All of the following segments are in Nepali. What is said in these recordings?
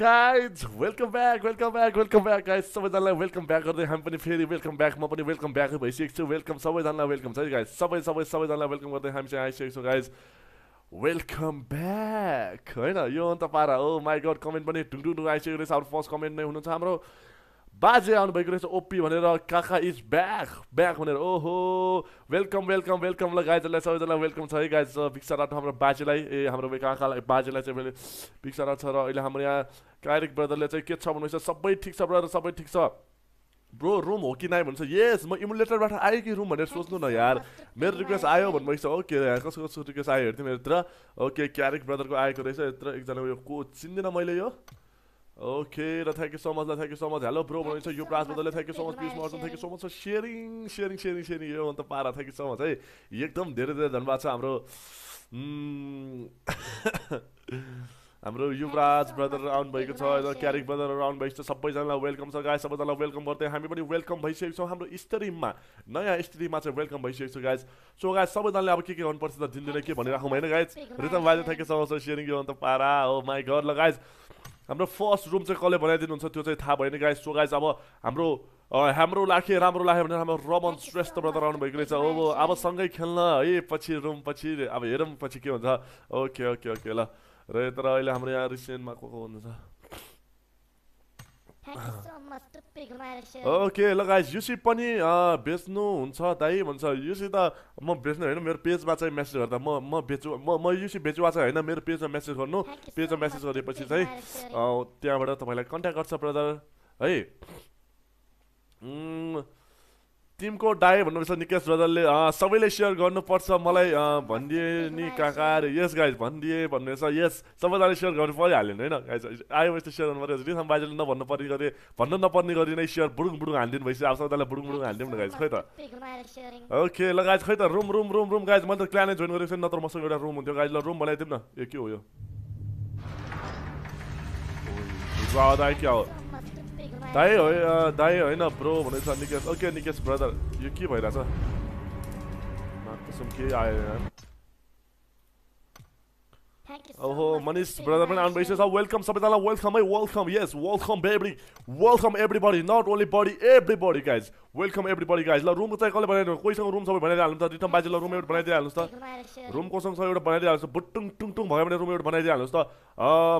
Guys welcome back welcome back welcome back guys सबैजनालाई वेलकम ब्याक गर्दै हामी पनि फेरि वेलकम ब्याक म पनि वेलकम ब्याक भइसकेको छु वेलकम सबैजनालाई वेलकम छ गाइज सबै सबै सबैजनालाई वेलकम गर्दै हामी चाहिँ आइसकेको छौँ गाइज वेलकम ब्याक होइन यो अन्त पारा हो माई गड कमेन्ट पनि ढुङढुङ आइसकेको रहेछ हाम्रो फर्स्ट कमेन्ट नै हुनुहुन्छ हाम्रो। बाजे आउनुभएको रहेछ ओपी भनेर काका इज ब्याक ब्याक भनेर ओहो। वेलकम वेलकम वेलकम ल गाइजहरूलाई सबैजनालाई वेलकम छ है गाइज रात हाम्रो बाजेलाई ए हाम्रो काकालाई बाजेलाई चाहिँ मैले भिक्षा रात छ र अहिले हाम्रो यहाँ कारिक ब्रदरले चाहिँ के छ भन्नुहोस् सबै ठिक छ ब्रदर सबै ठिक छ? ब्रो रुम हो कि नाइ भन्छ यस म इमुलेटरबाट आयो कि रुम भनेर सोच्नु न यार। मेरो रिक्वेस्ट आयो भन्नुभएको छ। ओके कसको कसको रिक्वेस्ट आयो हेर्थेँ मेरोतिर ओके क्यारिक ब्रदरको आएको रहेछ। यत्र एकजना उयो को चिन्दिनँ मैले यो। ओके र थ्याङ्क यू सो मच ल thank you so much hello bro भनेको यो प्रास बदलले thank you so much please merchant thank you so much sharing sharing sharing sharing यो अन्त पारा थ्याङ्क यू सो मच है एकदम धेरै धेरै धन्यवाद छ हाम्रो हाम्रो युवराज ब्रदर आउनुभएको छ क्यारिक ब्रदरहरू आउनुभएको छ सबैजनालाई वेलकम छ गाई सबैजनालाई वेलकम गर्दै हामी पनि वेलकम भइसकेको छौँ हाम्रो स्ट्रिममा नयाँ स्ट्रिममा चाहिँ वेलकम भइसकेको छ गाइज सो गाइज सबैजनाले अब के के गर्नुपर्छ त दिनदिनै के भनिराखौँ होइन गाइज रितम बाजे thank you so much sharing यो अन्त पारा हो माई घर ल गाइज हाम्रो फर्स्ट रुम चाहिँ कसले बनाइदिनुहुन्छ? त्यो चाहिँ थाहा भएन गाइस सो गाइस अब हाम्रो हाम्रो लाखे राम्रो लाग्यो भने हाम्रो रमन श्रेष्ठ ब्रदर आउनुभएको रहेछ। अब अब सँगै खेल्न है पछि रुम पछि अब हेरौँ पछि के हुन्छ। ओके ओके ओके ल। र तर अहिले हाम्रो यहाँ रिसेन्टमा को को हुनुहुन्छ? ओके ल गाइस युसी पनि बेच्नुहुन्छ दाइ भन्छ युसी त म बेच्नु होइन मेरो पेजमा चाहिँ मेसेज गर्दा म म बेचु म म युसी बेचुवा चाहिँ होइन मेरो पेजमा मेसेज गर्नु पेजमा मेसेज गरेपछि चाहिँ त्यहाँबाट तपाईँलाई कन्ट्याक्ट गर्छ ब्रदर है टिमको डाए भन्नुपर्छ निकेश ब्रदरले सबैले सेयर गर्नुपर्छ मलाई। भनिदिए नि काका अरे यस गाइज भनिदिए भन्नुहोस् यस सबैजनाले सेयर गर्नु परिहाल्यो होइन? गाइज आएपछि सेयर गर्नु पऱ्यो। रिसम बाजेले नभन्नु पर्ने गरे भन्नु नपर्ने गरी नै सेयर बुडुङ बुडुङ हालिदिनु भइसक्यो अब सबैलाई बुडुङ बुडुङ हालिदिउँ न गाइज खै त? ओके ल गाइज खै त? Room room room room guys मैले त क्लानै जोइन गरेको छैन नत्र मसँग एउटा रुम हुन्थ्यो। गाइज ल रुम बनाइदिउँ न। यो के हो यो? क्या हो? दाई हो दाई होइन ब्रो भनेको छ Nikesh okay Nikesh brother yo के भइरहेछ कसम के ओहो मनिष ब्रदर पनि आउनु भइसकेको छ वेलकम सबैजनालाई वेलकम है welcome yes welcome every welcome everybody not only body everybody guys welcome everybody guys ल रुम चाहिँ कसले बनाइदिनु कोहीसँग रुम सबै बनाइदिइहाल्नु त रिटम बाजेलाई रुम एउटा बनाइदिइहाल्नुहोस् त रुम कोसँग एउटा बनाइदिइहाल्नुहोस् बुटुङ टुङ टुङ भयो भने रुम एउटा बनाइदिइहाल्नुहोस् त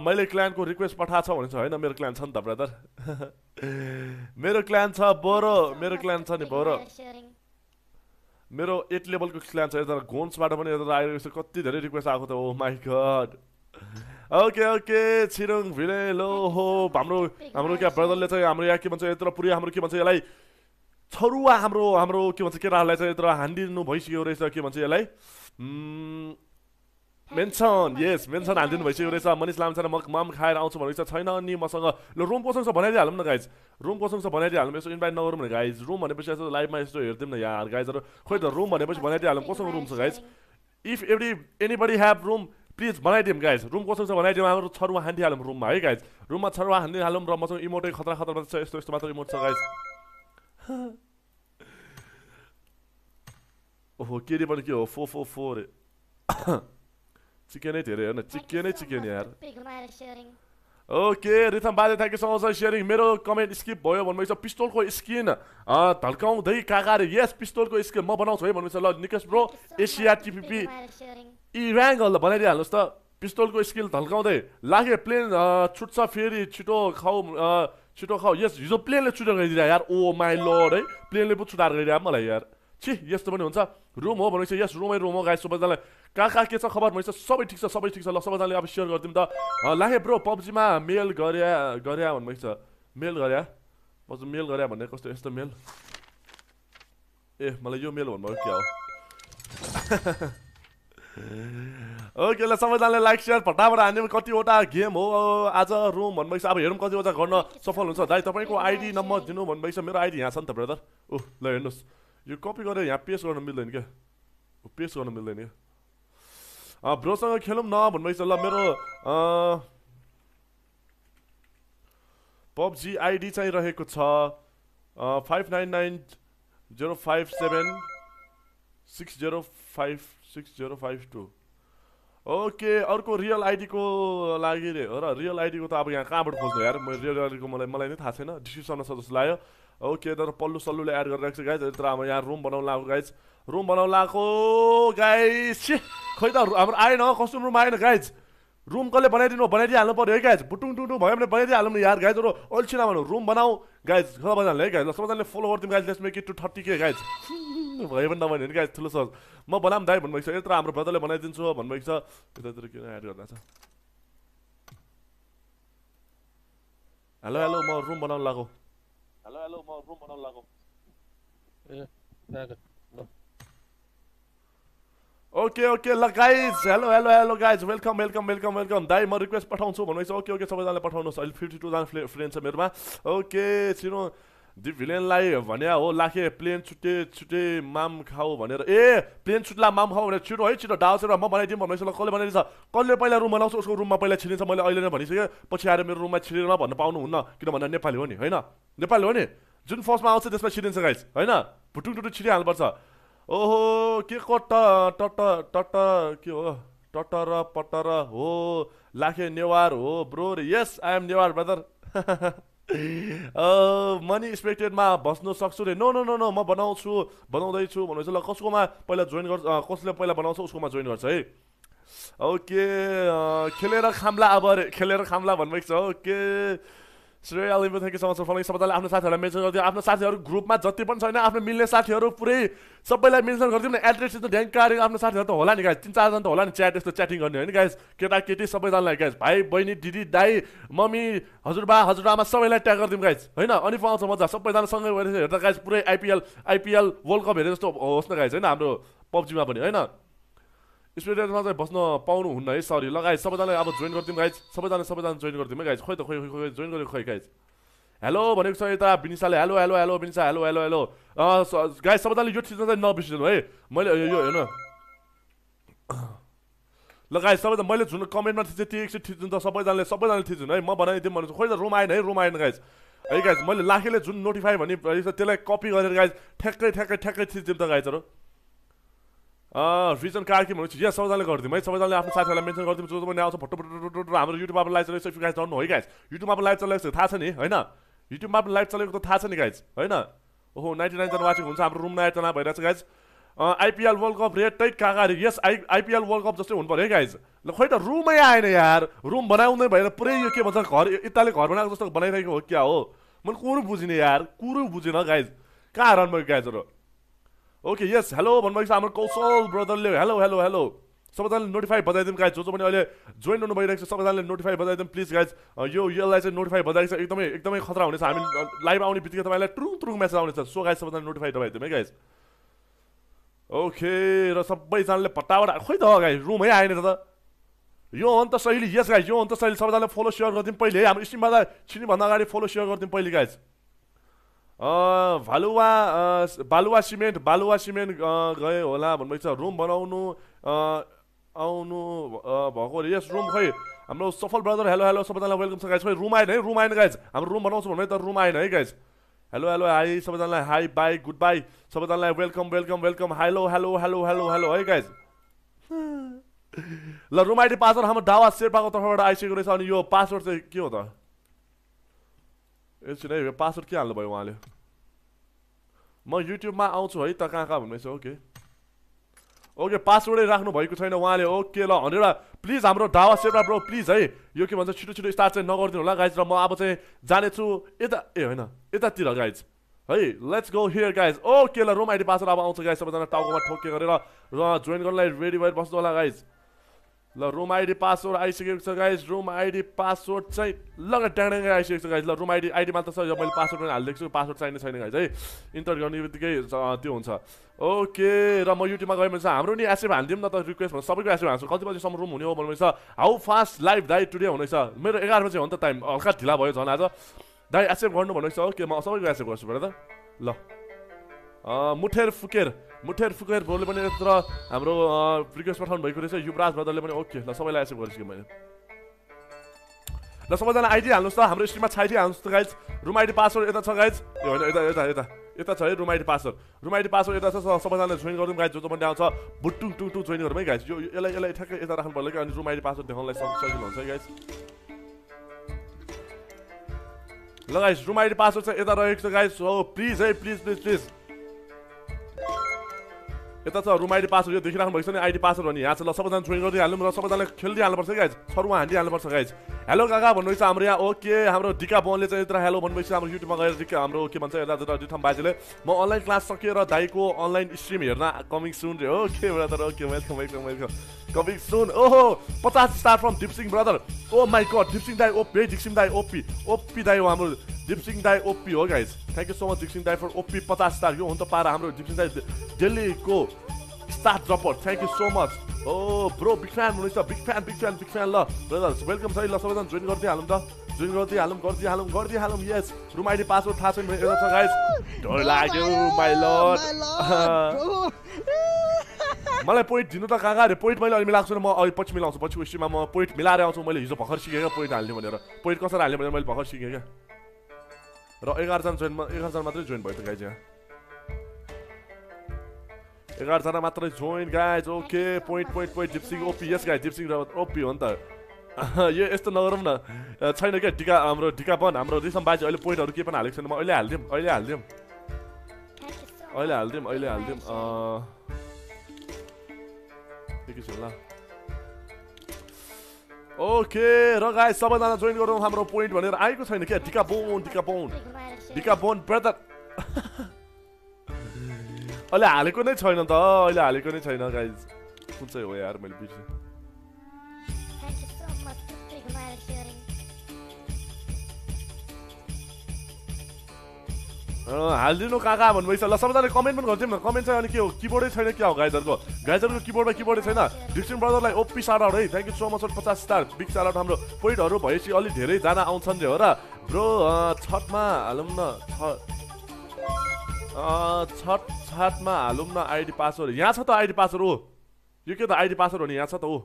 मैले क्लायन्टको रिक्वेस्ट पठाएको छ भने चाहिँ होइन मेरो क्लायन्ट छ नि त ब्रदर मेरो क्लायन्ट छ बोरो। मेरो क्लायन्ट छ नि बोरो। मेरो एट लेभलको क्लान छ यता गोन्सबाट पनि यता आइरहेको छ कति धेरै रिक्वेस्ट आएको त oh my god okay okay छिरुङ भिले लो हो। हाम्रो हाम्रो क्या ब्रदरले चाहिँ हाम्रो यहाँ के भन्छ यत्र पुरै हाम्रो के भन्छ यसलाई छरुवा हाम्रो हाम्रो के भन्छ केटाहरूलाई चाहिँ यत्र हानिदिनु भइसक्यो रहेछ के भन्छ यसलाई। मेन्सन यस मेन्सन हालिदिनु भइसक्यो रहेछ मनिष लामछाने म मम खाएर आउँछु भनेको छैन अनि मसँग ल रुम कोसँग छ बनाइदिइहालौँ न गाइज रुम कोसँग छ बनाइदिइहालौँ यसो इन्भाइट नगरौँ भने गाइज रुम भनेपछि यसो लाइभमा यस्तो हेरिदिउँ न यहाँ गाइजहरू खोइ त रुम भनेपछि बनाइदिइहालौँ कोसँग रुम छ guys if every anybody have room please बनाइदिउँ guys room कोसँग छ बनाइदिउँ हाम्रो छरुवा हानिदिइहालौँ रुममा है गाइज रुममा छरुवा हानिदिइहालौँ र मसँग इमोटै खतरा खतरा छ यस्तो यस्तो मात्र इमोट छ गाइज ओहो के अरे पनि के हो फो फो फोर चिकनै धेरै हेर्न चिकनै चिकन यार ओके रिथम बाजे thank you so much sharing मेरो कमेन्ट स्किप भयो भन्नुभएको छ पिस्तोलको स्किन धल्काउँदै काकारे यस पिस्तोलको स्किन म बनाउँछु है भन्नुहुन्छ ल निकेश ब्रो एसिया टिपिपी इभ्याङ ल बनाइदिइहाल्नुहोस् त पिस्तोलको स्किल धल्काउँदै लागे प्लेन छुट्छ फेरि छिटो खाऊ छिटो खाऊ यस हिजो प्लेनले छुटो गरिदिएर यार ओ माई लड है प्लेनले पो छुटाएर गरिदियो मलाई यार छि यस्तो पनि हुन्छ रुम हो भनेपछि यस रुमै रुम हो गाई सबैजनालाई कहाँ कहाँ के छ खबर? भनेपछि सबै ठिक छ सबै ठिक छ। ल सबैजनाले अब सेयर गरिदिउँ त। लागे ब्रो पब्जीमा मेल गरे गरे भन्नुभएको छ। मेल गरे? हजुर मेल गरे भन्ने कस्तो यस्तो मेल? ए मलाई यो मेल भन्नुभयो क्या हो? ओके ल सबैजनाले लाइक सेयर फटाफट हान्ने कतिवटा गेम हो आज रुम भन्नुभएको छ। अब हेरौँ कतिवटा गर्न सफल हुन्छ। दाइ तपाईँको आइडी नम्बर दिनु भन्नुभएको छ। मेरो आइडी यहाँ छ नि त ब्रदर ऊ ल हेर्नुहोस्। यो कपी गरेर यहाँ पेस्ट गर्न मिल्दैन क्या? पेस्ट गर्न मिल्दैन क्या ब्रोसँग खेलौँ न छ ल मेरो पब्जी आइडी चाहिँ रहेको छ five nine nine zero five seven six zero five six zero five two okay अर्को रियल आइडीको लागि रे रियल आइडीको त अब यहाँ कहाँबाट खोज्नु यार म रियल आइडीको मलाई मलाई नै थाहा छैन डिस्क्रिप्सनमा छ जस्तो लाग्यो ओके तर पल्लु सल्लुले एड गरेर राख्छ गाइज तर अब यहाँ रुम बनाउनु लगाएको गाइज रुम बनाउनु लगाएको गाइज खै त हाम्रो आएन कस्तो रुम आएन गाइज रुम कसले बनाइदिनु बनाइदिइहाल्नु पऱ्यो है गाइज बुटुङ टुङ भयो भने बनाइदिइहाल्नु नि यार गाइजहरू अल्छी नभनु रुम बनाऊ गाइज सबैजनाले है गाइज सबैजनाले फलो गरिदिउँ guys make it two thirty K guys भयो पनि नभने नि गाइज ठुलो सर म बनाऊँ दाइ भन्नुभएको छ यत्र हाम्रो ब्रदरले बनाइदिन्छु भन्नुभएको छ यतातिर किन एड गर्दा छ हेलो हेलो म रुम बनाउनु लाग्यो हेलो हेलो म रुम बनाउनु लाग्यो ओके ओके ल guys hello hello hello guys welcome welcome welcome welcome दाइ म रिक्वेस्ट पठाउँछु भन्नुहोस् ओके ओके सबैजनाले पठाउनुहोस् अहिले फिफ्टी टूजना फ्रेन्ड छ मेरोमा ओके छिनो दिप भिलेनलाई भने हो लाखे प्लेन छुट्टे छुट्टे माम खाऊ भनेर ए प्लेन छुट्ला माम खाऊ भनेर छिटो है छिटो डाउस म बनाइदिउँ भन्नुहोस् ल कसले बनाइदिन्छ कसले पहिला रुम बनाउँछ उसको रुममा पहिला छिरिन्छ मैले अहिले नै भनिसकेँ पछि आएर मेरो रुममा छिरेर भन्न पाउनुहुन्न किनभने नेपाली हो नि होइन नेपाली हो नि जुन फर्स्टमा आउँछ त्यसमा छिरिन्छ गाइस होइन भुटुङ टुटु छिरिहाल्नुपर्छ ओहो के को टट टट के हो टटर पटर हो लाखे नेवार हो bro yes I am Newar brother money एक्सपेक्टेडमा बस्नु सक्छु रे। नो नो नो नो म बनाउँछु बनाउँदैछु। भनेपछि ल कसकोमा पहिला जोइन गर्छ कसले पहिला बनाउँछ उसकोमा जोइन गर्छ है। ओके खेलेर खाम्ला अब खेलेर खाम्ला भन्नुभएको छ। Okay Shrey Limbu thank you so much for following सबैलाई आफ्नो साथीहरूलाई मेन्सन गरिदियो। आफ्नो साथीहरू ग्रुपमा जति पनि छैन आफ्नो मिल्ने साथीहरू पुरै सबैलाई मेन्सन गरिदिउँ न एड्रेस यस्तो ढ्याङ्कारी आफ्नो साथीहरू त होला नि गाइस तिन चारजना त होला नि च्याट यस्तो च्याटिङ गर्ने होइन गाइस केटाकेटी सबैजनालाई गाइस भाइ बहिनी दिदी दाई मम्मी हजुरबा हजुरआमा सबैलाई ट्याग गरिदिउँ गाइस होइन? अनि पाउँछ मजा। सबैजना सँगै गएर हेर्दा गाइस पुरै आइपिएल आइपिएल वर्ल्ड कप हेरे जस्तो होस् न गाइस होइन? हाम्रो पब्जीमा पनि होइन? स्टुडियोमा चाहिँ बस्न पाउनुहुन्न है सरी लगाइ सबैजनाले अब जोइन गरिदिउँ गाइज सबैजना सबैजना जोइन गरिदिउँ है गाइज खोइ त खोइ खोइ खोइ जोइन गरेको खोइ गाइज हेलो भनेको छ यता बिनिसाले। Hello hello hello Binisa. Hello hello hello guys सबैजनाले यो चिज चाहिँ नबिर्सिनु है। मैले यो होइन ल गाइज सबैजना मैले जुन कमेन्टमा थिचेँ त्यो एकछिन थिच्नु त सबैजनाले सबैजनाले थिच्नु है। म बनाइदिउँ भनेको खोइ त रुम आएन है रुम आएन गाइज है गाइज मैले लाखेले जुन नोटिफाई भने त्यसलाई कपी गरेर गाइज ठ्याक्कै ठ्याक्कै ठ्याक्कै थिचिदिउँ त गाइजहरू भिजन कार्ड के भनेपछि यहाँ सबैजनाले गरिदिउँ है सबैजनाले आफ्नो साथीहरूलाई मेन्सन गरिदिउँ जो पनि आउँछ फटो हाम्रो युट्युबमा लाइभ छ गाइज जानु है गाइज युट्युबमा लाइभ छ थाहा छ नि होइन? युट्युबमा लाइभ चलेको त थाहा छ नि गाइज होइन? ओहो नाइन्टी नाइनजना वाचिङ हुन्छ हाम्रो रुम नयाँ भइरहेको छ गाइज आइपिएल वर्ल्ड कप रेटै काका yes I IPL world cup जस्तै हुनु पऱ्यो है गाइज ल खोइ त रुमै आएन यार। रुम बनाउँदै भएर पुरै यो के भन्छ घर यताले घर बनाएको जस्तो बनाइरहेको हो क्या हो? मैले कुरो बुझिनँ यार कुरो बुझिनँ गाइज कहाँ रन भयो गाइजहरू ओके यस हेलो भन्नुभएको छ हाम्रो कौशल ब्रदरले हेलो हेलो हेलो सबैजनाले नोटिफाई बजाइदिउँ गाइज जो जो पनि अहिले जोइन हुनु भइरहेको छ सबैजनाले नोटिफाई बजाइदिउँ प्लिज गाइज यो यसलाई चाहिँ नोटिफाई बजाएको छ। एकदमै एकदमै खतरा हुनेछ। हामी लाइभ आउने बित्तिकै तपाईँलाई ट्रुङ ट्रुङ मेसेज आउनेछ। सो गाइज सबैजना नोटिफाई दबाइदिउँ है गाइज ओके र सबैजनाले पट्टाबाट खोइ त गाई रुमै आएन त यो अन्त शैली यस गाइज यो अन्त शैली सबैजनाले फलो सेयर गरिदिउँ पहिले। हाम्रो स्ट्रिमबाट छिनीभन्दा अगाडि फलो सेयर गरिदिउँ पहिले गाइज भालुवा बालुवा सिमेन्ट बालुवा सिमेन्ट गए होला भन्नुभएको छ। रुम बनाउनु आउनु भएको यस रुम खै हाम्रो सफल ब्रदर हेलो हेलो सबैजनालाई वेलकम छ गाइज खै रुम आएन है? रुम आएन गाइज हाम्रो रुम बनाउँछु भन्ने त रुम आएन है गाइज हेलो हेलो हाई सबैजनालाई हाई बाई गुड बाई सबैजनालाई welcome welcome welcome. Hello hello hello hello hello है गाइज ल रुम आइडी पासवर्ड हाम्रो दावा शेर्पाको तर्फबाट आइसकेको रहेछ। अनि यो पासवर्ड चाहिँ के हो त? एकछिन है पासवर्ड के हाल्नुभयो उहाँले म युट्युबमा आउँछु है त कहाँ कहाँ भन्दैछ ओके ओके पासवर्डै राख्नु भएको छैन उहाँले ओके ल भनेर प्लिज हाम्रो दावा सेवा ब्रो प्लिज है यो के भन्छ छिटो छिटो स्टार्ट चाहिँ नगरिदिनु होला गाइज र म अब चाहिँ जानेछु यता ए होइन यतातिर गाइज है let's go here guys okay ल रुम आइडी पासवर्ड अब आउँछ गाइज सबैजना टाउकोमा ठोके गरेर र जोइन गर्नलाई रेडी भएर बस्नु होला गाइज ल रुम आइडी पासवर्ड आइसकेको छ गाइज रुम आइडी पासवर्ड चाहिँ लग ट्याङ्डै आइसकेको छ गाइज ल रुम आइडी आइडीमा त छ मैले पासवर्ड पनि हालिदिएको छु पासवर्ड चाहिने छैन गाइज है? इन्टर गर्ने बित्तिकै त्यो हुन्छ। ओके र म युट्युबमा गएँ भने चाहिँ हाम्रो नि एसेप हालिदिउँ न त रिक्वेस्ट भन्नु सबैको एसेप हाल्छु। कति बजीसम्म रुम हुने हो भन्नु हाउ फास्ट लाइभ दाइ टुडे हुनेछ मेरो एघार बजी हो नि त टाइम हल्का ढिला भयो झन् आज। दाइ एसेप गर्नु भन्नु छ ओके म सबैको एसेप गर्छु त। ल। मुठेर फुकेर। मुठेर फुकेर ब्रोले पनि यत्र हाम्रो रिक्वेस्ट पठाउनु भएको रहेछ। युवराज ब्रदरले पनि ओके। ल सबैलाई एक्सेप्ट गरिसकेँ मैले। ल सबैजना आइडी हाल्नुहोस् त। हाम्रो स्ट्रिममा छाइडी हाल्नुहोस् त गाइज रुम आइडी पासवर्ड यता छ गाइज यो होइन यता यता यता। यता छ है room ID password room ID password यता छ सबैजनाले जोइन गरिदिउँ गाइज जो जो पनि आउँछ। बुट्टुङ टुङ टुङ जोइन गरौँ है गाइज यो यसलाई यसलाई ठ्याक्कै यता राख्नु पर्यो कि अनि रुम आइडी पासवर्ड देखाउनलाई सज- सजिलो हुन्छ है गाइज ल गाइज रुम आइडी पासवर्ड चाहिँ यता रहेको छ गाइज हो प्लिज है प्लिज प्लिज प्लिज यता छ रुम आइडी पासवर्ड यो देखिराख्नु भएको छ नि आइडी पासवर्ड भने यहाँ छ ल सबैजना जोइन गरिदिइहाल्नु र सबैजनाले खेलिदिइहाल्नुपर्छ गाइज छरुवा हान्दिहाल्नुपर्छ गाइज हेलो काका छ हाम्रो यहाँ ओके हाम्रो डिका बोनले चाहिँ यत्र हेलो भन्नुभएको छ हाम्रो युट्युबमा गएर डिका हाम्रो के भन्छ यता डिठम बाजेले। म अनलाइन क्लास सकेर दाईको अनलाइन स्ट्रिम हेर्न कमिङ सुन रे। Okay brother okay welcome welcome welcome coming soon ओहो पचास star from Dipsing brother oh my god Dipsing दाई ओपी दिपसिङ दाई ओपी ओपी दाई हो हाम्रो दिपसिङ दाई ओपी हो guys thank you so much Dipsing दाई फर ओपी पचास स्टार यो हुन त पारा हाम्रो दिपसिङ दाई दिल्लीको star dropper thank you so much oh bro big fan हुनुहुन्छ big fan big fan big fan ल ब्रदर्स वेलकम छ ल सबैजना जोइन गरिदिइहालौँ त जोइन गरिदिइहालौँ गरिदिइहालौँ गरिदिइहालौँ यस रुम आइडी पासवर्ड थाहा छैन भने एउटा छ गाइस डर लाग्यो माई लर्ड मलाई पोइन्ट दिनु त कहाँ कहाँ अरे? पोइन्ट मैले अहिले मिलाएको छु म अहिले पछि मिलाउँछु पछि उसीमा म पोइन्ट मिलाएर आउँछु मैले हिजो भर्खर सिकेँ क्या पोइन्ट हाल्ने भनेर। पोइन्ट कसरी हाल्ने भनेर मैले भर्खर सिकेँ क्या। र एघारजना जोइन एघारजना मात्रै जोइन भयो त गाइज यहाँ। एघारजना मात्रै join guys okay point point point Dipsing OP yes guys Dipsing र ओपी हो नि त. यो यस्तो नगरौँ न. छैन क्या टिका हाम्रो टिकापन हाम्रो रिसम बाजे अहिले पोइन्टहरू के पनि हालेको छैन. म अहिले हालिदिउँ अहिले हालिदिउँ. अहिले हालिदिउँ अहिले हालिदिउँ. ल ओके र गाइज सबैजना जोइन गरौँ हाम्रो पोइन्ट भनेर. आएको छैन क्या टिका बोन टिका बोन. टिका बोन ब्रदर अहिले हालेको नै छैन त अहिले हालेको नै छैन गाइज कुन चाहिँ हो यार मैले बिर्सेँ हालिदिनु कहाँ कहाँ भन्नुभएको छ ल सबैजनाले कमेन्ट पनि गरिदिउँ न कमेन्ट चाहिँ अनि के हो किबोर्डै छैन क्या हो गाइजहरूको गाइजहरूको किबोर्डमा किबोर्डै छैन डिक्सन ब्रदरलाई ओपी सार आउट है थ्याङ्क यू सो मच पचास स्टार बिग सार आउट हाम्रो पोइन्टहरू भएपछि अलि धेरैजना आउँछन् रे हो र ब्रो छठमा हालौँ न छठ छठमा हालौँ न आइडी पासवर्ड। यहाँ छ त आइडी पासवर्ड हो यो के त आइडी पासवर्ड हो नि? यहाँ छ त हो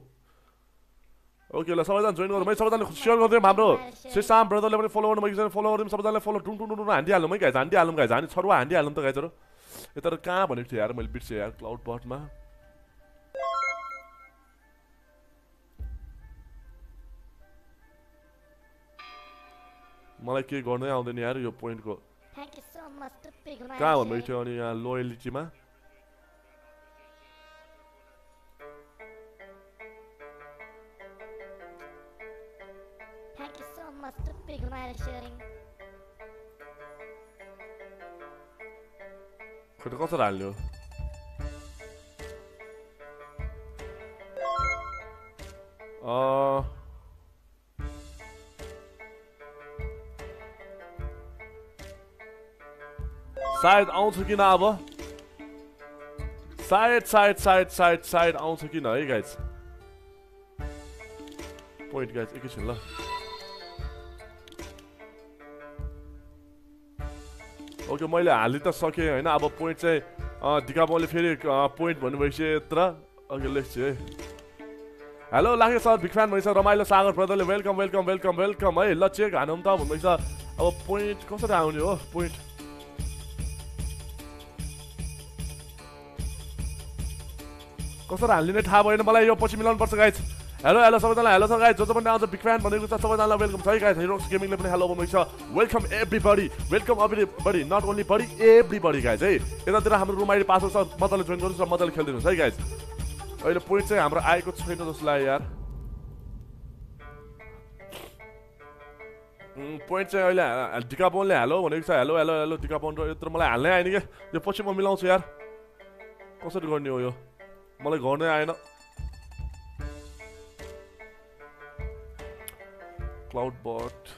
ओके ल सबैजना जोइन गरौँ है सबैजनाले सेयर गरिदिउँ हाम्रो। श्रीसाम ब्रदरले पनि फलो गर्नु भएको फलो गरिदिउँ सबैजनाले फलो टुङ टुङ टुङ हान्दिहालौँ है गाइज हान्दिहालौँ गाइज हानी छरुवा हान्दिहालौँ त गाइजहरू यता कहाँ भनेको थियो यार मैले बिर्सेँ यार क्लाउड बटमा मलाई के गर्नै आउँदैन यार यो पोइन्टको। कहाँ भन्नुभएको थियो अनि यहाँ लोयलिटीमा खोइ त कसरी हाल्ने हो अँ, सायद आउँछ किन अब सायद सायद सायद सायद सायद आउँछ किन है गाइज पोइन्ट गाइज एकैछिन ल ओके मैले हालि त सकेँ होइन अब पोइन्ट चाहिँ ढिकाबाउले फेरि पोइन्ट भन्नुभएपछि यत्र अघि लेख्छु है hello Lakhe sir big fan भइस रमाइलो सागर ब्रदरले वेलकम वेलकम वेलकम वेलकम है ल चेक हानौँ त भन्दैछ अब पोइन्ट कसरी आउने हो पोइन्ट कसरी हाल्ने नै थाहा भएन मलाई यो पछि मिलाउनु पर्छ गाइज हेलो हेलो सबैजनालाई हेलो छ गाइज जो जो पनि आउँछ बिग फ्यान भनेको छ सबैजनालाई वेलकम छ है गाइज हिरोक्स गेमिङले पनि हेलो भन्नुहुन्छ। Welcome everybody welcome everybody not only body everybody guys है यतातिर हाम्रो रुम आइडी पासवर्ड छ मजाले जोइन गर्नुहोस् र मजाले खेलिदिनुहोस् है गाइज अहिले पोइन्ट चाहिँ हाम्रो आएको छैन जस्तो लाग्यो यार। पोइन्ट चाहिँ अहिले ढिकापोनले हेलो भनेको छ। हेलो हेलो हेलो ढिकापोन र यत्रो मलाई हाल्नै आएन क्या यो पछि म मिलाउँछु यार। कसरी गर्ने हो यो? मलाई गर्नै आएन क्लाउड बट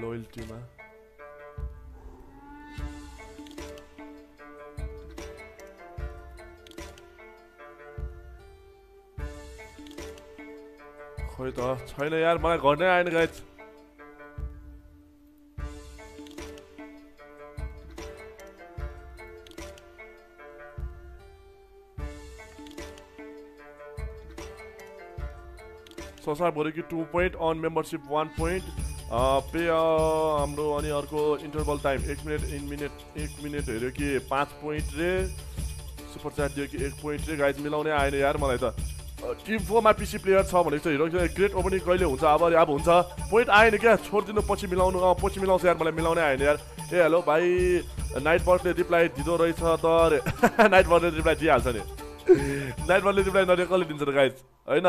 लोयल्टीमा खोइ त छैन यार मलाई गर्नै आएन guys संसारभरिको two point on membership one point pay हाम्रो अनि अर्को इन्टरभल टाइम एक मिनट एक मिनट एक मिनट हेऱ्यो कि पाँच पोइन्ट रे। सुपर च्याट दियो कि एक पोइन्ट रे। गाइज मिलाउने आएन यार मलाई त। टिम फोरमा पिसी प्लेयर छ भनेको छ हिरो ग्रेट ओपनिङ कहिले हुन्छ? अब अब हुन्छ। पोइन्ट आएन क्या। छोडिदिनु पछि मिलाउनु पछि मिलाउँछ यार मलाई। मिलाउने आएन यार। ए हेलो भाइ। नाइट बर्डले रिप्लाई दिँदो रहेछ त नाइट बर्डले रिप्लाई दिइहाल्छ नि। नाइट बर्डले रिप्लाई नदिए कसले दिन्छ त गाइज होइन?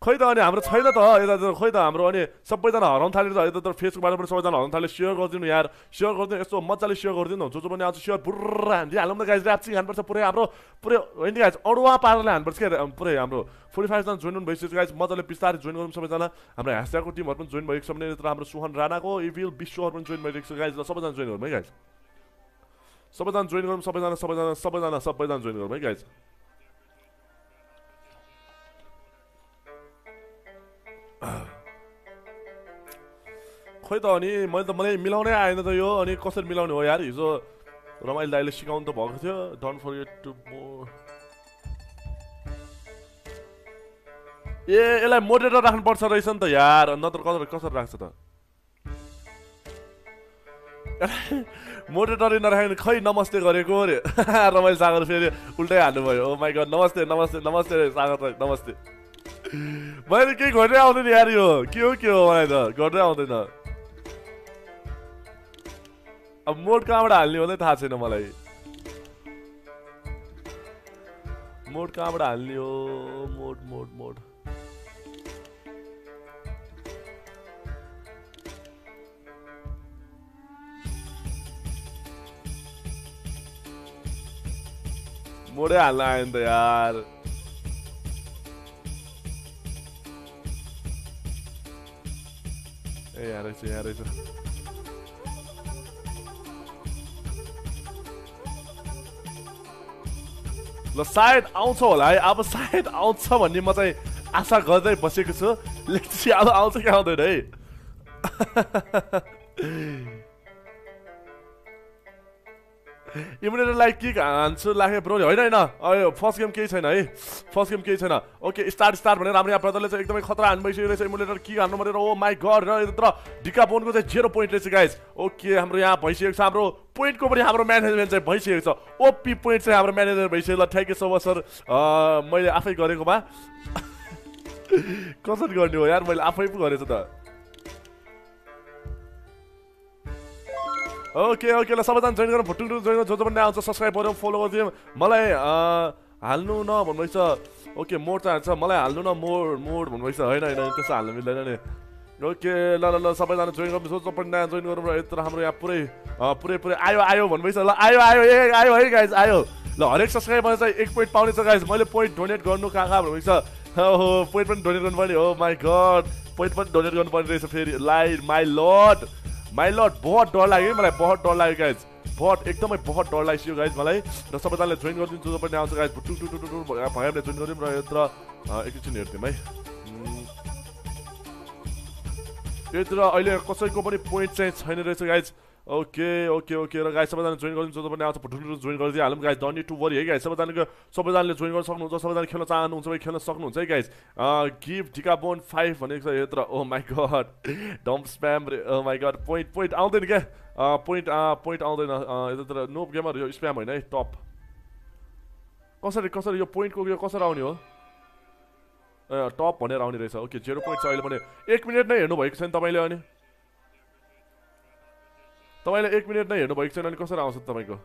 खै त अनि हाम्रो छैन त यता खोइ त हाम्रो अनि सबैजना हराउनु थालेर त यता त फेसबुकबाट पनि सबैजना हराउनु थाल्यो सेयर गरिदिनु यार सेयर गरिदिनु यस्तो मजाले सेयर गरिदिनु जो जो पनि आउँछ सेयर हान्थ्यो हालौँ न गाइज ऱ्याप्सिङ हान्नुपर्छ पुरै हाम्रो पुरै होइन गाइज अडुवा पाराले हान्नुपर्छ क्या पुरै हाम्रो फोर्टी फाइभजना जोइन गर्नु भइसक्यो गाइज मजाले बिस्तारै जोइन गरौँ सबैजना हाम्रो ह्यासट्यागको टिमहरू पनि जोइन भएको छ भने यत्र हाम्रो सुहन राणाको इभिल विश्वहरू पनि जोइन भइरहेको छ गाइज ल सबैजना जोइन गरौँ है गाइज सबैजना जोइन गरौँ सबैजना सबैजना सबैजना सबैजना जोइन गरौँ है गाइज खोइ त अनि मैले त मलाई मिलाउनै आएन त यो अनि कसरी मिलाउने हो यार? हिजो रमाइलो दाइले सिकाउनु त भएको थियो। डोन्ट फर्गेट टु मोर ए यसलाई मोडेटर राख्नुपर्छ रहेछ नि त यार। नत्र कसरी कसरी राख्छ त? मोडेटरै नराखेर खै नमस्ते गरेको अरे? रमाइलो सागर फेरि उल्टै हाल्नुभयो। ओ माइ गड नमस्ते नमस्ते नमस्ते सागर नमस्ते। मैले केही गर्दै आउँदैन यार यो। के हो के हो मलाई त? गर्दै आउँदैन। अब मोड कहाँबाट हाल्ने हो? नै थाहा छैन मलाई मोड कहाँबाट हाल्ने हो? मोड मोड मोड। मोडै हाल्न आयो नि यार। यहाँ रहेछ यहाँ रहेछ ल सायद आउँछ होला है। अब सायद आउँछ भन्ने म चाहिँ आशा गर्दै बसेको छु। लेख्छु अब आउँछ कि आउँदैन है? इम्युनिटरलाई के हान्छु लाग्यो ब्रो होइन होइन फर्स्ट गेम केही छैन है फर्स्ट गेम केही छैन ओके स्टार्ट स्टार्ट भनेर हाम्रो यहाँ ब्रदरले चाहिँ एकदमै खतरा हान्नु भइसकेको रहेछ इम्युनिटर के हान्नु परेर ओ माई गड र यत्र ढिका बोनको चाहिँ जेरो पोइन्ट रहेछ गाइज ओके हाम्रो यहाँ भइसकेको छ हाम्रो पोइन्टको पनि हाम्रो म्यानेजमेन्ट चाहिँ भइसकेको छ ओपी पोइन्ट चाहिँ हाम्रो म्यानेजर भइसक्यो ल thank you so much sir मैले आफै गरेकोमा कसरी गर्ने हो यार मैले आफै पो गरेछु त ओके ओके ल सबैजना जोइन गरौँ भुटुङ जोइन जो जो पनि आउँछ सब्सक्राइब गरौँ फलो गरिदिउँ मलाई हाल्नु न भन्नुभएको छ ओके मोड चाहन्छ मलाई हाल्नु न मोड मोड छ होइन होइन त्यस्तो हाल्नु मिल्दैन नि ओके ल ल ल सबैजना जोइन गर्नु जो पनि नयाँ जोइन गरौँ र यत्र हाम्रो यहाँ पुरै पुरै पुरै आयो आयो भन्नुभएको छ ल आयो आयो ए आयो है गाइज आयो ल हरेक सब्सक्राइबर चाहिँ एक पोइन्ट पाउने छ गाइज मैले पोइन्ट डोनेट गर्नु कहाँ कहाँ छ हो पोइन्ट पनि डोनेट गर्नुपर्ने हो माई गड पोइन्ट पनि डोनेट गर्नुपर्ने रहेछ फेरि light my lord my lot बहुत डर लाग्यो मलाई बहुत डर लाग्यो गाइज बहुत एकदमै बहुत डर लागिसक्यो गाइज मलाई। र सबैजनाले जोइन गरिदिन्छु जो पनि आउँछ guys two two two two भने जोइन गऱ्यौँ र यत्र एकैछिन हेर्थ्यौँ है। यत्र अहिले कसैको पनि पोइन्ट चाहिँ छैन रहेछ गाइज ओके ओके ओके र गाई सबैजना जोइन गरिदिन्छ पनि आउँछ ठुल्ठुलो जोइन गरिदिइहालौँ गाइज डन टु वरी है गाइज सबैजनाको सबैजनाले जोइन गर्न सक्नुहुन्छ सबैजना खेल्न चाहनुहुन्छ भने खेल्न सक्नुहुन्छ है गाइज गिफ्ट टिका बोन फाइभ भनेको छ यत्र। Oh my god dump spam रे। Oh my god point point आउँदैन क्या? पोइन्ट पोइन्ट आउँदैन। यता नो गेमर यो स्प्याम होइन है? टप कसरी कसरी यो पोइन्टको यो कसरी आउने हो? टप भनेर आउने रहेछ। ओके जेरो पोइन्ट छ अहिले पनि। एक मिनट नै हेर्नु भएको छैन तपाईँले अनि। तपाईँले एक मिनट नै हेर्नु भएको छैन अनि कसरी आउँछ तपाईँको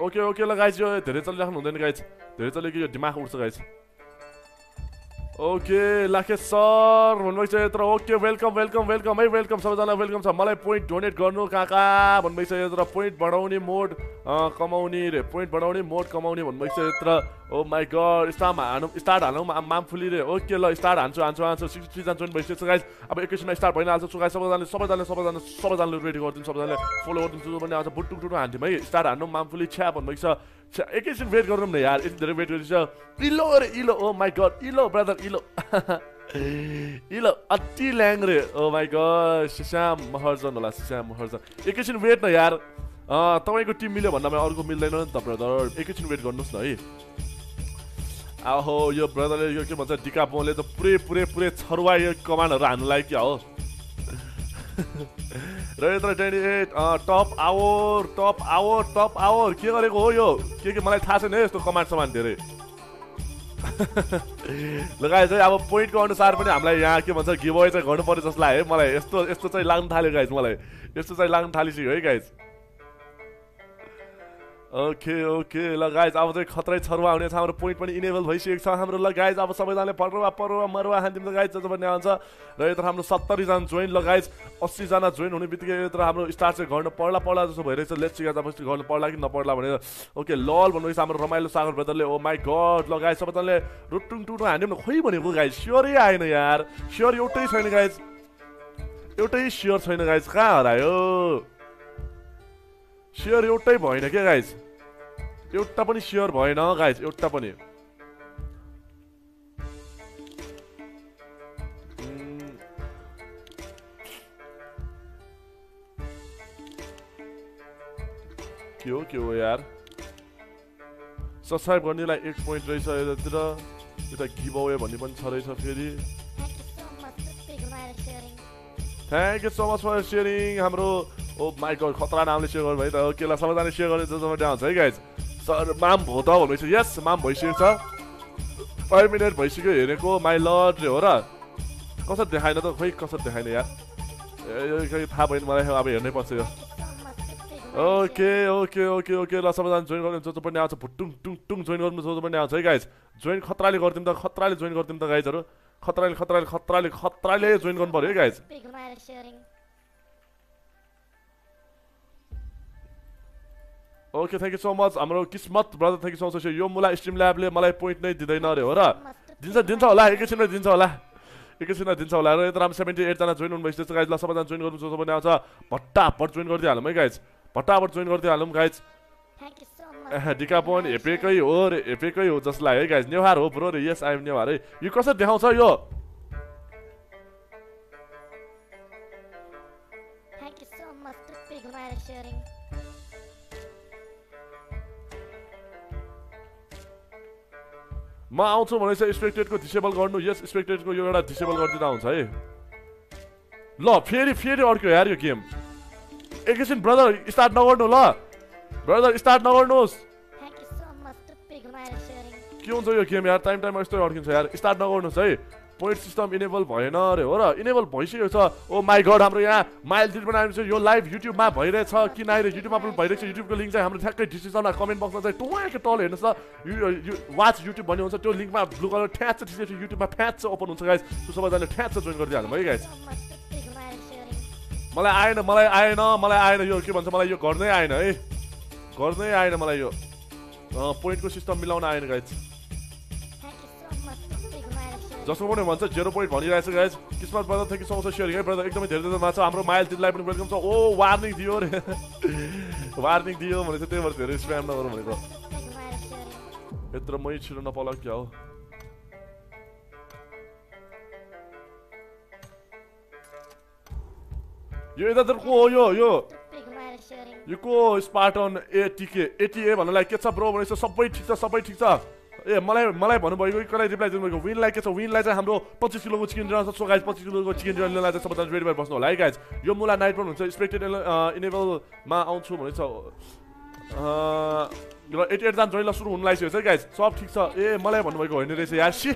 ओके ओके ल गाइज यो धेरै चलिराख्नु हुँदैन गाइज धेरै चलेको यो दिमाग उठ्छ गाइज ओके लाखे सर भन्नुभएको छ यत्र ओके वेलकम वेलकम वेलकम है वेलकम सबैजना वेलकम छ मलाई पोइन्ट डोनेट गर्नु कहाँ भन्नुभएको छ यत्र पोइन्ट बढाउने मोड कमाउने रे पोइन्ट बढाउने मोड कमाउने भन्नुभएको छ यत्र ओ माई गड स्टार हानु स्टार्ट हालौँ मामफुली रे ओके ल स्टार्ट हान्छु हान्छु हान्छु सिक्सटी थ्रीजना जोइन भइसकेको छ गाइज अब एकैछिनमा स्टार्ट भइहाल्छ गाइज सबैजनाले सबैजनाले सबैजना सबैजनाले रेडी गरिदिनु सबैजनाले फलो गरिदिन्छु पनि आउँछ बुट्टु टुटु हान्थ्यौँ है स्टार्ट हान्नु मामफुली छ्या भन्नुभएको छ एकैछिन वेट गरौँ न यार यति धेरै वेट गरिन्छ इलो रे hello. Oh my god hello brother hello. Hello अति ल्याङ रे। Oh my god Sisam Maharjan होला सिसाम महर्जन। एकैछिन वेट न यार। तपाईँको टिम मिल्यो भन्दा अर्को मिल्दैन नि त ब्रदर एकैछिन वेट गर्नुहोस् न है। आहो यो ब्रदरले यो के भन्छ डिकापोले त पुरै पुरै पुरै छरुवा यो कमान्डहरू हान्नुलाई क्या हो? र यत्र twenty eight top hour top hour top hour के गरेको हो यो? के के मलाई थाहा छैन यस्तो कमान्ड समान धेरै। लगाए चाहिँ अब पोइन्टको अनुसार पनि हामीलाई यहाँ के भन्छ गिभ चाहिँ गर्नु पर्यो जस्तो लाग्यो है मलाई यस्तो यस्तो चाहिँ लाग्नु थाल्यो गाइज मलाई। यस्तो चाहिँ लाग्नु थालिसक्यो है गाइज ओके ओके ल गाइज अब चाहिँ खतरै छरुवा हुनेछ। हाम्रो पोइन्ट पनि इनेबल भइसकेको छ। हाम्रो ल गाइज अब सबैजनाले परुवा परुवा मरुवा त गाइज जस्तो भन्ने आउँछ र यत्र हाम्रो सत्तरीजना जोइन ल गाइज अस्सीजना जोइन हुने बित्तिकै यत्र हाम्रो स्टार्ट चाहिँ गर्नु पर्ला पर्ला जस्तो भइरहेछ। लेट चिका जबरजस्ती गर्नु पर्ला कि नपर्ला भनेर। ओके लल भन्नुहोस् हाम्रो रमाइलो सागर ब्रदरले ओ माई गड ल गाइज सबैजनाले रुटुङ टुटुङ हान्यौँ न खोइ भनेको गाइज स्योरै आएन यार। स्योर एउटै छैन गाइज एउटै स्योर छैन गाइज कहाँ हरायो? सेयर एउटै भएन क्या गाइज एउटा पनि सेयर भएन गाइज एउटा पनि। के हो के हो यार? सब्सक्राइब गर्नेलाई एक पोइन्ट रहेछ यतातिर। यता गिभ अवे भन्ने पनि छ रहेछ फेरि। Thank you so much for sharing हाम्रो ओ माइक खतरा नामले सेयर गर्नु भयो त। केलाई सबैजना सेयर गर्ने जस्तो आउँछ है गाइज सर माम भो त भनेपछि यस माम भइसकेको छ। फाइभ मिनट भइसक्यो हेरेको माइ लड हो र। कसरी देखाएन त? खोइ कसरी देखाएन यार। ए थाहा भएन मलाई अब हेर्नै पर्छ यो। ओके ओके ओके ओके ल सबैजना जोइन गर्नु जो पनि आउँछ। भुटुङ टुङ टुङ जोइन गर्नु जो पनि आउँछ है गाइज जोइन खतराले गरिदिउँ त खतराले जोइन गरिदिउँ त गाइजहरू खतराले खतराले खतराले खतराले जोइन गर्नु पऱ्यो है guys okay thank you so much हाम्रो Kismat brother thank you so much यो मुला स्ट्रिम ल्याबले मलाई पोइन्ट नै दिँदैन अरे हो र दिन्छ दिन्छ होला एकैछिनमा दिन्छ होला एकैछिनमा दिन्छ होला र यता राम्रो सेभेन्टी एटजना जोइन हुनु भइसकेको छ गाइज ल सबैजना जोइन गर्नु पनि आउँछ भट्टाभट जोइन गरिदिइहालौँ है गाइज भट्टाभट जोइन गरिदिइहालौँ गाइज डिकापोन हेपेकै हो रे हेपेकै हो जसलाई है गाइज नेवार हो ब्रो रे यस आइम नेवार है यो कसरी देखाउँछ यो म आउँछु भने चाहिँ स्पेक्टेडको डिसेबल गर्नु यस स्पेक्टेडको यो एउटा डिसेबल गरिदिँदा हुन्छ है। ल फेरि फेरि अर्को यार यो गेम। एकैछिन ब्रदर स्टार्ट नगर्नु ल। ब्रदर स्टार्ट नगर्नुहोस्। के हुन्छ यो गेम यार? टाइम टाइममा यस्तै अड्किन्छ यार। स्टार्ट नगर्नुहोस् है। पोइन्ट सिस्टम इनेबल भएन अरे हो र? इनेबल भइसकेको छ। ओ माई गड हाम्रो यहाँ माइल दिल बनाएर यो लाइभ युट्युबमा भइरहेछ कि नआइरहेको युट्युबमा पनि भइरहेको छ युट्युबको लिङ्क चाहिँ हाम्रो ठ्याक्कै डिस्क्रिप्सनमा कमेन्ट बक्समा चाहिँ टुवाकै तल हेर्नुहोस् त वाच युट्युब भन्ने हुन्छ त्यो लिङ्कमा ब्लु कलर ठ्याच टिसेपछि युट्युबमा चाहिँ ओपन हुन्छ गाइस त्यो सबैजनाले ठ्याच जोइन गरिदिइहाल्नु है गाइस मलाई आएन मलाई आएन मलाई आएन यो के भन्छ मलाई यो गर्नै आएन है। गर्नै आएन मलाई यो। पोइन्टको सिस्टम मिलाउन आएन गाइस जसको पनि भन्छ जेरो पोइन्ट भनिरहेको छ गाइज किस्मत ब्रदर थियो कि सौँ सेयर है ब्रदर एकदमै धेरै धेरै छ। हाम्रो माइल दिदीलाई पनि वेलकम छ। ओ वार्निङ दियो रे। वार्निङ दियो भने चाहिँ त्यही भएर धेरै स्प्याम नगरौँ भनेको। यत्रो मै छिटो नपाउला क्या हो। यो यतातिर को हो? यो यो। यो को स्पार्टन एटिके एटिए भन्नलाई के छ ब्रो भनेपछि सबै ठिक छ सबै ठिक छ। ए मलाई मलाई भन्नुभएको कसलाई रिप्लाई दिनुभएको विनलाई के छ? विनलाई चाहिँ हाम्रो पच्चिस किलोको चिकन डिनर छ सो गाइज पच्चिस किलोको चिकन डिनरलाई चाहिँ सबैजना रेडी भएर बस्नु होला है गाइज यो मुला नाइट पनि हुन्छ। स्पेक्टेड इनेबलमा आउँछु भने छ र एटी एट जान जोइनलाई सुरु हुनु लागिसकेको छ गाइज सब ठिक छ। ए मलाई भन्नुभएको होइन रहेछ या सी।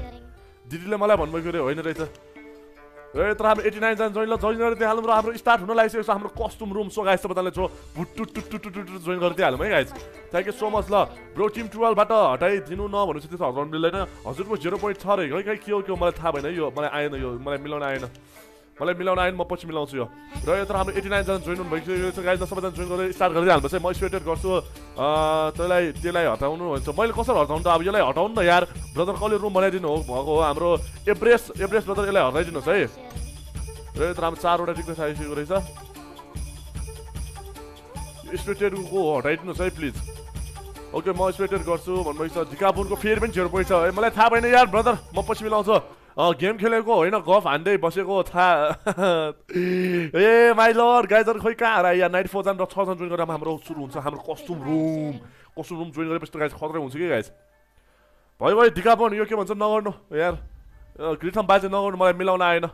दिदीले मलाई भन्नुभएको रे होइन रहेछ। यत्र हाम्रो एटी नाइन जान जोइन ल जोइन गरिदिइहालौँ र हाम्रो स्टार्ट हुन लागिसकेको छ। हाम्रो कस्ट्युम रुम सो गाइस तपाईँले जो भुट्टु टुट्टु टुट्टु जोइन गरिदिइहालौँ है guys thank you so much ल। ब्रो टिम टुवेल्भबाट हटाइदिनु न भनेपछि त्यसो हटाउनु मिल्दैन। हजुरको जिरो पोइन्ट छ रे है के हो के हो मलाई थाहा भएन यो मलाई आएन यो मलाई मिलाउन आएन। मलाई मिलाउन आएन म पछि मिलाउँछु यो। र यत्र हाम्रो एटी नाइनजना जोइन हुनु भइसकेको छ गाइजमा सबैजना जोइन गरेर स्टार्ट गर्दै हाल्नुहोस् है। म स्वेटर गर्छु। त्यसलाई त्यसलाई हटाउनु भन्छ मैले कसरी हटाउनु त? अब यसलाई हटाउनु न यार। ब्रदर कसले रुम बनाइदिनु हो? भएको हो हाम्रो एभरेज एभरेज ब्रदर यसलाई हटाइदिनुहोस् है। र यत्र हाम्रो चारवटा टिक्न आइसकेको रहेछ। स्पेटेडको हटाइदिनुहोस् है प्लिज ओके म स्पेटेड गर्छु भन्नुभएको छ झिकापुरको फेरि पनि झेरो पैसा है। मलाई थाहा भएन यार ब्रदर म पछि मिलाउँछु। गेम खेलेको होइन गफ हान्दै बसेको थाहा ए माइ लर गाइजर खोइ कहाँ हरा या नाइट फोरजना र छजना जोइन गरेर हाम्रो सुरु हुन्छ हाम्रो custom room custom room join गरेपछि त गाइज खतरै हुन्छ कि गाइज भयो भयो ढिका पाउनु यो के भन्छ नगर्नु यार ग्रिथम बाजे नगर्नु मलाई मिलाउन आएन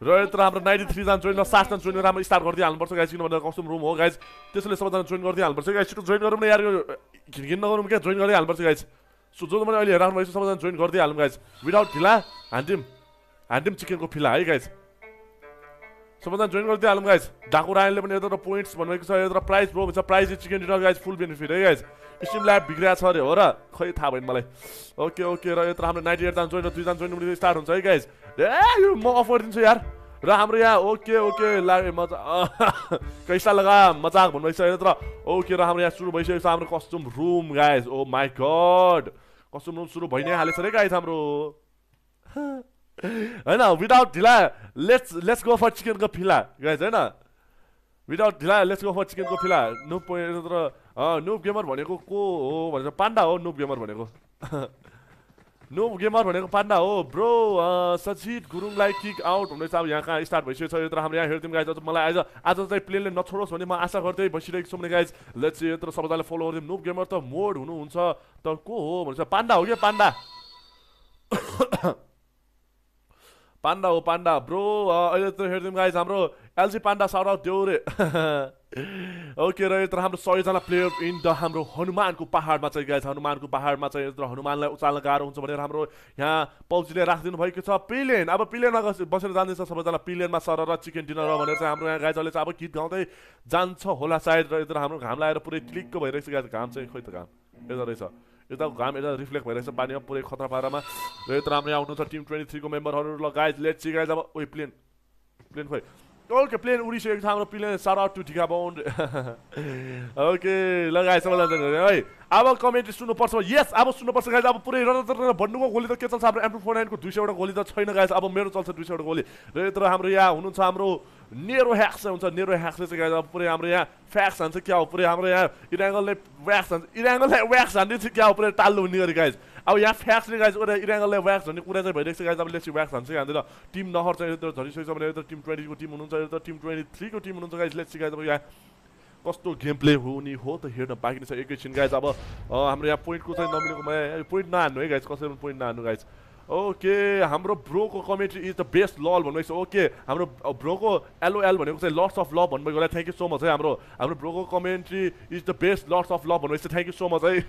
र यत्र हाम्रो नाइन्टी थ्रीजना जोइन सातजना जोइन राम्रो स्टार्ट गरिदिइ हाल्नुपर्छ गाइस किनभने कस्टम रुम हो गाइस त्यसैले सबैजना जोइन गरिदिइ हाल्नुपर्छ गाइस छिटो जोइन गरौँ न यार यो नगरौँ क्या जोइन गरिदिइ हाल्नुपर्छ गाइस सो जो मैले अहिले हेराउनु भएको सबैजना जोइन गरिदिइ हालौँ गाइस विदाउट ढिला हान्डिम हान्डिम चिकनको फिला है गाइस सबैजना जोइन गरिदिइ हालौँ गाइस डाकु पनि यता पोइन्ट्स भन्नुभएको छ यता प्राइज प्रो भन्छ prize chicken dinner guys full benefit है गाइस स्टिम ल्याब बिग्रिएको छ अरे हो र खै थाहा भएन मलाई ओके ओके र यत्र हाम्रो नाइन्टी एटजना जोइन दुईजना जोइन स्टार्ट हुन्छ है गाइस ए यो म अफर दिन्छु यार र हाम्रो यहाँ ओके ओके लाग्यो मजा कैसा लगा मजाक भन्नुभएको छ यत्र ओके र हाम्रो यहाँ सुरु भइसकेको छ हाम्रो custom room guys oh my god custom room सुरु भइ नै हालेछ रे गाइस हाम्रो होइन विदाउट ढिला लेट्स लेट्स गो फर चिकनको फिला गाइस होइन विदाउट ढिला लेट्स गो फर चिकनको फिला नुप नुप गेमर भनेको को हो भनेर पान्डा हो नुप गेमर भनेको नुप गेमर भनेको पान्डा हो ब्रो सचित गुरुङलाई किक आउट हुँदैछ अब यहाँ कहाँ स्टार्ट भइसकेको छ यत्र हाम्रो यहाँ हेर्थ्यौँ गाइज मलाई आज आज चाहिँ प्लेनले नछोडोस् भन्ने म आशा गर्दै बसिरहेको छु भने गाइज लेट्स यत्र सबैजनाले फलो गरिदिउँ। नुप गेमर त मोड हुनुहुन्छ। त को हो भनेर पान्डा हो क्या पान्डा? पान्डा हो पान्डा। ब्रो अहिले त हेरिदिउँ गाइज हाम्रो एलसी पान्डा सारा देऊ रे। ओके र यत्र हाम्रो सयजना प्लेयर इन द हाम्रो हनुमानको पहाडमा चाहिँ गाइज हनुमानको पहाडमा चाहिँ यत्र हनुमानलाई उचाल्न गाह्रो हुन्छ भनेर हाम्रो यहाँ पौजीले राखिदिनु भएको छ। पिलेन अब पिलेनमा बसेर जाँदैछ सबैजना पिलेनमा सर र चिकन डिनर भनेर चाहिँ हाम्रो यहाँ गाइजले चाहिँ अब गीत गाउँदै जान्छ होला सायद र यत्र हाम्रो घाम लगाएर पुरै क्लिकको भइरहेको छ गाइज घाम चाहिँ खोइ त घाम। यता रहेछ। यता घाम यता रिफ्लेक्ट भइरहेको छ पानीमा पुरै खतरा पारामा। र यत्र हाम्रो यहाँ आउनुहुन्छ टिम ट्वेन्टी थ्रीको मेम्बरहरू ल गाइज लेट सी गाइज अब ओइ प्लेन प्लेन खोइ। ओके प्लेन उडिसकेको छ हाम्रो प्लेन सार टु ठिका बाउन्ड ओके लगाए सबैजना है अब कमेन्ट सुन्नुपर्छ यस अब सुन्नुपर्छ गाइज अब पुरै र भन्नुको गोली त के चल्छ हाम्रो एमपी फोर नाइनको दुई सयवटा गोली त छैन गाइज अब मेरो चल्छ दुई सयवटा गोली. र यत्र हाम्रो यहाँ हुनुहुन्छ हाम्रो नेरो ह्याक्स हुन्छ नेरो ह्याक्सले चाहिँ पुरै हाम्रो यहाँ फ्याक्स हान्छ क्या हो पुरै हाम्रो यहाँ इराङ्गलले व्याक्स हान्छ इराङ्गलले व्याक्स हान्ने चाहिँ क्या हो पुरै टाल्लो हुने गरी गाइज अब यहाँ फ्याक्सले गाइज एउटा इराङ्गललाई व्याक्स भन्ने कुरा चाहिँ भइरहेको छ गाइज अब लेसी व्याक्स हान्छ हान्दैन टिम नहर चाहिँ यता झरिसकेको छ भने यता टिम ट्वेन्टीको टिम हुनुहुन्छ यता टिम ट्वेन्टी थ्रीको टिम हुनुहुन्छ गाइज लेसी गाइज अब यहाँ कस्तो गेम प्ले हुने हो त हेर्न बाँकी छ एकैछिन गाइज अब हाम्रो यहाँ पोइन्टको चाहिँ नमिलेको पोइन्ट नहान्नु है गाइज कसैले पोइन्ट नहान्नु गाइज ओके हाम्रो ब्रोको commentary is the best lol भन्नुभएको छ। ओके हाम्रो ब्रोको एलओएल भनेको चाहिँ लट्स अफ लभ भन्नुभएको होला थ्याङ्क यू सो मच है। हाम्रो हाम्रो ब्रोको commentary is the best lots of love भन्नुभएको छ। थ्याङ्क यू सो मच है।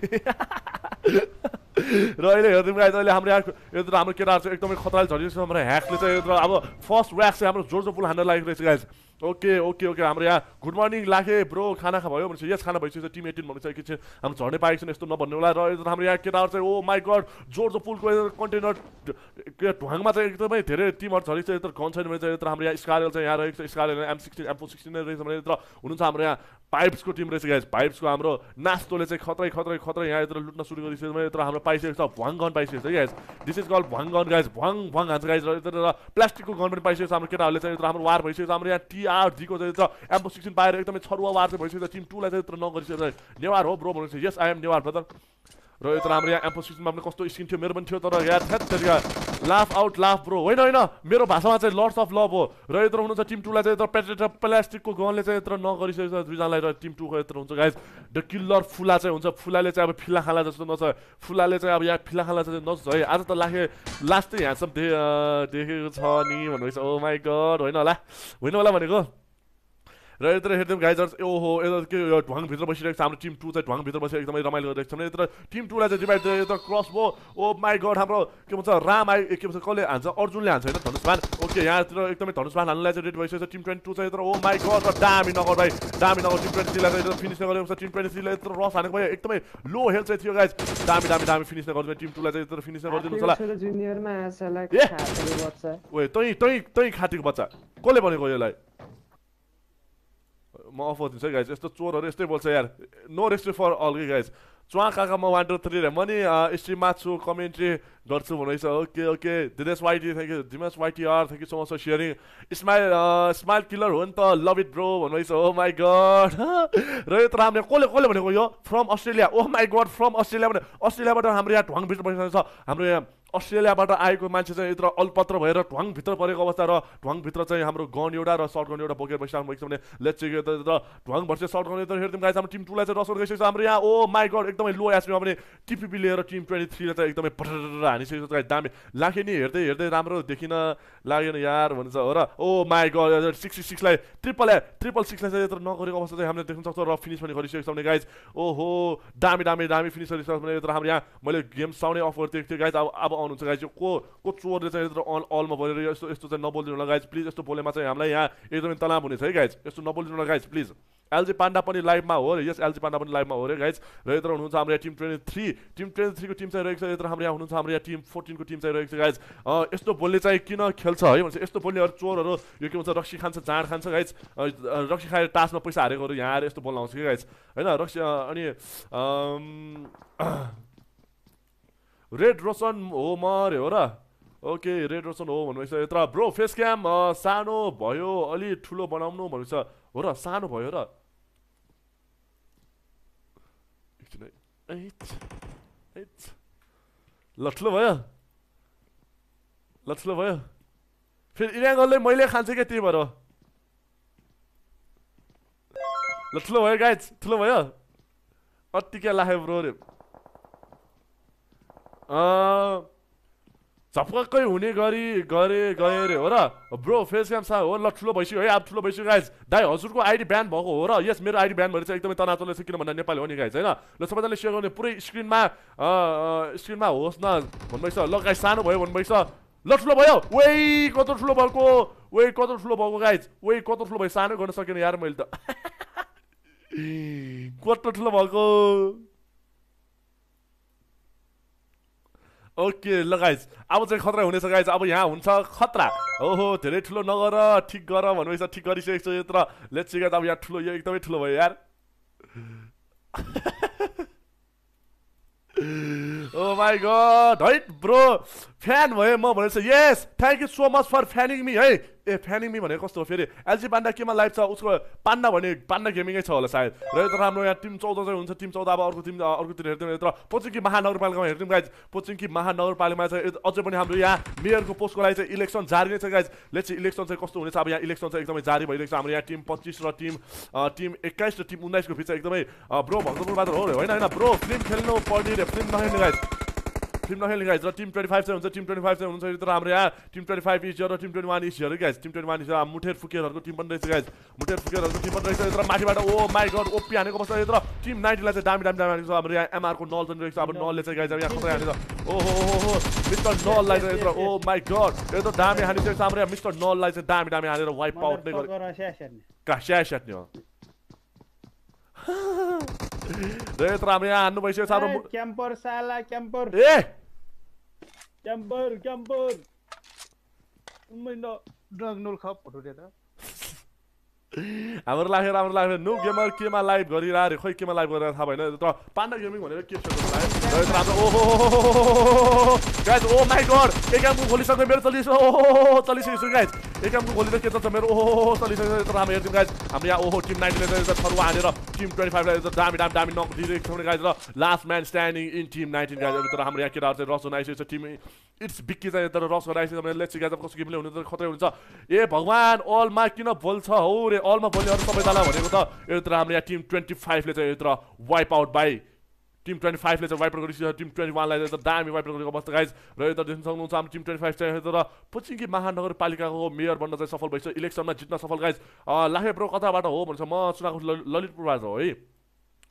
र अहिले हेरिदिउँ गाइज अहिले हाम्रो यहाँ हाम्रो केटाहरू चाहिँ एकदमै खतराले झरिएको छ। हाम्रो ह्याकले चाहिँ अब फर्स्ट व्याक्स चाहिँ हाम्रो जोर जोर पुल हान्न लागेको रहेछ गाइज ओके ओके ओके हाम्रो यहाँ गुड मर्निङ लाखे ब्रो खाना खा भयो भनेपछि यस खाना भइसकेको छ टिम एटिन भनिसकेको छ हाम्रो झर्ने पाएको छैन यस्तो नभन्नु होला। र हाम्रो यहाँ केटाहरू चाहिँ ओ माई गड जोर जो पुलको कन्टेनर ढुवाङमा चाहिँ एकदमै धेरै टिमहरू झरेको छ यत्र गन छैन भने चाहिँ यत्र हाम्रो यहाँ स्कारल चाहिँ यहाँ रहेको छ scar L M sixteen M four sixteen रहेछ भने यत्र हुनुहुन्छ हाम्रो यहाँ पाइप्सको टिम रहेछ गाइज पाइप्सको हाम्रो नास्तोले चाहिँ खतरै खतरै खतरै यहाँ यत्र लुट्न सुरु गरिसकेको छ यत्र हाम्रो पाइसकेको छ भुवाङ गन पाइसकेको छ गाइज दिस इज कल भुवाङ गन गाइज भुवाङ भुवाङ हान्छ गाइज र यत्र प्लास्टिकको गन पनि पाइसकेको छ हाम्रो केटाहरूले चाहिँ यत्र हाम्रो वार भइसकेको छ। हाम्रो यहाँ टिआरजीको चाहिँ यत्र एम्पो सिक्सटिन पाएर एकदमै छरुवा वार चाहिँ भइसकेको टिम टूलाई चाहिँ छ नेवार हो ब्रो भनेको yes I am Newar brother र यत्र हाम्रो यहाँ एम्पो सिक्सटिनमा पनि कस्तो स्किन थियो मेरो पनि थियो तर यहाँ that laugh out laugh bro होइन होइन। मेरो भाषामा चाहिँ लर्ड्स अफ लभ हो। र यत्र हुनुहुन्छ टिम टूलाई चाहिँ यत्र पेटेट प्लास्टिकको गनले चाहिँ यत्र नगरिसकेको छ। दुईजनालाई र टिम टूको यत्र हुन्छ गाइज द किल्लर फुला चाहिँ हुन्छ। फुलाले चाहिँ अब फिला खाला जस्तो नछ। फुलाले चाहिँ अब यहाँ फिला खाला चाहिँ नछ है। आज त लाखे लास्टै दे देखेको छ नि छ ओ माई गड होइन होला। होइन होला भनेको? र यत्र हेर्दै गाइजर्स ओहो यता के ढुवाङभित्र बसिरहेको छ हाम्रो टिम टू चाहिँ ढुवाङभित्र बसेर एकदमै रमाइलो गरिरहेको छ भने यत्र टिम टूलाई चाहिँ डिभाइड यता क्रस भयो ओ माई गड हाम्रो के भन्छ राम आइ के भन्छ कसले हान्छ? अर्जुनले हान्छ होइन धनुषमान ओके यहाँतिर एकदमै धनुषमान हाल्नुलाई चाहिँ रेडी भइसकेको छ टिम ट्वेन्टी टू चाहिँ यत्र ओ माई गड र दामी नगर भाइ दामी नगर टिम ट्वेन्टी थ्रीलाई चाहिँ फिनिस नगरेको छ टिम ट्वेन्टी थ्रीलाई यत्र रस हानेको भयो एकदमै लो हेल्थ चाहिँ थियो गाइज दामी दामी दामी फिनिस नगरिदिनु टिम टूलाई चाहिँ यत्र फिनिस नगरिदिनु होला। ए तै तै तै खातीको बच्चा। कसले भनेको यसलाई म अफर दिन्छु है गाइज यस्तो चोरहरू यस्तै बोल्छ यार नो रेस्पेक्ट फर अल कि गाइज चुवा काका म वान टू थ्री म नि स्ट्रिममा छु कमेन्ट्री गर्छु भनेको छ okay okay Dinesh YT thank you Dinesh YT are thank you so much for sharing smile smile killer हो नि त लभ इट ब्रो छ ओ माई गड र यत्रो हाम्रो कसले कसले भनेको यो from Australia oh my god from Australia भने अस्ट्रेलियाबाट हाम्रो यहाँ ढुवाङभित्र बसिरहेको छ हाम्रो यहाँ अस्ट्रेलियाबाट आएको मान्छे चाहिँ यत्र अल्पत्र भएर ढुवाङभित्र परेको अवस्था र ढुवाङभित्र चाहिँ हाम्रो गन एउटा र सर्ट गन एउटा बोकेर बसिरहनु भएको छ भने लेट्स चेक यता ढुवाङ भर्से सर्ट गन यता हेर्दै गाइस हाम्रो टिम टूलाई चाहिँ रसर गइसकेको छ हाम्रो यहाँ ओ माई गड एकदमै लो एसपीमा पनि टिपिपी लिएर टिम ट्वेन्टी थ्रीले चाहिँ एकदमै पटर हानिसकेको छ। दामी लाखे नि हेर्दै हेर्दै राम्रो देखिन लागेन यार भन्छ हो र। ओ माई गड सिक्सटी सिक्सलाई ट्रिपल ट्रिपल सिक्सलाई चाहिँ यत्र नगरेको अवस्था चाहिँ हामीले देख्न सक्छौँ र फिनिस पनि गरिसकेको छ भने गाइज ओहो दामी दामी दामी फिनिस गरिसकेको छ भने यत्र हाम्रो यहाँ मैले गेम साउने अफ गरिदिएको थिएँ गाइज अब अब आउनुहुन्छ गाइज को को चोरले चाहिँ यत्रो अल अलमा बोलेर यस्तो यस्तो चाहिँ नबोलिदिनु होला गाइज प्लिज यस्तो बोलेमा चाहिँ हामीलाई यहाँ एकदमै तनाव हुनेछ है गाइज यस्तो नबोलिदिनु होला गाइज प्लिज एलजी पाण्डा पनि लाइभमा हो र यस एलजी पाण्डा पनि लाइभमा हो रे गाइज र यत्र हुनुहुन्छ हाम्रो यहाँ team twenty three team twenty थ्रीको team चाहिँ रहेको छ यत्र हाम्रो यहाँ हुनुहुन्छ हाम्रो यहाँ टिम फोर्टिनको टिम चाहिँ रहेको छ गाइज यस्तो बोल्ने चाहिँ किन खेल्छ है भन्छ यस्तो बोल्नेहरू चोरहरू यो के भन्छ रक्सी खान्छ जाँड खान्छ गाइज रक्सी खाएर टासमा पैसा हारेकोहरू यहाँ आएर यस्तो बोल्न आउँछ कि गाइज होइन रक्सी अनि रेड रोसन हो म अरे हो र ओके रेड रोसन हो भन्नुभएको छ यत्र ब्रो फेस क्याम सानो भयो अलि ठुलो बनाउनु भन्नु छ हो र सानो भयो र। ल ठुलो भयो ल ठुलो भयो। फेरि इराङ्गलले मैले खान्छ क्या त्यही भएर? ल ठुलो भयो गाइज ठुलो भयो। अति क्या लाखे ब्रो अरे झपक्कै हुने गरी गरे गए अरे हो र ब्रो फेस क्याम सा हो ल ठुलो भइसक्यो है अब ठुलो भइसक्यो गाइज दाइ हजुरको आइडी ब्यान भएको हो र यस मेरो आइडी ब्यान भएर चाहिँ एकदमै तनाव चल्दैछ किन भन्दा नेपाली हो नि गाइज होइन ल सबैजनाले सेयर गर्ने पुरै स्क्रिनमा स्क्रिनमा होस् न भन्नुभएको छ ल गाइज सानो भयो भन्नुभएको छ ल ठुलो भयो वेइ कत्रो ठुलो भएको वेइ कत्रो ठुलो भएको गाइज वेइ कत्रो ठुलो भयो सानो गर्न सकेन यार मैले त कत्रो ठुलो भएको ओके ल गाइज अब चाहिँ खतरा हुनेछ गाइज अब यहाँ हुन्छ खतरा ओहो धेरै ठुलो नगर ठिक गर भन्नुभएछ ठिक गरिसकेको छु यत्र लेट्स गाइज अब यहाँ ठुलो यो एकदमै ठुलो भयो यार ओ माई गड है ब्रो फ्यान भएँ म भनेको yes thank you so much for fanning me है ए फ्यानिङ भनेको कस्तो हो? फेरि एलजी पाण्डा केमा लाइभ छ उसको पाण्डा भने पाण्डा गेमिङै छ होला सायद। र यता राम्रो यहाँ टिम चौध चाहिँ हुन्छ टिम चौध अब अर्को टिम अर्कोतिर हेर्दैनौँ यत्र पोचिङकी महानगरपालिकामा हेर्दैनौँ गाइज पोचिङकी महानगरपालिकामा चाहिँ अझै पनि हाम्रो यहाँ मेयरको पोस्टको लागि चाहिँ इलेक्सन जारी नै छ गाइज लेट्स इलेक्सन चाहिँ कस्तो हुनेछ? अब यहाँ इलेक्सन चाहिँ एकदमै जारी भइरहेको छ। हाम्रो यहाँ टिम पच्चिस र टिम टिम एक्काइस र टिम उन्नाइसको बिच एकदमै ब्रो भक्तपुरबाट हो होइन होइन ब्रो फिल्म खेल्नु पर्ने फिल्म नहेर्ने गाइज टिम नखेल्ने गाइज र टिम ट्वेन्टी फाइभ चाहिँ हुन्छ टिम ट्वेन्टी फाइभ चाहिँ हुन्छ तर हाम्रो यहाँ टिम ट्वेन्टी फाइभ इज र टिम ट्वेन्टी वान इज हरू guys team twenty one is मुठेर फुकेरहरूको टिम पनि रहेछ गाइज मुठेर फुकेरहरूको टिम पनि रहेछ तर माथिबाट ओ माई गड ओपी हानेको बस्छ तर टिम नाइन्टीलाई चाहिँ दामी दामी दामी हानेको छ हाम्रो यहाँ एमआरको नल पनि रहेछ अब नलले चाहिँ गाइज यहाँ खतरा हानेछ ओहो हो हो मिस्टर नललाई चाहिँ यत्र ओ माई गड यत्रो दामी हानिसकेको छ हाम्रो यहाँ मिस्टर नललाई चाहिँ दामी दामी हानेर वाइप आउट नै गरेको कहाँ स्या स्याट्ने हो यत्रो हाम्रो यहाँ हान्नु भइसक्यो क्याम्पर साला क्याम्पर ए क्याम्पर क्याम्पर ड्रग नोल खप फोटो हाम्रो लाग्यो राम्रो लाग्यो नो गेमर केमा लाइभ गरिरह अरे खोइ केमा लाइभ गरेर थाहा भएन तर पाण्डा गेमिङ भनेर के छ गाइज ओ माई गड एकामको खोलिसक्यो मेरो चलिस ओहो चलिसकेको छु गाइज एकामको खोली त के चल्छ मेरो ओहो चलिसक्यो तर हाम्रो हेर्छौँ गाइज हाम्रो यहाँ ओहो टिम नाइन्टीले थरुवा हानेर टिम ट्वेन्टी फाइभलाई दामी दामी दामी नक दिइरहेको छ गाइज र last man standing in team nineteen guys तर हाम्रो यहाँ केटाहरू चाहिँ रस आइसकेको छ टिम इट्स बिक्की चाहिँ तर रस आइसकेको छ लेट्स गाइज कसो गेमले हुने त खतरै हुन्छ ए भगवान् अलमा किन बोल्छ हौ रे अलमा बोल्ने अरू सबैजनालाई भनेको त यत्र हाम्रो यहाँ टिम ट्वेन्टी फाइभले चाहिँ यत्र wipe out by team twenty फाइभले चाहिँ वाइपर गरिसक्यो टिम ट्वेन्टी वानलाई त दामी वाइपर गरेको अवस्था गाइज र यता देख्न सक्नुहुन्छ हाम्रो टिम ट्वेन्टी फाइभ चाहिँ तर पुचिङ्गी महानगरपालिकाको मेयर बन्न चाहिँ सफल भइसक्यो इलेक्सनमा जित्न सफल गाइज लाखे प्रो कताबाट हो भन्छ म चुनावको ललितपुरबाट हो है।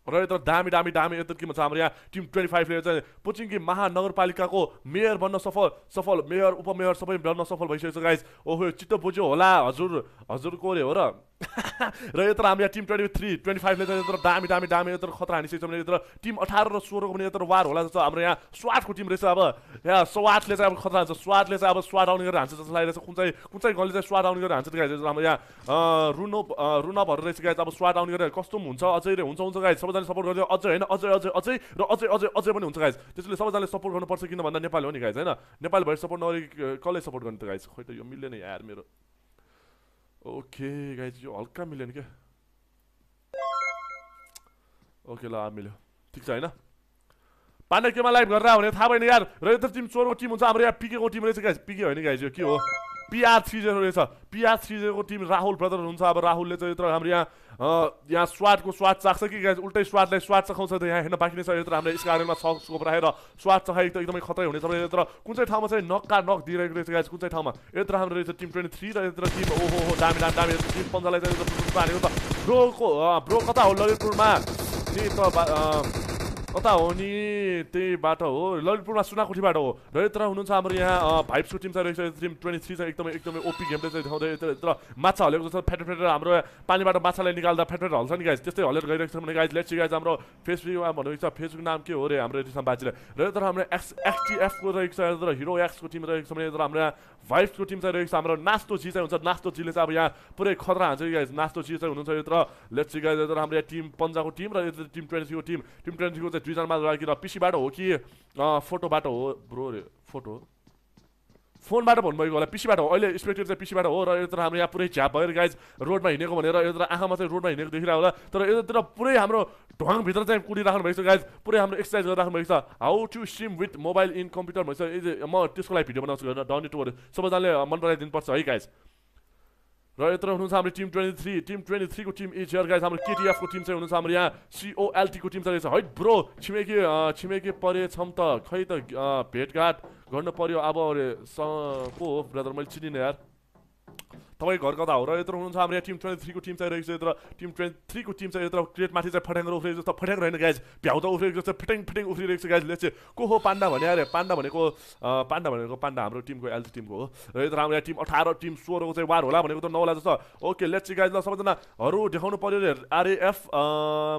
र यता दामी दामी दामी यता के भन्छ हाम्रो यहाँ टिम ट्वेन्टी फाइभले चाहिँ पुचिङ्गी महानगरपालिकाको मेयर बन्न सफल सफल मेयर उपमेयर सबै बन्न सफल भइसकेको छ गाइज ओहो चित्त बुझ्यो होला। हजुर हजुरको हो र? र यत्र यहाँ टिम ट्वेन्टी थ्री ट्वेन्टी फाइभले चाहिँ यत्र दामी दामी दामी यत्र खतरा हानिसकेको छ यत्र टिम अठार र सोह्रको पनि यत्र वार होला जस्तो हाम्रो यहाँ स्वाटको टिम रहेछ अब। यहाँ स्वाटले चाहिँ अब खतरा हान्छ। स्वाटले चाहिँ अब स्वाट आउने गरेर हान्छ जस्तो लागिरहेछ कुन चाहिँ कुन चाहिँ गलले चाहिँ स्वाट आउने गरेर हान्छ गाइज हाम्रो यहाँ रुनोप रुनपहरू रहेछ गाइज अब स्वाट आउने गरेर कस्तो हुन्छ? अझै हुन्छ हुन्छ गाइज सबैजनाले सपोर्ट गरिदियो। अझै होइन अझै अझै अझै र अझै अझै अझै पनि हुन्छ गाइज त्यसैले सबैजनाले सपोर्ट गर्नुपर्छ। किन भन्दा नेपाली हो नि गाइज होइन? नेपाली भएर सपोर्ट नगरी कसले सपोर्ट गर्ने त गाइज खोइ त यो मिल्दैन यार मेरो। ओके गाइज यो हल्का मिलेन क्या ओके ल मिल्यो ठिक छ होइन पाण्डे केमा लाइभ गरेर भने थाहा भएन यार र यता टिम चोरको टिम हुन्छ हाम्रो यहाँ पिकेको टिम रहेछ गाइज पिके होइन गाइज यो के हो पिआर थ्री रहेछ पिआर थ्री जेरोको टिम राहुल ब्रदर हुनुहुन्छ अब राहुलले चाहिँ यत्रो हाम्रो यहाँ यहाँ स्वादको स्वाद चाख्छ कि उल्टै स्वादलाई स्वाद चखाउँछ त यहाँ हेर्न बाँकी नै छ यत्र हाम्रो स्कोप राखेर स्वाद चखाइ त एकदमै खतरै हुनेछ यत्र कुन चाहिँ ठाउँमा चाहिँ नक्का नक दिइरहेको रहेछ गाइज कुन चाहिँ ठाउँमा? यत्र हाम्रो रहेछ टिम ट्वेन्टी थ्री र यत्र टिम ओहो हो दामी दामी दामी टिम पन्जालाई चाहिँ ब्रोको ब्रो कता हो ललितपुरमा? कता हो नि त्यही बाटो हो ललितपुरमा सुनाकोठीबाट हो र यत्र हुनुहुन्छ हाम्रो यहाँ भाइब्सको टिम चाहिँ रहेछ टिम ट्वेन्टी थ्री चाहिँ एकदमै एकदमै ओपी गेमले चाहिँ देखाउँदै यत्र माछा हलेको छ फेटर फेटर हाम्रो पानीबाट माछालाई निकाल्दा फेटर हल्छ नि गाइज त्यस्तै हलेर गइरहेको छ भने गाइज लेट्स गाइज हाम्रो फेसबुकमा भनेको छ फेसबुक नाम के हो रे हाम्रो रिसम बाजीले र यत्र हाम्रो एक्स एक्सटिएफको रहेको छ यत्र हिरो एक्सको टिम रहेको छ भने यत्र हाम्रो यहाँ भाइब्सको टिम चाहिँ रहेको छ हाम्रो नास्तो जी चाहिँ हुन्छ नास्तो जीले चाहिँ अब यहाँ पुरै खतरा हान्छ गाइज नास्तो जी चाहिँ हुनुहुन्छ यत्र लेट्स गाइज यत्र हाम्रो यहाँ टिम पन्जाको टिम र यत्र टिम ट्वेन्टी थ्रीको टिम टिम ट्वेन्टी थ्रीको चाहिँ दुईजनामा राखेर पिसीबाट हो कि? फोटोबाट हो। Bro photo. फोनबाट भन्नुभएको होला पिसीबाट हो। अहिले स्पेक्टेड चाहिँ पिसीबाट हो र यत्र हाम्रो यहाँ पुरै झ्याप भएर गाइज रोडमा हिँडेको भनेर यत्र आँखामा चाहिँ रोडमा हिँडेको देखिरहेको होला। तर यतातिर पुरै हाम्रो ढुवाङभित्र चाहिँ कुदिराख्नु भएको छ गाइज पुरै हाम्रो एक्सर्साइज गरिराख्नु भएको छ। How to stream with mobile in computer भन्छ म त्यसको लागि भिडियो बनाउँछु डाउन टुवर सबैजनाले मन पराइदिनुपर्छ है गाइज र यत्र हुनुहुन्छ हाम्रो team twenty three. Team twenty थ्रीको team is here guys हाम्रो केटिएफको टिम चाहिँ हुनुहुन्छ हाम्रो यहाँ सिओएलटीको टिम चाहिँ रहेछ। है ब्रो छिमेकी छिमेकी परेछौँ त खै त भेटघाट गर्नु पर्यो। अब अरे स को हो? ब्रदर मैले चिनिनँ यार। तपाईँ घर कता हो र यत्रो हुनुहुन्छ हाम्रो यहाँ टिम ट्वेन्टी थ्रीको टिम चाहिँ रहेको छ यत्र टिम ट्वेन्टी थ्रीको टिम चाहिँ यत्र क्रिएटमाथि चाहिँ फट्याङ्ग्रो उफ्रेको जस्तो फट्याङ्ग्रो होइन गाइज भ्याउ त उफ्रेको जस्तो फिटिङ फिटिङ उफ्रिरहेको छ गाइजले चाहिँ को हो पाण्डा भने? अरे पाण्डा भनेको पाण्डा भनेको पाण्डा हाम्रो टिमको एलटी टिमको हो। र यत्र हाम्रो यहाँ टिम अठार टिम सोह्रको चाहिँ वार होला भनेको त नहोला जस्तो। ओके लेट्स गाइज ल सबैजनाहरू देखाउनु पर्यो रे आरएएफ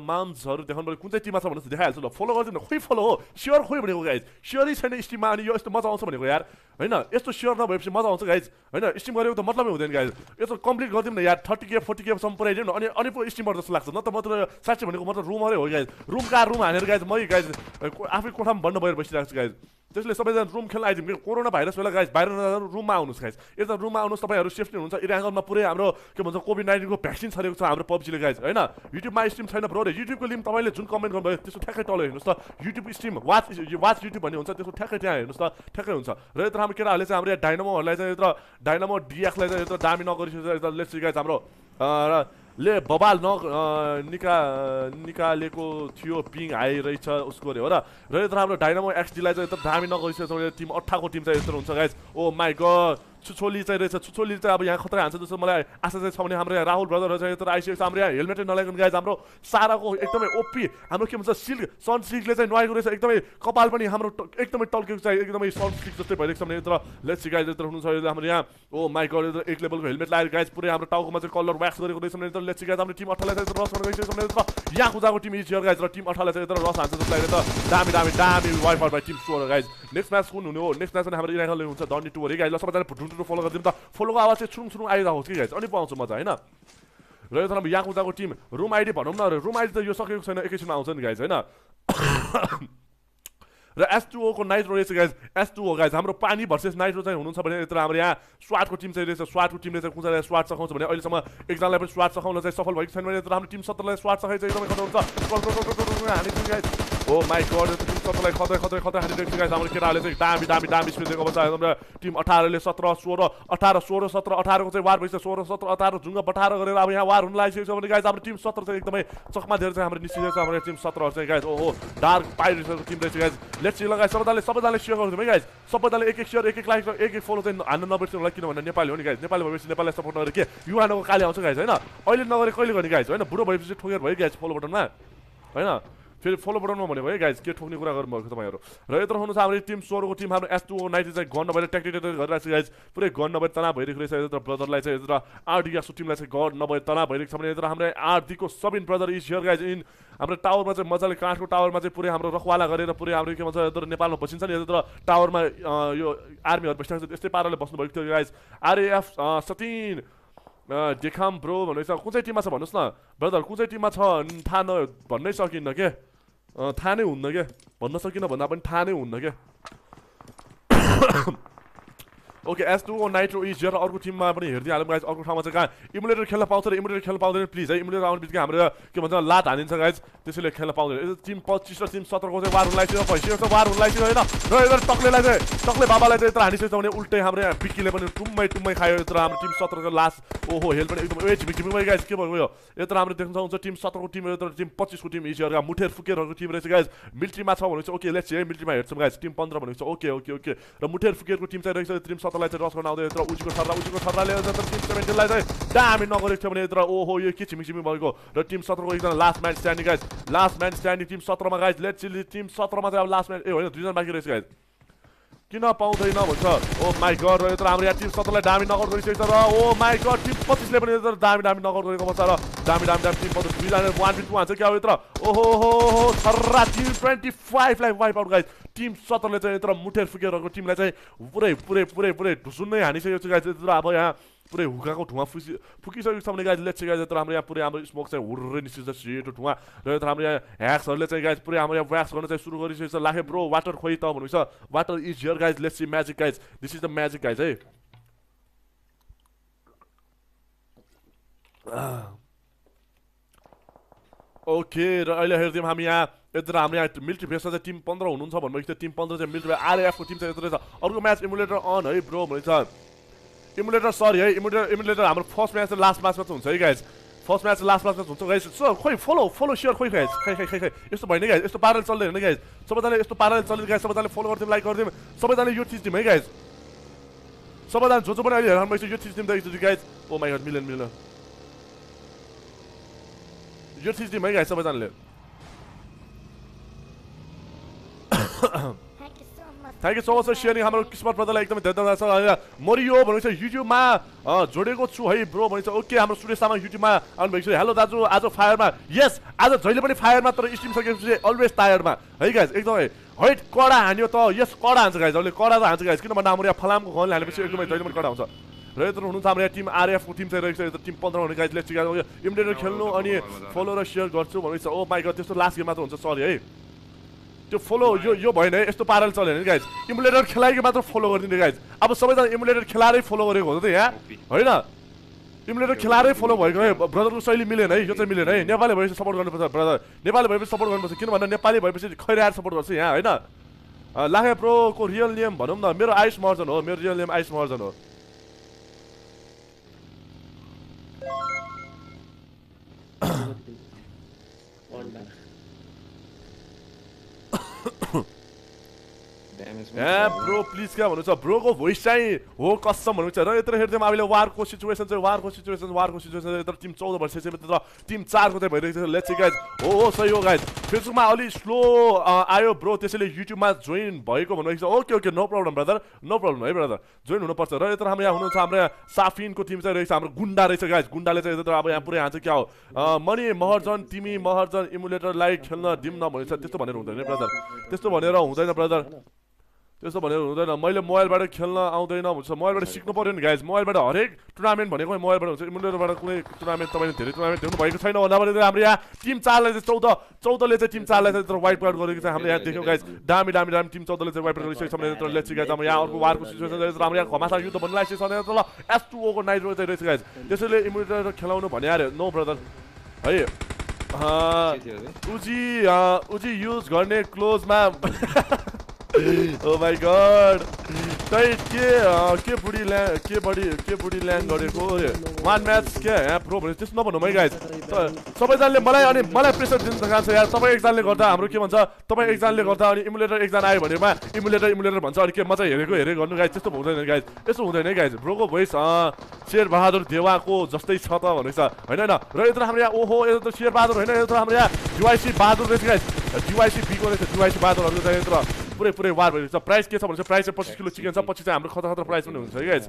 माम्सहरू देखाउनु पर्यो। कुन चाहिँ टिममा छ भन्नुहोस् देखाइहाल्छु ल। फलो गरिदिनु खोइ फलो हो। स्योर खोइ भनेको गाइज स्योरै छैन स्टिममा अनि यो यस्तो मजा आउँछ भनेको यार। होइन यस्तो स्योर नभएपछि मजा आउँछ गाइज होइन स्टिम गरेको त मतलबै हुँदैन गाइज यस्तो कम्प्लिट गरिदिउँ न यार। थर्टी के फोर्टी केसम्म पुऱ्याइदिउँ न। अनि अनि पो स्टिमर जस्तो लाग्छ। न त मात्र साँच्चै भनेको मात्र रुमरै हो गाइज रुम कहाँ रुम हानेर गाइज मै गाइज आफै कोठामा बन्द भएर बसिरहेको छु गाइज त्यसले सबैजना रुम खेल्न आइदिउँ। कोरोना भाइरस बेला गाइज बाहिर नजानु रुममा आउनुहोस् गाइज यता रुममा आउनुहोस् तपाईँहरू सेफ्टी हुनुहुन्छ। इराङ्गलमा पुरै हाम्रो के भन्छ कोभिड नाइन्टिनको भ्याक्सिन छरेको छ हाम्रो पब्जीले गाइज होइन? युट्युबमा स्ट्रिम छैन ब्रो युट्युबको लिङ्क तपाईँले जुन कमेन्ट गर्नुभयो त्यसको ठ्याक्कै तल हेर्नुहोस् त। YouTube stream watch watch YouTube भन्ने हुन्छ त्यसको ठ्याक्कै त्यहाँ हेर्नुहोस् त। ठ्याक्कै हुन्छ। र यत्र हाम्रो केटाहरूले चाहिँ हाम्रो यहाँ डाइनामोहरूलाई चाहिँ यत्र डाइनामो डिएक्सलाई चाहिँ यत्र दामी नगरिसकेको लेट्स गाइज हाम्रो। र ले बबाल न निका निकालेको थियो पिङ हाई रहेछ उसको अरे हो र। र यत्र हाम्रो डाइनामो एक्सडीलाई चाहिँ यत्रो दामी नगरिसकेको छ टिम अठाको टिम चाहिँ यत्रो हुन्छ गाइज ओ माई गड छुछोली चाहिँ रहेछ छुछोली चाहिँ अब यहाँ खतरा हान्छ जस्तो मलाई आशा चाहिँ छ भने हाम्रो यहाँ राहुल ब्रदर चाहिँ यत्रो आइसकेको छ हाम्रो यहाँ हेलमेटै नलागेको गाइज हाम्रो साराको एकदमै ओपी हाम्रो के भन्छ सिल्क सन सिल्कले चाहिँ नुहाएको रहेछ एकदमै कपाल पनि हाम्रो एकदमै टल्केको चाहिँ एकदमै सन सिल्क जस्तै भइरहेको छ भने यत्र लेट्स गाइज यत्र हुनुहुन्छ हाम्रो यहाँ ओ यत्र एक लेभलको हेलमेट लगाएर गाइज पुरै हाम्रो टाउकोमा चाहिँ कलर व्याक्स गरेको रहेछ भने लेट्स गाइज हाम्रो टिम अठालाई चाहिँ रस गइसकेको छ भने यहाँ खुजाको टिम इज गाइज र टिम अठालाई चाहिँ यत्र रस हान्छ जस्तो लागेर त दामी दामी दामी वाइफाई बाई टिम सोह्र गाइज नेक्स्ट म्याच कुन हुने हो नेक्स्ट म्याच हाम्रो इराकले हुन्छ डन्डी टू गाइज ल सबैजना ढुन्डु फलो गरिदिउँ त फलोको आवाज चाहिँ छुरुङ छुरुङ आइरहेको कि गाइज अनि पाउँछ मजा होइन र यो तर याकुजाको टिम रुम आइडी भनौँ न रुम आइडी त यो सकेको छैन एकैछिनमा आउँछ नि गाइज होइन र एस टू ओको नाइट्रो रहेछ guys S two O guys हाम्रो पानी भर्सेस नाइट्रो चाहिँ हुनुहुन्छ भने यत्र हाम्रो यहाँ स्वाटको टिम चाहिँ रहेछ स्वाटको टिमले चाहिँ कुन चाहिँ स्वाट सघाउँछ भने अहिलेसम्म एकजनालाई पनि स्वाट सघाउन चाहिँ सफल भएको छैन भने यत्र हाम्रो टिम सत्रलाई स्वाट सघाइ चाहिँ एकदमै खतरा यो त टिम सत्रलाई खतरा खतरा खतरा हानिरहेको छ गाइज हाम्रो केटाहरूले चाहिँ दामी दामी दामी स्पिड छ हाम्रो टिम अठारले सत्र सोह्र अठार सोह्र सत्र अठारको चाहिँ वार भइसक्यो सोह्र सत्र अठार झुङ्ग बठार गरेर अब यहाँ वार हुन लागिसकेको भने गाइज हाम्रो टिम सत्र चाहिँ एकदमै चकमा धेरै चाहिँ हाम्रो निस्किएको छ हाम्रो टिम सत्र चाहिँ गाइज ओहो डार्क पाइरहेको टिम रहेछ गाइज लेट्स लगाए सबैजनाले सबैजनाले सेयर गरिदिउँ है गाइज सबैजनाले एक एक सेयर एक एक लाइक एक एक फलो चाहिँ हान्न नबिर्सिनु होला किनभने नेपाली हो नि गाइज नेपाली भएपछि नेपालीलाई सपोर्ट नगरेर के युवानको काले आउँछ गाइज होइन अहिले नगरे कहिले गर्ने गाइज होइन बुढो भएपछि ठोकेर भयो गाइज फलो बटनमा होइन फेरि फलो बटनमा भनेको है गाइज के ठोक्ने कुरा गर्नुभएको तपाईँहरू र यत्रो हुनुहुन्छ हाम्रो टिम सोह्रको टिम हाम्रो एस टू नाइन्टी चाहिँ गन नभएर ट्याक्टिक गरिरहेको छ गाइज पुरै गन नभएर तनाव भइरहेको रहेछ यत्र ब्रदरलाई चाहिँ यत्र आरडीको टिमलाई चाहिँ गन नभए तनाव भइरहेको छ भने यत्र हाम्रो आरडीको Sabin brother is here guys in हाम्रो टावरमा चाहिँ मजाले काठको टावरमा चाहिँ पुरै हाम्रो रखवाला गरेर पुरै हाम्रो के भन्छ यत्र नेपालमा बसिन्छ नि यत्र टावरमा यो आर्मीहरू बसिरहेको छ त्यस्तै पाराले बस्नुभएको थियो गाइज आरएएफ सतिन अँ, देखाम ब्रो छ कुन चाहिँ टिममा छ भन्नुहोस् न ब्रदर कुन चाहिँ टिममा छ थाहा न भन्नै सकिन्न के थाहा नै हुन्न के भन्न सकिनँ भन्दा पनि थाहा नै हुन्न के okay S two nitro is र अर्को टिममा पनि हेरिदिइहालौँ गाइज अर्को ठाउँमा चाहिँ कहाँ इमुलेटर खेल्न पाउँछ र इमुलेटर खेल्न पाउँदैन प्लिज है इमुलेटर आउने बित्तिकै हाम्रो के भन्छ लात हानिन्छ गाइज त्यसैले खेल्न पाउँदैन टिम पच्चिस र टिम सत्रको चाहिँ वार हुन लागिसक्यो भइसकेको छ वार हुन लागिसक्यो होइन र यता टक्लेलाई चाहिँ टक्ले बाबालाई चाहिँ यत्र हानिसकेको छ भने उल्टै हाम्रो यहाँ बिक्कीले पनि टुम्मै टुम्मै खायो यत्र हाम्रो टिम सत्रको लास्ट ओहो हेल पनि एकदम ए झिमिक गाइज के भयो यत्र हाम्रो देख्न सक्नुहुन्छ टिम सत्रको टिम यत्र टिम पच्चिसको टिम इजिहरूका मुठेर फुकेरहरूको टिम रहेछ गाइज मिलिट्रीमा छ भनेपछि ओके लेट्स है मिलिट्रीमा हेर्छौँ गाइज टिम पन्ध्र भनेको छ ओके ओके ओके र मुठेर फुकेरको टिम चाहिँ रहेछ टिम सत्रलाई चाहिँ रस आउँदै यत्र उजीको छर्रा उजीको छर्राले टिम सेभेन्टिनलाई चाहिँ दामी नगरेको थियो भने यत्र ओहो यो के छिमिक छिमिक भएको र टिम सत्रको एकजना last match standing guys last match standing team सत्रमा गाइज लेट चिल्ली टिम सत्रमा चाहिँ अब लास्ट म्याच ए होइन दुईजना बाँकी रहेछ गाइज किन पाउँदैन भन्छ? ओ माई गड र यत्र हाम्रो यहाँ टिम सत्रलाई दामी नगर गरिसकेको छ र ओ माई गड टिम पच्चिसले पनि दामी दामी नगर गरेको पर्छ र दामी दामी दामी टिम पच्चिस दुईजना वान फिफ्टी हान्छ क्या यत्र ओहो हो छर्रा टिम ट्वेन्टी फाइभलाई वाइप आउट गाइज टिम सत्रले चाहिँ यत्र मुठेर फुकेरहरूको टिमलाई चाहिँ पुरै पुरै पुरै पुरै ढुसुन्नै हानिसकेको छ गाइज यत्र अब यहाँ पुरै हुकाको धुवा फुसी फुकिसकेको छ भने गाइज लेट्स गाइज यत्र हाम्रो यहाँ पुरै हाम्रो स्मोक चाहिँ हुर्रै निस्किन्छ सेतो धुवा र यत्र हाम्रो यहाँ ह्याक्सहरूले चाहिँ गाइज पुरै हाम्रो यहाँ व्याक्स गर्न चाहिँ सुरु गरिसकेको छ लाखे ब्रो वाटर खोइ त भन्नु छ water is here guys let's see magic guys this is the magic guys है ओके र अहिले हेरिदिउँ हामी यहाँ यत्र हाम्रो यहाँ मिलिट्री बेसमा चाहिँ टिम पन्ध्र हुनुहुन्छ भन्नुभएको थियो टिम पन्ध्र चाहिँ मिलिट्री आरएफको टिम चाहिँ यत्र छ अर्को म्याच इमुलेटर अन है ब्रो भनेछ। इमुलेटर सरी है इमुलेटर इमुलेटर हाम्रो फर्स्ट म्याच चाहिँ लास्ट म्याचमा चाहिँ हुन्छ है गाइज फर्स्ट म्याच लास्ट म्याचमा हुन्छ गाइज सो खोइ फलो फलो सेयर खोइ गाइज खै खै खै खै यस्तो भएन गाइज यस्तो पाराले चल्दैन होइन गाइज सबैजनाले यस्तो पाराले चल्दैन गाइज सबैजनाले फलो गरिदिउँ लाइक गरिदिउँ सबैजनाले यो चिज दिउँ है गाइज सबैजना जो जो पनि अहिले हेर्नु यो चिज दिउँ त गाइज ओ माई गड मिलेन मिलेन यो चिज दिउँ है गाइज सबैजनाले thank you so much for sharing हाम्रो किस्मत ब्रदरलाई एकदमै धन्यवाद छ। मरियो भनेको छ युट्युबमा जोडेको छु है ब्रो भनेको छ ओके हाम्रो सुरेश तामाङ युट्युबमा आउनुभएको छ। हेलो दाजु आज फायरमा। यस आज जहिले पनि फायरमा तर स्टिम सकेपछि अलवेज टायरमा है गाइज एकदमै। हैट कडा हान्यो त। यस कडा हान्छ गाइज अहिले कडा त हान्छ गाइज किन भन्दा हाम्रो यहाँ फलामको घरले हालेपछि एकदमै जहिले पनि कडा हुन्छ। र यत्रो हुनुहुन्छ हाम्रो यहाँ टिम आरएफको टिम चाहिँ रहेको छ टिम पन्ध्र हुने गाइजले इमिडिएटर खेल्नु अनि फलो र सेयर गर्छु भनेको छ ओ माइक त्यस्तो लास्ट गेममा त हुन्छ सरी है। त्यो फलो यो यो भएन है यस्तो पाराले चल्यो नि गाइज इमुलेटर खेलाइको मात्र फलो गरिदिने गाइज अब सबैजना इमुलेटर खेलाएरै फलो गरेको हो त यहाँ। होइन? इमुलेटर खेलाएरै फलो भएको है ब्रदरको शैली मिलेन है यो चाहिँ मिलेन है। नेपाली भएपछि सपोर्ट गर्नुपर्छ ब्रदर नेपाली भएपछि सपोर्ट गर्नुपर्छ किन भन्दा नेपाली भएपछि खैराएर सपोर्ट गर्छ यहाँ होइन? लाखे प्रोको रियल नेम भनौँ न मेरो आयुष महर्जन हो मेरो रियल नेम आयुष महर्जन हो। Huh. ए ब्रो प्लिज क्या भन्नु छ ब्रोको भोइस चाहिँ हो कसम भन्नु छ र यत्र हेर्दै हामीले वारको सिचुएसन चाहिँ वारको सिचुएसन वारको सिचुएसन यत्र टिम चौध भइसकेपछि तर टिम चारको चाहिँ भइरहेको छ। लेट्स गाइज हो हो सही हो गाइज फेसबुकमा अलि स्लो आयो ब्रो। त्यसैले युट्युबमा जोइन भएको भन्नुभएको छ। Okay okay no problem brother no problem है ब्रदर जोइन हुनुपर्छ। र यत्र हाम्रो यहाँ हुनुहुन्छ हाम्रो यहाँ साफिनको टिम चाहिँ रहेछ हाम्रो गुन्डा रहेछ गाइज गुन्डाले चाहिँ यत्र अब यहाँ पुरै हान्छ क्या हो। मणि महर्जन तिमी महर्जन इमुलेटरलाई खेल्न दिउँ न भनेको छ त्यस्तो भनेर हुँदैन ब्रदर त्यस्तो भनेर हुँदैन ब्रदर त्यस्तो भनेर हुँदैन। मैले मोबाइलबाट खेल्न आउँदैन। भन्छ मोबाइलबाट सिक्नु पऱ्यो नि गाइज मोबाइलबाट हरेक टुर्नामेन्ट भनेको मोबाइलबाट हुन्छ। इमुलेटरबाट कुनै टुर्नामेन्ट तपाईँले धेरै टुर्नामेन्ट देख्नु भएको छैन भन्दा भने हाम्रो यहाँ टिम चारलाई चाहिँ चौध चौधले चाहिँ टिम चारलाई चाहिँ वाइप आउट गरेको चाहिँ हामीले यहाँ देख्यौँ गाइज दामी दामी दामी टिम चौधले चाहिँ वाइप आउट गरिसकेको छ। भने लेट्स गाइज अब यहाँ अर्को वारको सिचुएसन रहेछ हाम्रो यहाँ घमासा युद्ध भन्नु लागेको छ। ल एस टू ओको नाइट चाहिँ रहेछ गाइज त्यसैले इमुलेटर खेलाउनु भने अरे नो ब्रदर है। उजी उजी युज गर्ने क्लोजमा ओ माई गड खै के के बुढी ल्यान्ड के बढी के बुढी ल्यान्ड गरेको? वान म्याच के यहाँ प्रो भने त्यस्तो नभनौँ है गाइज सबैजनाले मलाई अनि मलाई प्रेसर दिनु चाहन्छ यार। तपाईँ एकजनाले गर्दा हाम्रो के भन्छ? तपाईँ एकजनाले गर्दा अनि इमुलेटर एकजना आयो भनेमा इमुलेटर इमुलेटर भन्छ अनि के म चाहिँ हेरेको हेरेको गर्नु गाइज त्यस्तो हुँदैन गाइज त्यस्तो हुँदैन है गाइज ब्रोको भोइस शेर बहादुर देवाको जस्तै छ त भनेको छ होइन? र यत्र हाम्रो यहाँ ओहो यत्र शेर बहादुर होइन यत्र हाम्रो यहाँ। डिवाइसी बहादुर रहेछ गाइज डिवाइसी बीको रहेछ डिवाइसी बहादुरहरू चाहिँ यत्र पुरै पुरै वार भइरहेको छ प्राइस के छ भने चाहिँ प्राइस चाहिँ पच्चिस किलो चिकन छ पछि चाहिँ हाम्रो खतरा खतरा प्राइस पनि हुन्छ है गाइज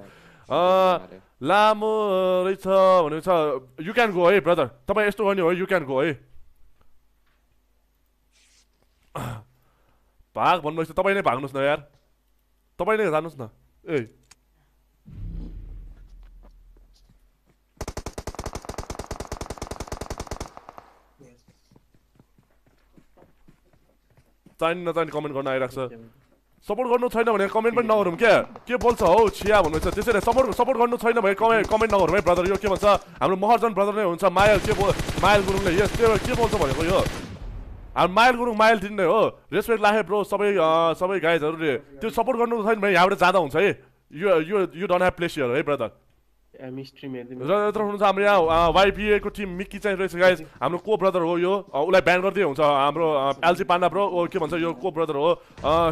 लामो रहेछ भनेको छ यु क्यान गो है ब्रदर तपाईँ यस्तो गर्ने हो यु क्यान गो है। भाग भन्नुहोस् तपाईँ नै भाग्नुहोस् न यार। तपाईँ नै जानुहोस् न। ए। चाहिने नचाहिने कमेन्ट गर्न आइरहेको छ। सपोर्ट गर्नु छैन भने कमेन्ट पनि नगरौँ क्या। के बोल्छ हौ? छिया भन्नुहुन्छ। त्यसैले सपोर्ट सपोर्ट गर्नु छैन भने कमेन्ट कमेन्ट नगरौँ है ब्रदर यो के भन्छ? हाम्रो महर्जन ब्रदर नै हुन्छ मायल। के बो मायल गुरुङले यस त्यो के बोल्छ भनेको यो? हाम्रो मायल गुरुङ मायल दिने हो। रेस्पेक्ट लाखे ब्रो सबै सबै गाइजहरूले त्यो सपोर्ट गर्नु छैन भने यहाँबाट जाँदा हुन्छ है। यो यो you don't have place here है ब्रदर र यत्र हुनुहुन्छ हाम्रो यहाँ वाइपिएको टिम मिक्की चाहिँ रहेछ गाइज हाम्रो को ब्रदर हो यो उसलाई ब्यान गरिदिए हुन्छ हाम्रो एलसी पाण्डा ब्रो ओ के भन्छ यो को ब्रदर हो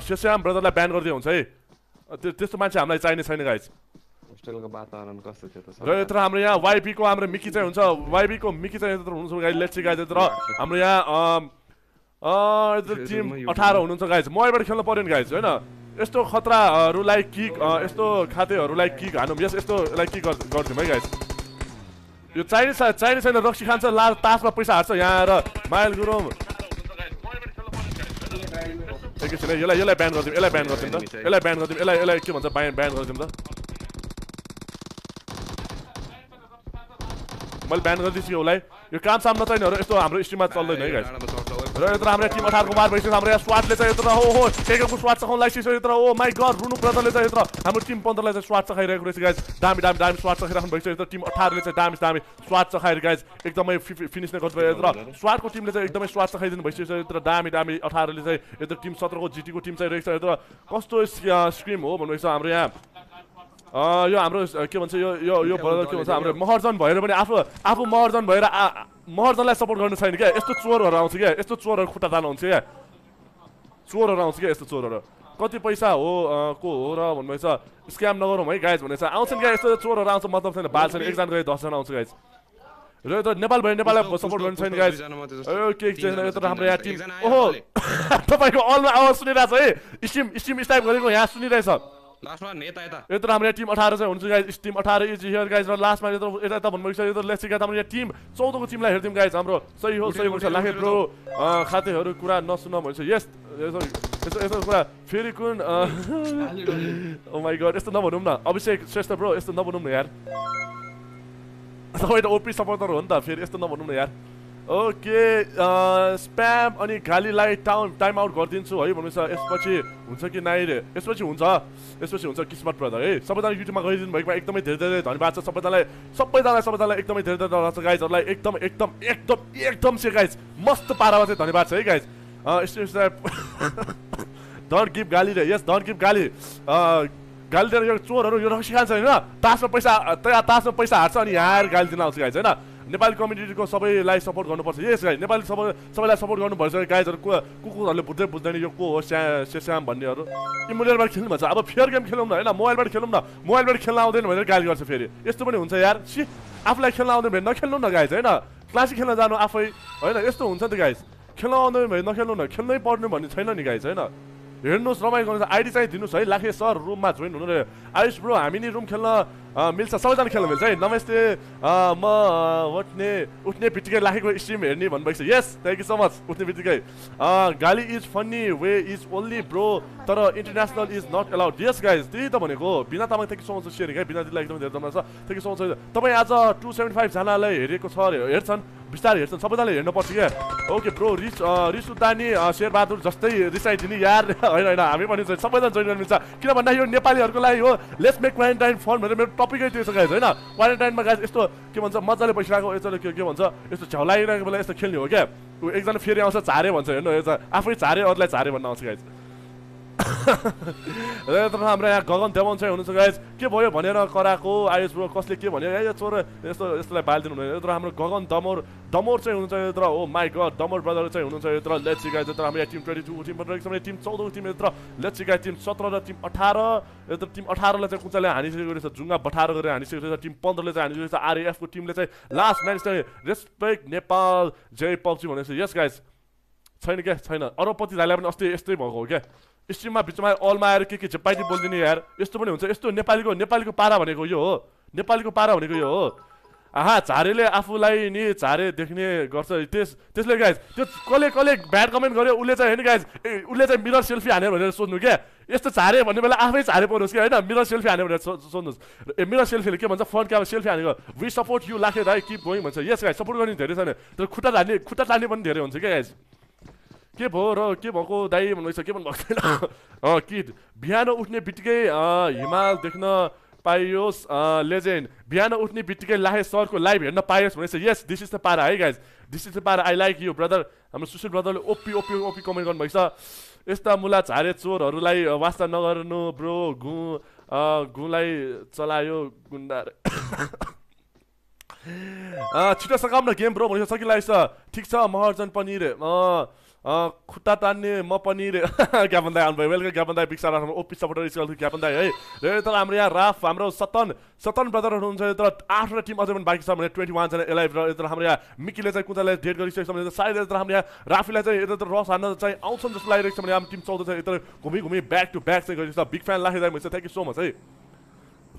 शेष्याम ब्रदरलाई ब्यान गरिदिए हुन्छ है त्यो त्यस्तो मान्छे हामीलाई चाहिने छैन गाइज होस्टेलको वातावरण कस्तो थियो त र यत्र हाम्रो यहाँ वाइपीको हाम्रो मिकी चाहिँ हुन्छ वाइपीको मिकी चाहिँ यत्र हुनुहुन्छ गाइज लेट्सी गाइज यत्र हाम्रो यहाँ यत्र टिम अठार हुनुहुन्छ गाइज मोबाइलबाट खेल्नु पऱ्यो नि गाइज होइन यस्तो खतराहरूलाई किक यस्तो खातेहरूलाई किक हानौँ यस यस्तोलाई किक गर्- गरिदिउँ है गाइज यो चाइनिज चाइनिज छैन रक्सी खान्छ ला तासमा पैसा हार्छ यहाँ आएर माइल गुरुङ। एकैछिन यसलाई यसलाई ब्यान गरिदिउँ यसलाई ब्यान गरिदिउँ त। यसलाई ब्यान गरिदिउँ यसलाई यसलाई के भन्छ ब्यान ब्यान गरिदिउँ त। मैले ब्यान गरिदिन्छु उसलाई यो काम साम नचाहिनेहरू यस्तो हाम्रो स्ट्रिममा चल्दैन है गाइस र यत्र हाम्रो टिम अठारको मार भइसक्यो हाम्रो यहाँ स्वाटले चाहिँ यत्र हो हो। टेकेको स्वाट चखाउन लागिसक्यो यत्र ओ माई गड रुनु ब्रदरले चाहिँ यत्र हाम्रो टिम पन्ध्रलाई चाहिँ स्वाट चखाइरहेको रहेछ गाइज दामी दामी दामी स्वाट चखाइराख्नु भइसक्यो यत्र। टिम अठारले चाहिँ दामी दामी स्वाट चखाएर गाइज एकदमै फिनिस नै गर्नुभयो यत्र। स्वाटको टिमले चाहिँ एकदमै स्वाट चखाइदिनु भइसक्यो यत्र। दामी दामी अठारले चाहिँ यत्र टिम सत्रको जिटीको टिम चाहिँ रहेछ यत्र। कस्तो स्क्रिम हो भन्नुभएको छ हाम्रो यहाँ। यो हाम्रो के भन्छ यो यो यो brother के भन्छ हाम्रो महर्जन भएर पनि आफू आफू महर्जन भएर महर्जनलाई सपोर्ट गर्नु छैन क्या। यस्तो चोरहरू आउँछ क्या यस्तो चोरहरू खुट्टा तान्नु हुन्छ क्या। चोरहरू आउँछ क्या यस्तो चोरहरू। कति पैसा हो को हो र भन्नुभएछ स्क्याम नगरौँ है गाइज भनेछ। आउँछन् क्या यस्तो चोरहरू आउँछ मतलब छैन। बाल छैन एकजना गए दसजना आउँछ गाइज र यो त नेपाल भयो नेपाललाई सपोर्ट गर्नु छैन गाइज यो के छैन यो त हाम्रो यहाँ टिम। ओहो! तपाईँको अलमा आवाज सुनिरहेछ है। स्टिम स्टिम स्टाइप गरेको यहाँ सुनिरहेछ। लास्टमा नेता यत्र हाम्रो यहाँ टिम अठार चाहिँ हुन्छ गाइज टिम अठार इज हियर गाइज र लास्टमा यत्र यता यता भन्नुभएको छ यत्र लेट्स गाइज हाम्रो यहाँ टिम चौधको टिमलाई हेरिदिउँ गाइज हाम्रो सही हो सही हुन्छ लाखे ब्रो खातेहरू कुरा नसुन भन्छ यस यसो यसो कुरा फेरि कुन ओ गड यस्तो नभनौँ न अभिषेक श्रेष्ठ ब्रो यस्तो नभनौँ न यार। तपाईँ त ओपी सपोर्टर हो नि त फेरि यस्तो नभनौँ न यार। ओके स्प्याम अनि गालीलाई टाउन टाइम आउट गरिदिन्छु है भन्नुहोस् यसपछि हुन्छ कि नाइ रे यसपछि हुन्छ। यसपछि हुन्छ किस्मत ब्रदर है। सबैजना युट्युबमा गइदिनु भएकोमा एकदमै धेरै धेरै धन्यवाद छ। सबैजनालाई सबैजनालाई सबैजनालाई एकदमै धेरै धेरै धन्यवाद छ गाइजहरूलाई एकदम एकदम एकदम एकदम से गाइज मस्त पारामा चाहिँ धन्यवाद छ है गाइज डन्ट गिभ गाली रे। यस डन्ट गिभ गाली। गाली दिएर यो चोरहरू यो रक्सी खान्छ होइन? तासमा पैसा तासमा पैसा हार्छ अनि यहाँ गाली दिन आउँछ गाइज होइन? नेपाली कम्युनिटीको सबैलाई सपोर्ट गर्नुपर्छ। यस गाई नेपाली सबै सबैलाई सपोर्ट गर्नुपर्छ। गाइजहरू को कुकुरहरूले बुझ्दै बुझ्दैन यो को हो स्या स्याम भन्नेहरू। इमोलियरबाट खेल्नु भन्छ अब फेयर गेम खेलौँ न होइन? मोबाइलबाट खेलौँ न। मोबाइलबाट खेल्न आउँदैन भनेर गाली गर्छ फेरि। यस्तो पनि हुन्छ यार। सी आफूलाई खेल्न आउँदैन भने नखेल्नु न गाइज होइन? क्लासिक खेल्न जानु आफै होइन? यस्तो हुन्छ नि त गाइज खेल्न आउँदैन भने नखेल्नु न। खेल्नै पर्ने भन्ने छैन नि गाइज होइन? हेर्नुहोस् रमाइलो गर्नुहोस् आइडी चाहिँ दिनुहोस् है लाखे सर रुममा जोइन हुनु रे आयुष ब्रो हामी नि रुम खेल्न मिल्छ सबैजना खेल्न मिल्छ है। नमस्ते म उठ्ने उठ्ने बित्तिकै लाखेको स्ट्रिम हेर्ने भन्नुभएको छ। Yes thank you so much उठ्ने बित्तिकै। गाली is funny way is only bro तर international is not allowed yes guys त्यही त भनेको Bina Tamang thank you so much sharing है। बिना दिदीलाई एकदम धेरै धन्यवाद छ। थ्याङ्क यू सो मच तपाईँ आज टु सेभेन्टी फाइभजनालाई हेरेको छ हेर्छन्। बिस्तारै हेर्छन् सबैजनाले हेर्नुपर्छ क्या ओके ब्रो रिस रिस उदानी अँ, शेरबहादुर जस्तै रिसाइदिने यार। होइन होइन हामी पनि सबैजना जोइन गर्नु मिल्छ किन भन्दा यो नेपालीहरूको लागि हो लेट्स मेक क्वारेन्टाइन फन भनेर मेरो टपिकै त्यो छ गाइज होइन? क्वारेन्टाइनमा गाइज यस्तो के भन्छ मजाले बसिरहेको यस्तो के के भन्छ यस्तो झलाइरहेको बेला यस्तो खेल्ने हो क्या? एकजना फेरि आउँछ झारे भन्छ हेर्नु आफै झारे अरूलाई झारे भन्न आउँछ गाइज यता हाम्रो यहाँ गगन देवन चाहिँ हुनुहुन्छ गाइज के भयो भनेर कराएको आयुष ब्रो कसले के भन्यो यो चोर यस्तो यस्तोलाई बालिदिनु हुँदैन यत्र हाम्रो गगन दमोर दमोर चाहिँ हुनुहुन्छ यत्र ओ माई गड दमोर ब्रदर चाहिँ हुनुहुन्छ यत्र लेट्सी गाइज यत्र हाम्रो यहाँ टिम ट्वेन्टी टू टिम रहेको छ टिम चौधको टिम यत्र लेट्सी गाइज टिम सत्र र टिम अठार यत्र टिम अठारलाई चाहिँ कुचाले हानिसकेको रहेछ जुङ्गा बठार गरेर हानिसकेको रहेछ टिम पन्ध्रले चाहिँ हानिसकेको रहेछ आरएएफको टिमले चाहिँ लास्ट म्याच चाहिँ रेस्पेक्ट नेपाल जय पब्जी भनेको छ यस गाइज छैन क्या छैन। अरबपति दाइलाई पनि अस्ति यस्तै भएको हो क्या स्ट्रिममा बिचमा अलमा आएर के के झेप्पाइदी बोलिदिने यार। यस्तो पनि हुन्छ। यस्तो नेपालीको नेपालीको पारा भनेको यो हो। नेपालीको पारा भनेको यो हो। आहा झारेले आफूलाई नि झारे देख्ने गर्छ। त्यस त्यसले गाइज त्यो कसले कसले ब्याड कमेन्ट गर्यो उसले चाहिँ होइन गाइज ए उसले चाहिँ मिरर सेल्फी हान्यो भनेर सोध्नु क्या यस्तो झारे भन्ने बेला आफै झारे पर्नुहोस् कि? होइन? मिरर सेल्फी हान्यो भनेर सोध्नुहोस्। ए मिरर सेल्फीले के भन्छ? फ्रन्ट क्यामेरा सेल्फी हानेको। वी सपोर्ट यु लाखे दाइ किप गोइङ भन्छ। यस गाइज सपोर्ट गर्ने धेरै छ नि तर खुट्टा तान्ने खुट्टा तान्ने पनि धेरै हुन्छ क्या गाइज के भयो र के भएको दाई भन्नुहोस् के भन्नुभएको अँ किट बिहान उठ्ने बित्तिकै हिमाल देख्न पाइयोस् लेजेन्ड बिहान उठ्ने बित्तिकै लाहे सरको लाइभ हेर्न पाइयोस् भनेपछि यस दिस इज द पारा है guys this is the para I like you brother हाम्रो सुशील ब्रदरले ओपी ओपी ओपी कमेन्ट गर्नुभएको छ यस्ता मुला झारे चोरहरूलाई वास्ता नगर्नु ब्रो घु घुलाई चलायो गुन्डा छिटो सकाउन गेम ब्रो भनेको सकिरहेछ ठिक छ महर्जन पनिर खुट्टा तान्ने म पनिर ज्ञापन दाई आउनुभयो। वेलकम ज्ञापन दाई बिक्सा राख्नु ओपी सपोर्टर स्कुल ज्ञापन दाई है। र तर हाम्रो यहाँ राफ हाम्रो सतन सतन ब्रदर हुनुहुन्छ। तर आठवटा टिम अझै पनि बाँकी छ भने ट्वेन्टी वानजना एलाइभ र यता हाम्रो यहाँ मिकीले चाहिँ कुदालाई डेट गरिसकेको छ भने सायद यता हाम्रो यहाँ राफीलाई चाहिँ यता रस हान्न चाहिँ आउँछन् जस्तो लागिरहेको छ भने हाम्रो टिम चौध चाहिँ यता घुमी घुमी ब्याक टु ब्याक चाहिँ गरिरहेको छ बिग फ्यान लाखेर मैले थ्याङ्क यू सो मच है।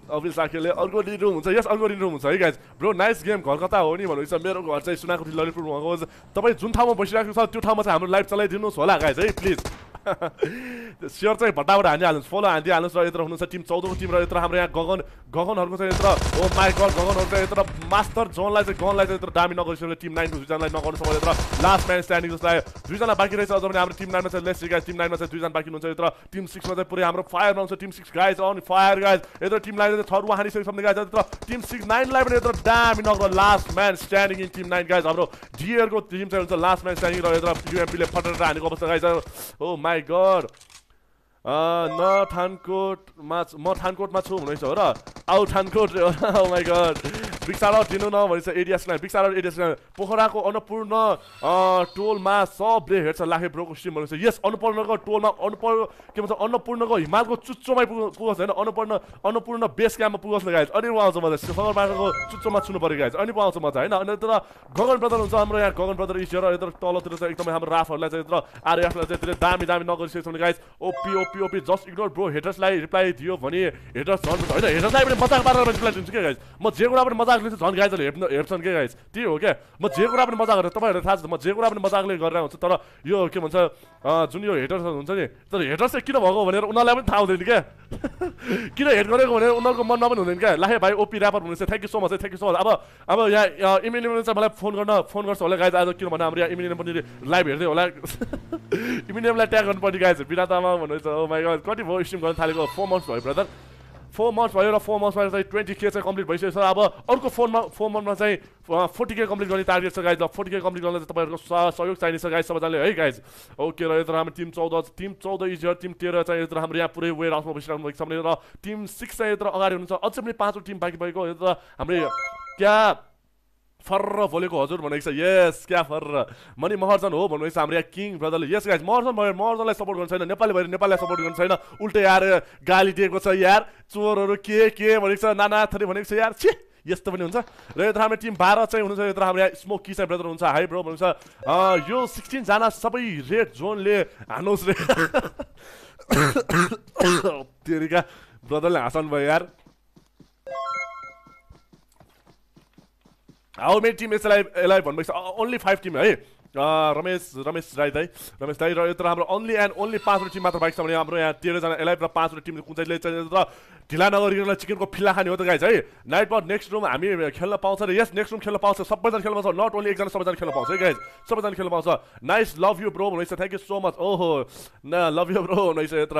अभिल साकेले अर्को रुम हुन्छ यस अर्को रुम हुन्छ है गाइज ब्रो नाइस गेम घर कता हो नि भन्नुहुन्छ मेरो घर चाहिँ सुनाकोटी ललितपुर भएको तपाईँ जुन ठाउँमा बसिरहेको छ त्यो ठाउँमा चाहिँ हाम्रो लाइभ चलाइदिनुहोस् होला गाइज है प्लिज सेयर चाहिँ भट्टाबाट हानिहाल्नुहोस् फलो हानिदिइहाल्नुहोस् र यत्र हुनुहुन्छ टिम चौधको टिम र यत्र हाम्रो यहाँ गगन गगनहरूको चाहिँ यत्र ओ माई गड गगनहरू चाहिँ यत्र मास्टर जोनलाई चाहिँ गनलाई चाहिँ यत्र दामी नगरिसकेको टिम नाइनको दुईजनालाई नगर्नु सक्यो यत्र। लास्ट म्यान स्ट्यान्डिङ जस्तो लाग्यो दुईजना बाँकी रहेछ अझ पनि हाम्रो टिम नाइनमा चाहिँ लेस गाइज टिम नाइनमा चाहिँ दुईजना बाँकी हुनुहुन्छ यत्र। टिम सिक्समा चाहिँ पुरै हाम्रो फायरमा आउँछ team six guys on fire guys यत्र टिम चाहिँ थर्डमा हानिसकेको छ गाइज यत्र टिम सिक्स नाइनलाई पनि यत्र दामी नगर last man standing in team nine guys हाम्रो डियरको टिम चाहिँ हुन्छ लास्ट म्यान स्ट्यान्डिङ र यत्र युएमपीले फटेर हानेको अवस्था गाइज ओ माई गड न थानकोटमा म थानकोटमा छु भनेको छ हो र? आउ थानकोट गड बिक्सार दिनु न भनेको छ एडियासलाई बिक्सार एडियासलाई पोखराको अन्नपूर्ण टोलमा सबले हेर्छ लाखे ब्रोको स्टिम भनेको छ यस अन्नपूर्णको टोलमा अन्नपूर्ण के भन्छ अन्नपूर्णको हिमालको चुच्चोमा पुग होइन? अन्नपूर्ण अन्नपूर्ण बेस क्याम्पमा पुगोस् न गाइज अनि आउँछ मजा सगरमाटाको चुच्चोमा छुनु पऱ्यो गाइज अनि आउँछ मजा होइन? अनि यत्र गगन ब्रदर हुन्छ हाम्रो यहाँ गगन ब्रदर इज र यत्र तलतिर चाहिँ एकदमै हाम्रो राफहरूलाई चाहिँ यत्र आरएफलाई चाहिँ दामी दामी नगरिसकेको छ guys OP OP OP just ignore bro हेटर्सलाई reply दियो भने हेटर्स झन् होइन हेटर्सलाई पनि मजाक पारेर रिप्लाई दिन्छु क्या गाइज म जे कुरा पनि मजाक लिन्छु झन् गाइजले हेर्न हेर्छन् क्या गाइज त्यही हो क्या? म जे कुरा पनि मजाक गरेर तपाईँहरूलाई थाहा छ म जे कुरा पनि मजाकले गरेर हुन्छ तर यो के भन्छ जुन यो हेटर्सहरू हुन्छ नि तर हेटर्स चाहिँ किन भएको भनेर उनीहरूलाई पनि थाहा हुँदैन क्या? किन हेट गरेको भनेर उनीहरूको मनमा पनि हुँदैन क्या? लाहे भाइ ओपी ऱ्यापर हुनुहुन्छ thank you so much thank you so much अब अब यहाँ इमिनियमले चाहिँ मलाई फोन गर्न फोन गर्छ होला गाइज आज किनभने हाम्रो यहाँ इमिनियम पनि लाइभ हेर्दै होला। इमिनियमलाई ट्याग गर्नुपर्ने गाइज बिना तामा भन्नुहुन्छ ओ माई गड कति भयो स्ट्रिम गर्न थालेको फोर मन्थ्स भयो ब्रदर फोर मन्थ्स भयो र फोर मन्थ्समा चाहिँ ट्वेन्टी के चाहिँ कम्प्लिट भइसकेको छ अब अर्को फोनमा फोर मन्थमा चाहिँ फोर्टी के कम्प्लिट गर्ने टार्गेट छ गाइज फोर्टी के कम्प्लिट गर्न तपाईँहरूको सहयोग चाहिने छ गाइज सबैजनाले है गाइज ओके र यत्र हाम्रो टिम चौध टिम चौध इजर टिम तेह्र चाहिँ यत्र हाम्रो यहाँ पुरै वेयर हाउसमा बसिरहनु भएको छ। र टिम सिक्स चाहिँ यत्र अगाडि हुनुहुन्छ। अझै पनि पाँचवटा टिम बाँकी भएको। यत्र हाम्रो क्या फर्र बोलेको हजुर भनेको छ यस क्या फर्र मणि महर्जन हो भन्नुभएको छ हाम्रो यहाँ किङ ब्रदरले यस गाइज महर्जन भयो महर्जनलाई सपोर्ट गर्नु छैन नेपाली भएर नेपालीलाई सपोर्ट गर्नु छैन उल्टै यार गाली दिएको छ यार चोरहरू के के भनेको छ नाना थरी भनेको छ यार छि यस्तो पनि हुन्छ र यता हाम्रो टिम बाह्र चाहिँ हुनुहुन्छ यता हाम्रो यहाँ स्मोक चाहिँ ब्रदर हुन्छ हाई ब्रो भन्नुहुन्छ यो सिक्सटिनजना सबै रेड जोनले हानुहोस् रे तेरिका ब्रदरले हाँसाउनु भयो यार हाउ मेनी टिम यसलाई यसलाई भन्नुभएको छ ओन्ली फाइभ टिम है रमेश रमेश राई दाई रमेश दाई र यत्र हाम्रो ओन्ली एन्ड ओन्ली पाँचवटा टिम मात्र बाइक छ भने हाम्रो यहाँ तेह्रजना एलाइभ र पाँचवटा टिम कुन चाहिँ यत्र ढिला नगरिकन चिकनको फिल्ला खाने हो त गाइज है। नाइट पर नेक्स्ट रुम हामी खेल्न पाउँछ र यस नेक्स्ट रुम खेल्न पाउँछ सबैजना खेल्न पाउँछ नट ओन्ली एकजना सबैजना खेल्न पाउँछ है गाइज सबैजना खेल्न पाउँछ। नाइस लभ यु ब्रो भनेको छ थ्याङ्क यू सो मच ओहो न लभ यु ब्रो भनेको छ यत्र।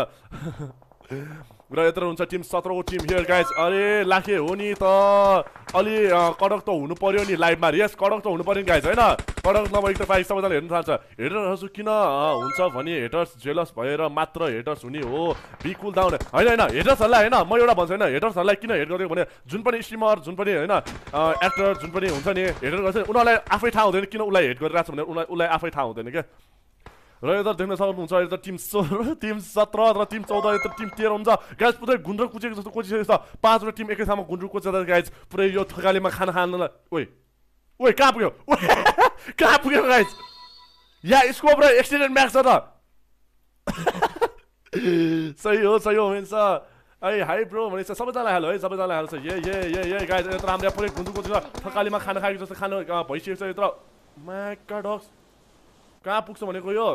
र यत्र हुन्छ टिम सत्रको टिम हियर गाइज अरे लाखे हो नि त अलि कडक त हुनु पर्यो नि लाइभमा यस कडक त हुनु पर्यो नि गाइज होइन कडक नभएको त बाइक सबैजना हेर्नु थाल्छ हेटरहरू किन हुन्छ भने हेटर्स जेलस भएर मात्र हेटर्स हुने हो बिकुल डाउन होइन होइन हेटर्सहरूलाई होइन म एउटा भन्छु होइन हेटर्सहरूलाई किन हेट गरेको भने जुन पनि स्ट्रिमर जुन पनि होइन एक्टर जुन पनि हुन्छ नि हेटर गर्छ उनीहरूलाई आफै थाहा हुँदैन किन उसलाई हेट गरिरहेको छ भने उसलाई उसलाई आफै थाहा हुँदैन क्या र यता देख्न सक्नुहुन्छ यता टिम टिम सत्र र टिम चौध यता टिम तेह्र हुन्छ। गाइज पुरै गुन्द्र कुचेको जस्तो कोचिसकेको छ। पाँचवटा टिम एकै ठाउँमा गुन्द्र कुचेर गाइज पुरै यो थकालीमा खाना खानलाई ओइ ओइ कहाँ पुग्यो? कहाँ पुग्यो गाइज या स्कोप र एक्सिडेन्ट म्याच छ त। सही हो सही हो हुन्छ है हाई ब्रो भनेको छ सबैजनालाई हालो है सबैजनालाई हालो छ। ये ये ये ये गाइज यत्र हाम्रो पुरै गुन्द्र कुचेर थकालीमा खाना खाएको जस्तो खानु भइसकेको छ यत्र। म्याका डक्स कहाँ पुग्छ भनेको यो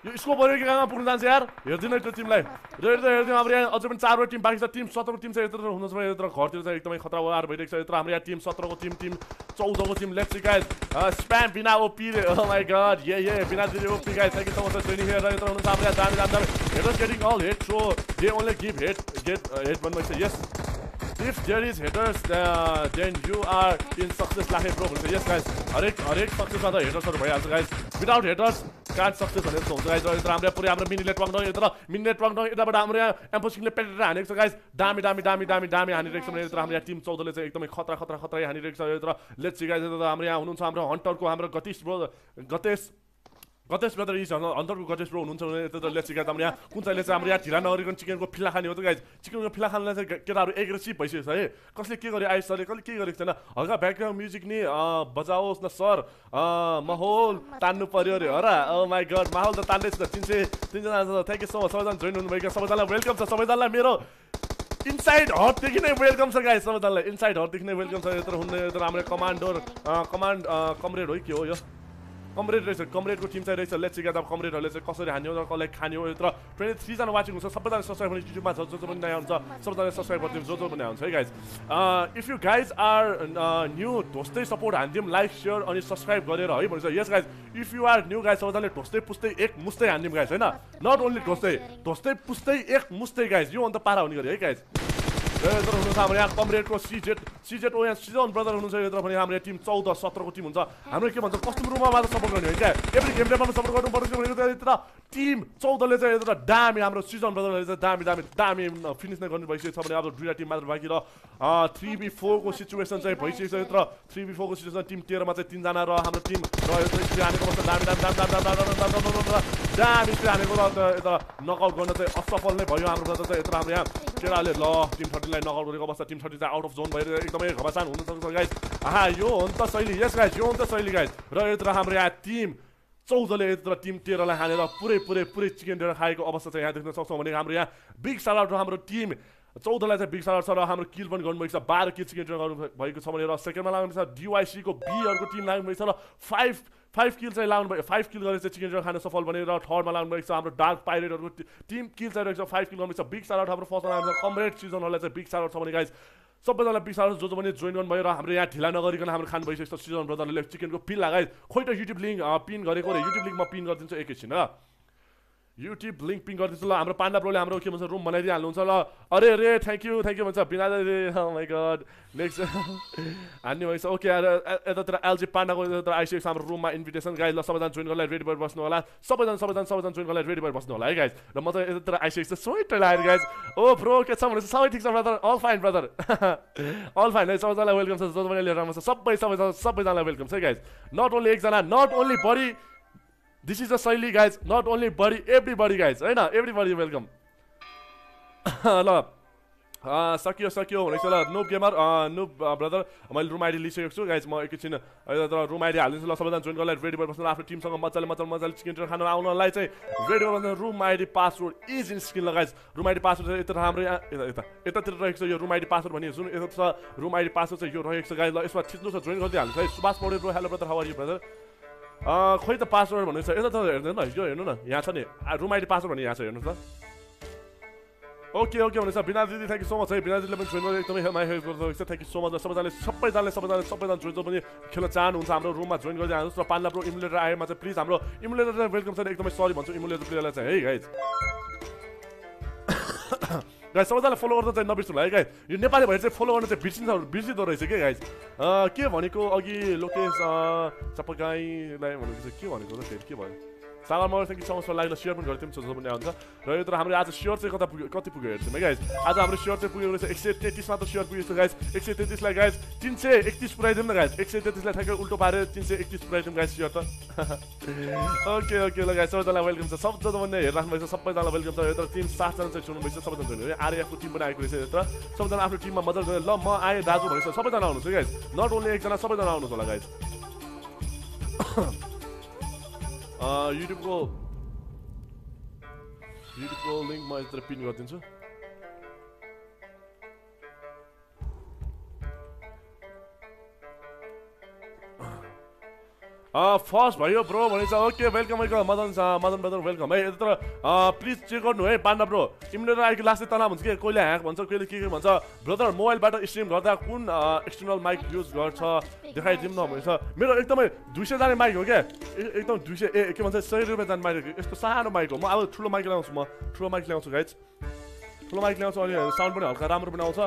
यो स्कोप भयो कि कहाँ पुग्नु जान्छ यार हेरिदिनु त्यो टिमलाई र हेर्दा हेरिदिउँ हाम्रो यहाँ अझै पनि चारवटा टिम बाँकी छ टिम सत्रको टिम चाहिँ यत्र हुनुहुन्छ यत्र घरतिर चाहिँ एकदमै खतरा वार भइरहेको छ यत्र हाम्रो टिम सत्रको टिम टिम चौधको टिम स्प्याम बिना ओपी ये ये बिना ओपी गाइज यत्र all head only head get head छ yes if there is haters uh, then you are in success Lakhe bro भन्छ यस गाइज हरेक हरेक सक्सेसमा त हेटर्सहरू भइहाल्छ guys without haters can success भनेर हुन्छ पुरै हाम्रो मिनी नेटवर्क नौ यता मिनी नेटवर्क नौ यताबाट हाम्रो यहाँ एम्पोसिङले पेटेर हानेको छ गाइज दामी दामी दामी दामी दामी हानिरहेको छ हाम्रो यहाँ टिम चौधले चाहिँ एकदमै खतरा खतरा खतरा हानिरहेको छ यता लेट्स गाइज यता हाम्रो यहाँ हुनुहुन्छ हाम्रो हन्टरको हाम्रो गतेश गतेश ब्रदर इज अन्तरको गतेश ब्रो हुनुहुन्छ भने लेट्स सिकाइ हाम्रो यहाँ कुन चाहिँ हाम्रो यहाँ ढिला नगरिकन चिकनको फिला खाने हो त गाइज चिकनको फिला खानलाई चाहिँ केटाहरू एग्रेसिभ भइसकेको छ है कसले के गर्यो आइस सरले कसले के गरेको छैन हल्का ब्याकग्राउन्ड म्युजिक नि बजाओस् न सर माहौल तान्नु पर्यो अरे हो र माई गड माहौल त तान्दैछ त तिन सय तिनजना थ्याङ्क यू सो मच सबैजना जोइन हुनुभएको सबैजनालाई वेलकम छ सबैजनालाई मेरो इनसाइड हटदेखि नै वेलकम छ गाई सबैजनालाई इनसाइड हटदेखि नै वेलकम छ यत्र हुने यत्र हाम्रो कमान्डर कमान्ड कमरेड हो के हो यो कमरेड रहेछ कमरेडको टिम चाहिँ रहेछ लेट्स सिकेर कमरेडहरूले चाहिँ कसरी हान्यो कसलाई खान्यो यत्र ट्वेन्टी थ्रीजना वाचिङ हुन्छ सबैजना सब्सक्राइब भने युट्युबमा जो जो पनि नयाँ हुन्छ सबैजना सब्सक्राइब गरिदिउँ जो जो पनि हुन्छ है guys if you guys are new ढोस्दै support हानिदिउँ लाइक सेयर अनि सब्सक्राइब गरेर है भनेर yes guys if you are new guys सबैजनाले ढोस्दै पुस्दै एक मुस्दै हानिदिउँ गाइज होइन? नट ओन्ली ढोस्दै ढोस्दै पुस्दै एक मुस्दै गाइज यो अन्त पारा हुने गरी है गाइज यत्र हुनुहुन्छ हाम्रो यहाँ कमरेडको सिजेट सिजेट ओ यहाँ सिजन ब्रदर हुनुहुन्छ यत्र पनि हाम्रो टिम चौध सत्रको टिम हुन्छ हाम्रो के भन्छ कस्टम रुममा मात्र सपोर्ट गर्ने हो क्या एभ्री गेम डेमा सपोर्ट गर्नुपर्छ भनेको यत्र टिम चौधले चाहिँ यत्र दामी हाम्रो सिजन ब्रदरले चाहिँ दामी दामी दामी फिनिस नै गर्नु भइसकेको छ भने अब दुईवटा टिम मात्र बाँकी र थ्री बी फोरको सिचुएसन चाहिँ भइसकेको छ यत्र थ्री बी फोरको सिचुएसन टिम तेह्रमा चाहिँ तिनजना र हाम्रो टिम र यत्र हानेको दामी दामी दामी दामी दामी दामी दामी हानेको र यता नकआउट गर्न चाहिँ असफल नै भयो हाम्रो ब्रदर यत्र हाम्रो यहाँ केटाले ल टिम थर्टी टिमलाई नकआउट गरेको अवस्था team thirty out of zone भएर एकदमै घमासान हुनसक्छ गाइज आहा यो हो त शैली यस गाइज यो हो त शैली गाइज र यत्र हाम्रो यहाँ टिम चौधले यत्र टिम तेह्रलाई हानेर पुरै पुरै पुरै चिकन डिनर खाएको अवस्था चाहिँ यहाँ देख्न सक्छौँ भने हाम्रो यहाँ बिग सालाउट हाम्रो टिम चौधलाई चाहिँ बिग सालाउट छ र हाम्रो किल पनि गर्नुभएको छ बाह्र किल चिकन गर्नु भएको छ भने र सेकेन्डमा लाग्नु छ डिवाइसीको बीहरूको टिम लाग्नुभएको छ र फाइभ फाइभ किल चाहिँ भयो फाइभ किल गरेर चाहिँ चिकन खान सफल भने र थर्डमा लाग्नु भएको छ हाम्रो डार्क पाइरेटहरूको टिम किल चाहिँ रहेको छ फाइभ किल गर्नु छ बिग सालाउट हाम्रो फर्स्टमा लाग्नु छ कमरेड सिजनहरूलाई चाहिँ बिग सालाउट छ भने गाइज बिग सालाउट जो जो पनि जोइन गर्नुभयो र हाम्रो यहाँ ढिला नगरिकन हाम्रो खानु भइसकेको छ सिजन ब्रदरले चिकनको पिल लगाए खोइ त युट्युब लिङ्क पिन गरेको र युट्युब लिङ्कमा पिन गरिदिन्छु एकैछिन ल युट्युब लिङ्क पिङ गरिदिन्छु ल। हाम्रो पाण्डा प्रोले हाम्रो के भन्छ रुम बनाइदिइहाल्नुहुन्छ ल। अरे अरे थ्याङ्क यू थ्याङ्क यू भन्छ। बिना गड नेक्स्ट हान्ने भएछ ओके यतातिर एलजी पाण्डाको यतातिर आइसकेको छ हाम्रो रुममा इन्भिटेसन गाइज ल सबैजना जोइन गर्नलाई रेडी भएर बस्नु होला। सबैजना सबैजना सबैजना जोइन गर्नलाई रेडी भएर बस्नु होला है गाइज र म त यतातिर आइसकेको छ। लागेर गाइज ओ ब्रो के छ भनेपछि सबै ठिक छ brother all fine brother all fine है सबैजनालाई वेलकम छ लिएर छ सबै सबैजना सबैजनालाई वेलकम छ गाइज नट ओन्ली एकजना not only body this is a शैली guys not only body everybody guys होइन एभ्री बडी वेलकम ल सकियो सकियो भनेको छ ल नुब गेमर नुब ब्रदर मैले रुम आइडी लिइसकेको छु गाइज म एकैछिन रुम आइडी हालिदिन्छु ल सबैजना जोइन गर्नलाई रेडी बस्नु आफ्नो टिमसँग मजाले मजाले मजाले चिकन खानु आउनलाई चाहिँ रेडी भएर room ID password is in skin लगाइज room ID password यता हाम्रो यहाँ यता यता यतातिर रहेको छ यो रुम आइडी पासवर्ड भने जुन यता छ रुम आइडी पासवर्ड चाहिँ यो रहेको छ गाइज ल यसमा थिच्नु छ जोइन गरिदिइहाल्नु है Subhash Paudel hello brother how you brother खोइ त पासवर्ड भनेको छ यता त हेर्दैन न यो हेर्नु न यहाँ छ नि रुम आइडी पासवर्ड भन्ने यहाँ छ हेर्नु त ओके ओके भनेछ बिना दिदी थ्याङ्क यू सो मच है बिना दिदीले पनि छोइनु एकदमै हेल्प हेल्प छ थ्याङ्क यू सो मच सबैजनाले सबैजनाले सबैजना सबैजना जो पनि खेल्न चाहनुहुन्छ हाम्रो रुममा जोइन गर्दै हाल्नुहोस् र पान्ला प्रो इमुलेटर आएमा चाहिँ प्लिज हाम्रो इमुलेटर वेलकम छ एकदमै सरी भन्छु इमुलेटर प्लेयरलाई चाहिँ है गाइज गाइज सबैजनालाई फलो गर्दा चाहिँ नबिर्सनु है गाइज यो नेपाली भएर चाहिँ फलो गर्न चाहिँ बिर्सिन्छ बिर्सिँदो रहेछ क्या गाइज के भनेको अघि लोकेश चपगाईलाई भनेको चाहिँ के भनेको त फेरि के भयो? Magar thank you so much share पनि गरिदिउँ जो पनि आउँछ र यो तर हाम्रो आज सेयर चाहिँ कता पुग्यो कति पुग्यो हेर्छौँ है गाइज आज हाम्रो सेयर चाहिँ पुगेको रहेछ एक सय तेत्तिसमा त सेयर पुगेको छ गाइज एक सय तेत्तिसलाई गाइज तिन सय एकतिस पुऱ्याइदिउँ न गाइज एक सय तेत्तिसलाई ठ्याक्कै उल्टो पारेर तिन सय एकतिस पुऱ्याइदिउँ गाइज सेयर त ओके ओके ल गाइज सबैजनालाई वेलकम छ सबजना पनि हेरिराख्नु भएको छ सबैजनालाई वेलकम छ यता तिन सातजना चाहिँ सुन्नु भएछ सबैजना आरएफको टिम पनि आएको रहेछ यत्र सबैजना आफ्नो टिममा मजाले ल म आएँ दाजु भनेको सबैजना आउनुहोस् है गाइज नट ओन्ली एकजना सबैजना आउनुहोस् होला गाइज युट्युबको युट्युबको लिङ्क म यत्र पिन गरिदिन्छु फर्स्ट भयो ब्रो भनेछ okay welcome welcome Madan Madan brother welcome है यत्र प्लिज चेक गर्नु है पाण्डा ब्रो इम्युनेटर आइको लास्टै तनाव हुन्छ कि कहिले ह्याक भन्छ कहिले के के भन्छ ब्रदर मोबाइलबाट स्ट्रिम गर्दा कुन एक्सटर्नल माइक युज गर्छ देखाइदिउँ न भनेछ मेरो एकदमै दुई सय जाने माइक हो क्या एकदम दुई सय ए के भन्छ सय रुपियाँ जाने माइक। यस्तो सानो माइक हो म अब ठुलो माइक ल्याउँछु म ठुलो माइक ल्याउँछु गाइज ठुलो माइक ल्याउँछु अनि साउन्ड पनि हल्का राम्रो पनि आउँछ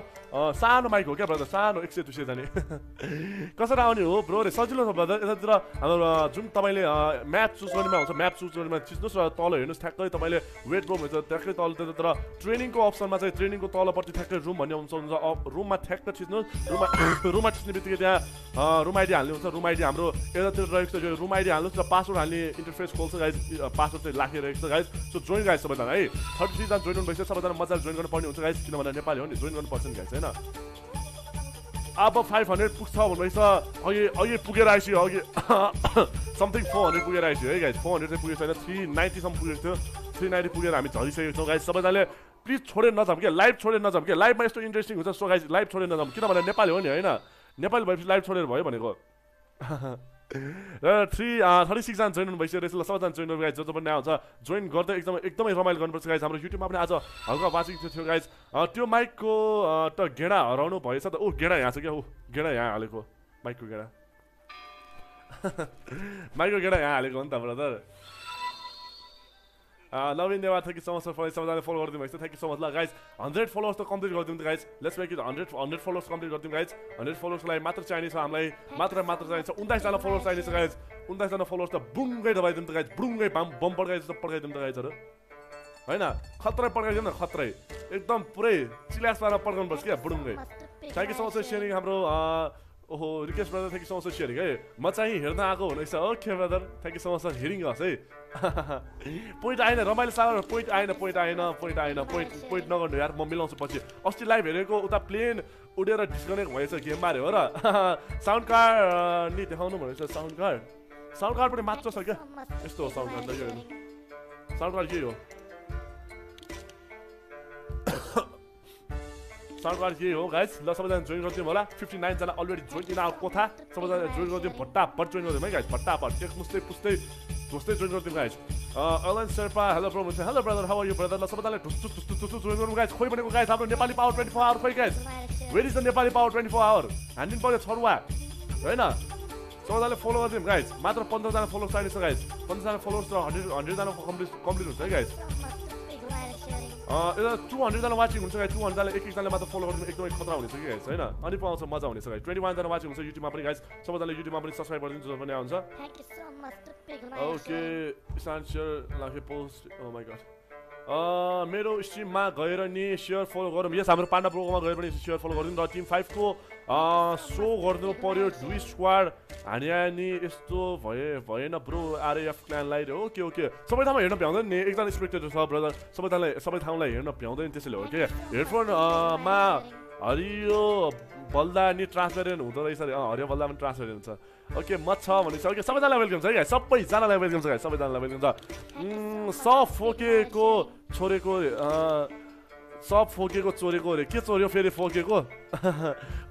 सानो माइक हो क्या ब्रदर? सानो एक सय दुई सय जाने। कसरी आउने हो ब्रो रे? सजिलो छ ब्रदर। यतातिर हाम्रो जुन तपाईँले म्याप चुज गर्नेमा हुन्छ म्याप चुज गर्नेमा चिच्नुहोस् र तल हेर्नुहोस् ठ्याक्कै तपाईँले वेट रुम हुन्छ ट्याक्कै तल त्यतातिर ट्रेनिङको अप्सनमा चाहिँ ट्रेनिङको तलपट्टि ठ्याक्कै रुम भन्ने हुन्छ हुन्छ। रुममा ठ्याक्क चिच्नुहोस्। रुममा रुममा चिच्ने बित्तिकै त्यहाँ रुम आइडी हाल्ने हुन्छ। रुम आइडी हाम्रो यतातिर रहेको छ। रुम आइडी हाल्नुहोस् र पासवर्ड हाल्ने इन्टरफेस खोल्छ गाइज पासवर्ड चाहिँ राखिरहेको छ गाइज सो जोइन गाइज सबैजना है। थर्टी थ्रीजना जोइन भइसक्यो सबैजना मजाले जोइन गर्नुपर्ने हुन्छ गाइज किनभने नेपाली हो नि जोइन गर्नुपर्छ नि गाइज होइन? अब फाइभ हन्ड्रेड पुग्छ भन्दैछ अघि अघि पुगेर आइसक्यो अघि समथिङ फोर हन्ड्रेड पुगेर आइसक्यो है गाइज फोर हन्ड्रेड चाहिँ पुगेको छैन थ्री नाइन्टीसम्म पुगेको थियो थ्री नाइन्टी पुगेर हामी झरिसकेको छौँ गाइज सबैजनाले प्लिज छोडेर नजाऊँ क्या लाइभ छोडेर नजाऊँ क्या लाइभमा यस्तो इन्ट्रेस्टिङ हुन्छ सो गाइज लाइभ छोडेर नजाऊँ किनभने नेपाली हो नि होइन? नेपाली भएपछि लाइभ छोडेर भयो भनेको। र थ्री थर्टी सिक्सजना जोइन हुनु भइसक्यो रहेछ ल सबैजना जोइन गर्नु गाइज जो जो पनि आउँछ जोइन गर्दै एकदमै एकदमै रमाइलो गर्नुपर्छ गाइज हाम्रो युट्युबमा पनि आज हल्का वाचिङ थियो गाइज त्यो माइकको त गेडा हराउनु भएछ त। ऊ गेडा यहाँ छ क्या? ऊ गेडा यहाँ हालेको। माइकको गेडा। माइकको गेडा यहाँ हालेको हो नि त brother Naveen Deva thank you so much for सबैजनाले फलो गरिदिनु भएको छ थ्याङ्क यू सो मच ल गाइज हन्ड्रेड फलोवर्स त कम्प्लिट गरिदिउँ guys let's make it hundred hundred followers complete गरिदिउँ गाइज हन्ड्रेड फलोवर्सको लागि मात्र चाहिने छ हामीलाई मात्र मात्र चाहिन्छ उन्नाइसजना फलोवर्स चाहिने छ गाइज उन्नाइसजना फलोवर्स त बुङ्गै दबाइदिउँ त गाइज बुङ्गै बम बम पड्काइ जस्तो पड्काइदिउँ त गाइजहरू होइन खत्रै पड्काइदिउँ न खत्रै एकदम पुरै चिलास पारेर पड्काउनुपर्छ क्या बुडुङ्गै thank you so much sharing हाम्रो ओहो request brother thank you so much sharing है म चाहिँ हेर्न आएको हुनेछ। Okay brother thank you so much hiring हस् है पोइन्ट आएन रमाइलो सागर पोइन्ट आएन पोइन्ट आएन पोइन्ट आएन पोइन्ट पोइन्ट नगर्नु यार म मिलाउँछु पछि। अस्ति लाइभ हेरेको उता प्लेन उडेर डिस्कनेक्ट भएछ गेम मारे हो र। साउन्ड कार्ड नि देखाउनु भनेको छ साउन्ड कार्ड साउन्ड कार्ड पनि मात्र छ क्या? यस्तो हो साउन्ड कार्ड साउन्ड कार्ड के हो। कार्ड के हो गाइस ल सबैजना जोइन गरिदिउँ होला फिफ्टी नाइनजना अलरेडी जोइन इन आवर कोथा सबैजना जोइन गरिदिउँ भट्टाभट जोइन गरिदिउँ है गाइस भट्टाभट टेक मुस्दै पुस्दै ढुस्दै जोइन गरिदिउँ guys Alan Sherpa hello bro भन्छ hello brother how you brother ल सबैजनाले ढुस्टु ढुस्टु ढुस्टु जोइन गरौँ गाइस खोइ भनेको गाइस हाम्रो Nepali power twenty four hour खोइ guys where is the Nepali power twenty four hour हान्दिनु पर्यो छरुवा होइन सबैजनाले फलो गरिदिउँ गाइस मात्र पन्ध्रजना फलोवर्स चाहिने छ गाइस पन्ध्रजना फलोवर्स र हन्ड्रेड हन्ड्रेडजना कम्प्लिट कम्प्लिट हुन्छ है गाइस टु हन्ड्रेडजना वाचिङ हुन्छ गाइस टु हन्ड्रेडजना एक एकजनाले मात्र फलो गरिदिनु एकदमै खतरा हुनेछ कि गाइस होइन अनि पाउँछ मजा हुनेछ गाइस ट्वेन्टी वानजना वाचिङ हुन्छ युट्युबमा पनि गाइस सबैजनाले युट्युबमा पनि सब्सक्राइब गरिदिनु जो पनि आउँछ okay share Lakhe post oh my god मेरो स्ट्रिममा गएर नि सेयर फलो गरौँ यस हाम्रो पाण्डा प्रोग्राममा गएर पनि सेयर फलो गरिदिउँ र टिम फाइभको सो गर्नु पर्यो दुई स्क्वाड हानिया नि यस्तो भए भएन ब्रो आरएफ क्लानलाई ओके ओके। सबै ठाउँमा हेर्न भ्याउँदैन नि एकजना स्पेक्टेटर छ ब्रदर सबै ठाउँलाई सबै ठाउँलाई हेर्न भ्याउँदैन त्यसैले हो कि हेडफोन मा हरियो बल्दा नि ट्रान्सपेरेन्ट हुँदो रहेछ अरे हरियो बल्दा पनि ट्रान्सपेरेन्ट हुन्छ ओके म छ भनेपछि ओके सबैजनालाई वेलकम छ है सबैजनालाई वेलकम छ सबैजनालाई वेलकम छ। उम्, सब फोकेको छोरेको सब फोकेको चोरेको अरे के चोर्यो फेरि फोकेको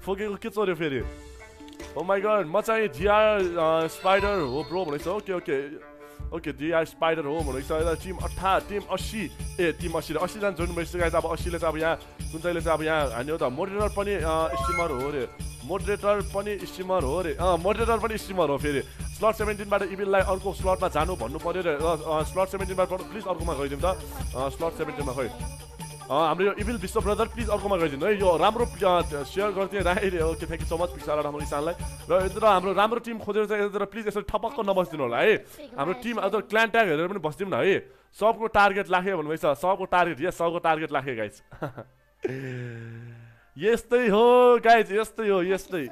फोकेको के चोर्यो फेरि ओ माई गड म चाहिँ जिआर स्पाइडर हो ब्रो भनेको छ okay okay okay GR spider हो भनेको छ टिम अठा टिम अस्सी ए टिम अस्सी अस्सीजना जोड्नु भइसक्यो guys, अब अस्सीले चाहिँ अब यहाँ कुन चाहिँले चाहिँ अब यहाँ हान्यो त मोडरेटर पनि स्टिमर हो अरे मोडरेटर पनि स्टिमर हो अरे अँ मोडरेटर पनि स्टिमर हो फेरि स्लट सेभेन्टिनबाट इभिललाई अर्को स्लटमा जानु भन्नु पऱ्यो रे स्लट सेभेन्टिनबाट प्लिज अर्कोमा गइदिउँ त. स्लट सेभेन्टिनमा खै हाम्रो यो इभिल विश्व ब्रदर प्लिज अर्कोमा गरिदिनु है। यो राम्रो सेयर गरिदिएँ राखेँ okay thank you so much Pixar हाम्रो इसानलाई र यता हाम्रो राम्रो टिम खोजेर चाहिँ यता प्लिज यसरी ठपक्क नबस्दिनु होला है। हाम्रो टिम अझ क्लान ट्याग हेरेर पनि बस्दिउँ न है। सबको टार्गेट लाखे भन्नुभएछ। सबको टार्गेट यस सबको टार्गेट लाखे गाइज यस्तै हो गाइज यस्तै हो यस्तै।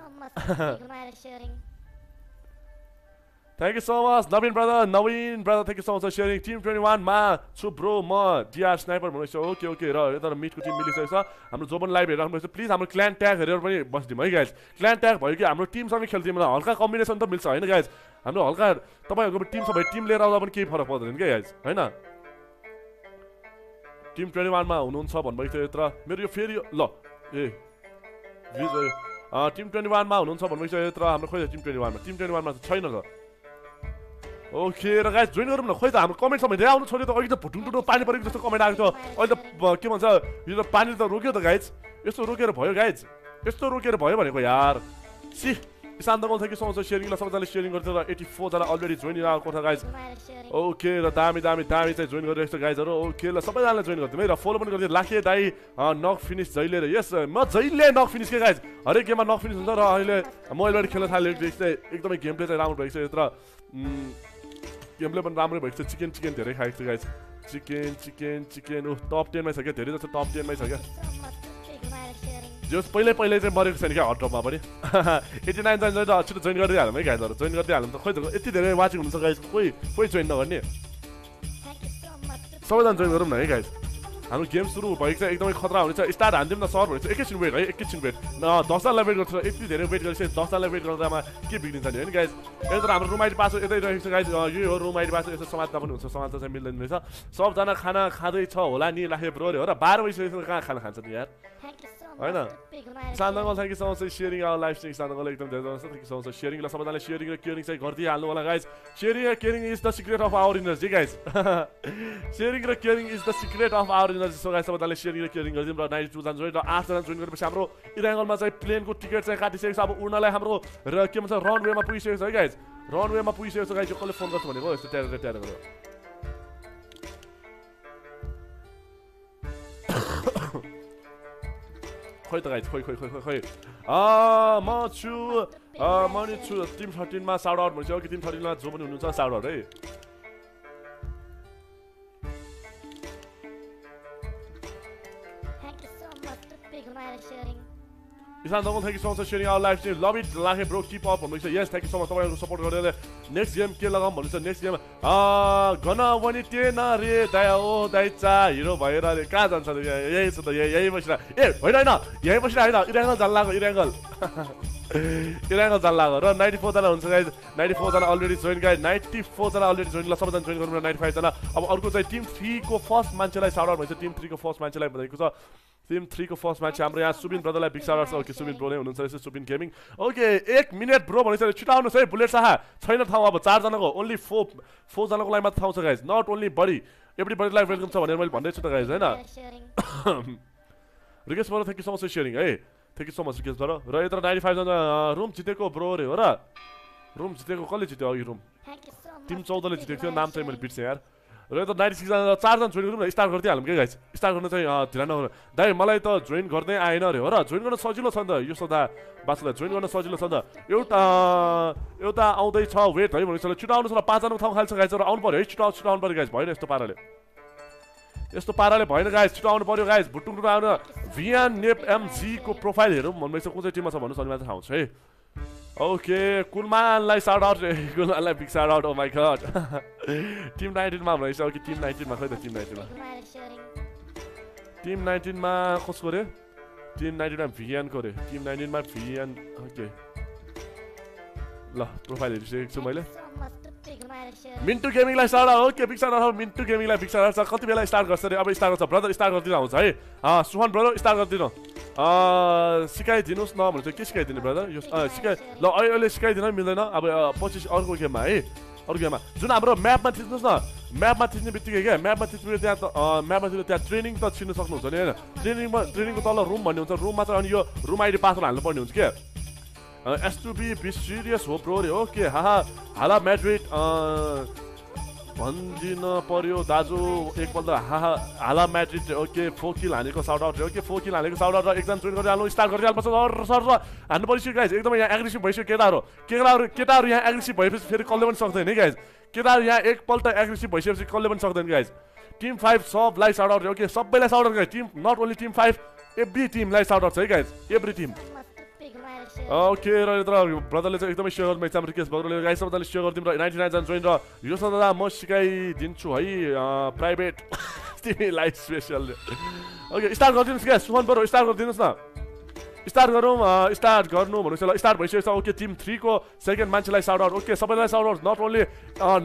Thank you so much Naveen brother Naveen brother thank you so much sharing team twenty वानमा छु ब्रो म डिआर स्नाइपर भन्नुहोस् ओके ओके र यता मिटको टिम मिलिसकेको छ। हाम्रो जो पनि लाइभ हेरिराख्नु प्लिज हाम्रो क्ल्यान ट्याग हेरेर पनि बस्दिउँ है गाइज क्ल्यान ट्याग भयो कि हाम्रो टिमसँगै खेल्थ्यौँ होला हल्का कम्बिनेसन त मिल्छ होइन गाइज हाम्रो हल्का तपाईँहरूको टिम छ भने टिम लिएर आउँदा पनि केही फरक पर्दैन क्या गाइज होइन? टिम ट्वेन्टी वानमा हुनुहुन्छ भन्नुभएको थियो यत्र। मेरो यो फेरि ल ए टिम ट्वेन्टी वानमा हुनुहुन्छ भन्नुभएको छ यत्र। हाम्रो खोइ टिम ट्वेन्टी वानमा टिम ट्वेन्टी वानमा छैन त। ओके र गाइस जोइन गरौँ न खोइ त हाम्रो कमेन्ट समय आउनु छोड्यो त अघि त भुटुङ टुटु पानी परेको जस्तो कमेन्ट आएको थियो अहिले त के भन्छ यो त पानी त रोक्यो त गाइज यस्तो रोकेर भयो गाइज यस्तो रोकेर भयो भनेको यार सी दगल थियो कि सो सेयरिङलाई सबैजनाले सेयरिङ गर्थ्यो र एटी फोरजना अलरेडी जोइन आएको छ गाइज ओके र दामी दामी दामी चाहिँ जोइन गरिरहेको छ गाइजहरू ओके ल सबैजनाले जोइन गरिदिउँ है र फलो पनि गरिदियो लाखे दाई नक फिनिस जहिले र यस म जहिले नक फिनिस के गाइज हरेक गेममा नक फिनिस हुन्छ र अहिले मोबाइलबाट खेल्न थालेको चाहिँ एकदमै गेम प्ले चाहिँ राम्रो भएको छ तर उम्, गेम प्ले पनि राम्रो भएको छ। चिकन चिकन धेरै खाएको छ गाइज चिकन चिकन चिकन ऊ टप टेनमै छ क्या धेरै जस्तो टप टेनमै छ क्या। जस पहिल्यै पहिल्यै चाहिँ मरेको छैन क्या हटटपमा पनि। एटी नाइन जोइन त छिटो जोइन गरिदिइहालौँ है गाइजहरू जोइन गरिदिइहालौँ त खोइ त यति धेरै वाचिङ हुन्छ गाइज कोही कोही जोइन नगर्ने। सबैजना जोइन गरौँ न है गाइज हाम्रो गेम सुरु भएको छ एकदमै खतरा हुनेछ स्टार्ट हानिदिउँ न सर भनेको एकैछिन वेट है एकैछिन वेट न दसजनालाई वेट गर्छ यति धेरै वेट गरिसके दसजनालाई वेट गर्दामा के बिग्रिन्छ नि होइन गाइज यता हाम्रो रुम आइडी पास यतै रहेको छ गाइज यही हो रुम आइडी पास यसो समाजमा पनि हुन्छ समाजमा चाहिँ मिल्दैन रहेछ सबजना खाना खाँदैछ होला नि लाखे ब्रो अरे हो र बाह्र बजीसकेपछि कहाँ खाना खान्छ नि यार होइन Sandangal thank you so much sharing our live stream Sandangal एकदम धेरै जस्तो थ्याङ्क यू सो मच सेयरिङलाई सबैजनाले सेयरिङ र केयरिङ चाहिँ गरिदिइहाल्नु होला गाइज सेयरिङ र caring is the secret of our energy guys sharing र caring is the secret of our energy so guys सबैजनाले सेयरिङ र केयरिङ गरिदिउँ र नाइन्टी टूजना जोइन र आठजना जोइन गरेपछि हाम्रो इराङ्गलमा चाहिँ प्लेनको टिकट चाहिँ काटिसकेको छ अब उड्नलाई हाम्रो र के भन्छ रनवेमा पुगिसकेको छ है गाइज रनवेमा पुगिसकेको छ गाइज यो कसले फोन गर्छ भनेको यस्तो ट्यारेर ट्यारेर गरेर खोइ त गाइज खोइ खोइ खोइ खोइ खोइ म छु अँ, म नि छु टिम थर्टिनमा साउड आउट भन्छ कि टिम थर्टिनमा जो पनि हुनुहुन्छ साउड आउट है thank you so much sharing our life चाहिँ love it Lakhe bro keep up भन्नुहुन्छ yes thank you so much तपाईँहरूको सपोर्ट गरेर नेक्स्ट गेम के लगाऊँ भन्नुहुन्छ नेक्स्ट गेम घन पनि टेन रे दया ओ दाइचा हिरो भएर रे कहाँ जान्छ यहाँ? छ त यही यही ए होइन होइन यही बसिरह होइन इराङ्गल जान्लाको इराङ्गल इराङ्गल जान्लाको र नाइन्टी फोरजना हुन्छ गाइज नाइन्टी फोरजना अलरेडी जोइन गाइज नाइन्टी फोरजना अलरेडी जोइन ल सबैजना जोइन गरौँ न नाइन्टी फाइभजना अब अर्को चाहिँ टिम थ्रीको फर्स्ट मान्छेलाई साउट आउट भन्छ टिम थ्रीको फर्स्ट मान्छेलाई भनेको छ। टिम थ्रीको फर्स्ट म्याच हाम्रो यहाँ सुबिन ब्रदरलाई बिग साउट छ। ओके सुबिन ब्रो नै हुनुहुन्छ रहेछ। सुबिन गेमिङ ओके एक मिनट ब्रो भनेपछि छिटो आउनुहोस् है बुलेट शाह। छैन ठाउँ अब चारजनाको। ओन्ली फोर फोरजनाको लागि मात्र ठाउँ छ गाइज नट ओन्ली बडी एभ्री बडीलाई वेलकम छ भनेर मैले भन्दैछु त गाइज होइन? Rikesh bro thank you so much sharing है। Thank you so much Rikesh bro र यत्र नाइन्टी फाइभजना रुम जितेको ब्रो अरे हो र रुम जितेको कसले जित्यो अघि रुम टिम चौधले जितेको थियो नाम चाहिँ मैले बिर्सेँ यार र यता नाइन्टी सिक्सजना चारजना जोइन गरौँ न स्टार्ट गरिदिइहालौँ क्या गाइस स्टार्ट गर्न चाहिँ ध्यान नगर्नु दाइ मलाई त जोइन गर्दै आएन अरे हो र जोइन गर्न सजिलो छ नि त यो सदा बासुलाई जोइन गर्न सजिलो छ नि त एउटा एउटा आउँदैछ वेट है भनेपछि छिटो आउनुहोस् न पाँचजना ठाउँ खाली छ गाइस र आउनु पऱ्यो है छिटो आउनु छिटो आउनु पऱ्यो गाइस भएन यस्तो पाराले यस्तो पाराले भएन गाइस छिटो आउनु पऱ्यो गाइस भुटुङ आउन। भिएन नेप एमजीको प्रोफाइल हेरौँ भन्दैछ कुन चाहिँ टिममा छ भन्नुहोस् अनि मात्र हुन्छ है। ओके कुलमानलाई shout out कुलमानलाई big shout out oh my god team नाइन्टिनमा भनेपछि कि टिम नाइन्टिनमा खै त टिम नाइन्टिनमा टिम नाइन्टिनमा कसको अरे टिम नाइन्टिनमा भिएनको अरे टिम नाइन्टिनमा भिएन ओके ल प्रोफाइल हेरिसकेको छु मैले। मिन्टु गेमिङलाई out okay big shout out मिन्टु गेमिङलाई आउट छ कति बेला स्टार्ट गर्छ अरे? अब स्टार्ट गर्छ। ब्रदर स्टार्ट गरिदिनु आउँछ है? अँ, सुमन ब्रदर स्टार्ट गरिदिनु। सिकाइदिनुहोस् न भनेर चाहिँ के सिकाइदिनु ब्रदर यो सिकाइ ल अहिले सिकाइदिन मिल्दैन। अब पछि अर्को गेममा है? अर्को गेममा। जुन हाम्रो म्यापमा थिच्नुहोस् न। म्यापमा थिच्ने बित्तिकै क्या? म्यापमा थिच्ने त्यहाँ त म्यापमा थिच्नु त्यहाँ ट्रेनिङ त छिर्नु सक्नुहुन्छ नि होइन? ट्रेनिङमा ट्रेनिङको तल रुम भन्ने हुन्छ। रुममा चाहिँ अनि यो रुम आइडी पासवर्ड हाल्नुपर्ने हुन्छ क्या? As to be be serious हो ब्रो रे ओके हाहा हाला म्याड्रिड भनिदिन पर्यो दाजु एकपल्ट हाहा हाला म्याड्रिड ओके फोकिल हानेको साउट आउट ओके फोकिल हानेको साउट आउट एक्जाम जोइन गरिहाल्नु स्टार्ट गरिहाल्नुपर्छ सर सर हान्नु परिसक्यो गाइज एकदमै यहाँ एग्रेसिभ भइसक्यो केटाहरू. केटाहरू केटाहरू यहाँ एग्रेसिभ भएपछि फेरि कसले पनि सक्दैन है गाइज केटाहरू यहाँ एकपल्ट एग्रेसिभ भइसकेपछि कसले पनि सक्दैन गाइज टिम फाइभ सबलाई साउट आउट ओके सबैलाई shout out guys team not only team five every टिमलाई साउट आउट छ है गाइज एभ्री टिम ओके र ब्रदरले चाहिँ एकदमै सेयर गर्नु इक्जाम रिक्वेस्ट भएको गाइस सबैजनाले सेयर गरिदिउँ र नाइन्टी नाइनजना जोइन र यो सदा म सिकाइदिन्छु है प्राइभेट तिमी लाइफ स्पेसल ओके स्टार्ट गरिदिनुहोस् क्या सुमन बरु स्टार्ट गरिदिनुहोस् न स्टार्ट गरौँ स्टार्ट गर्नु भनेपछि ल स्टार्ट भइसकेको छ ओके टिम थ्रीको सेकेन्ड मान्छेलाई साउट आउट ओके सबैलाई shout out not only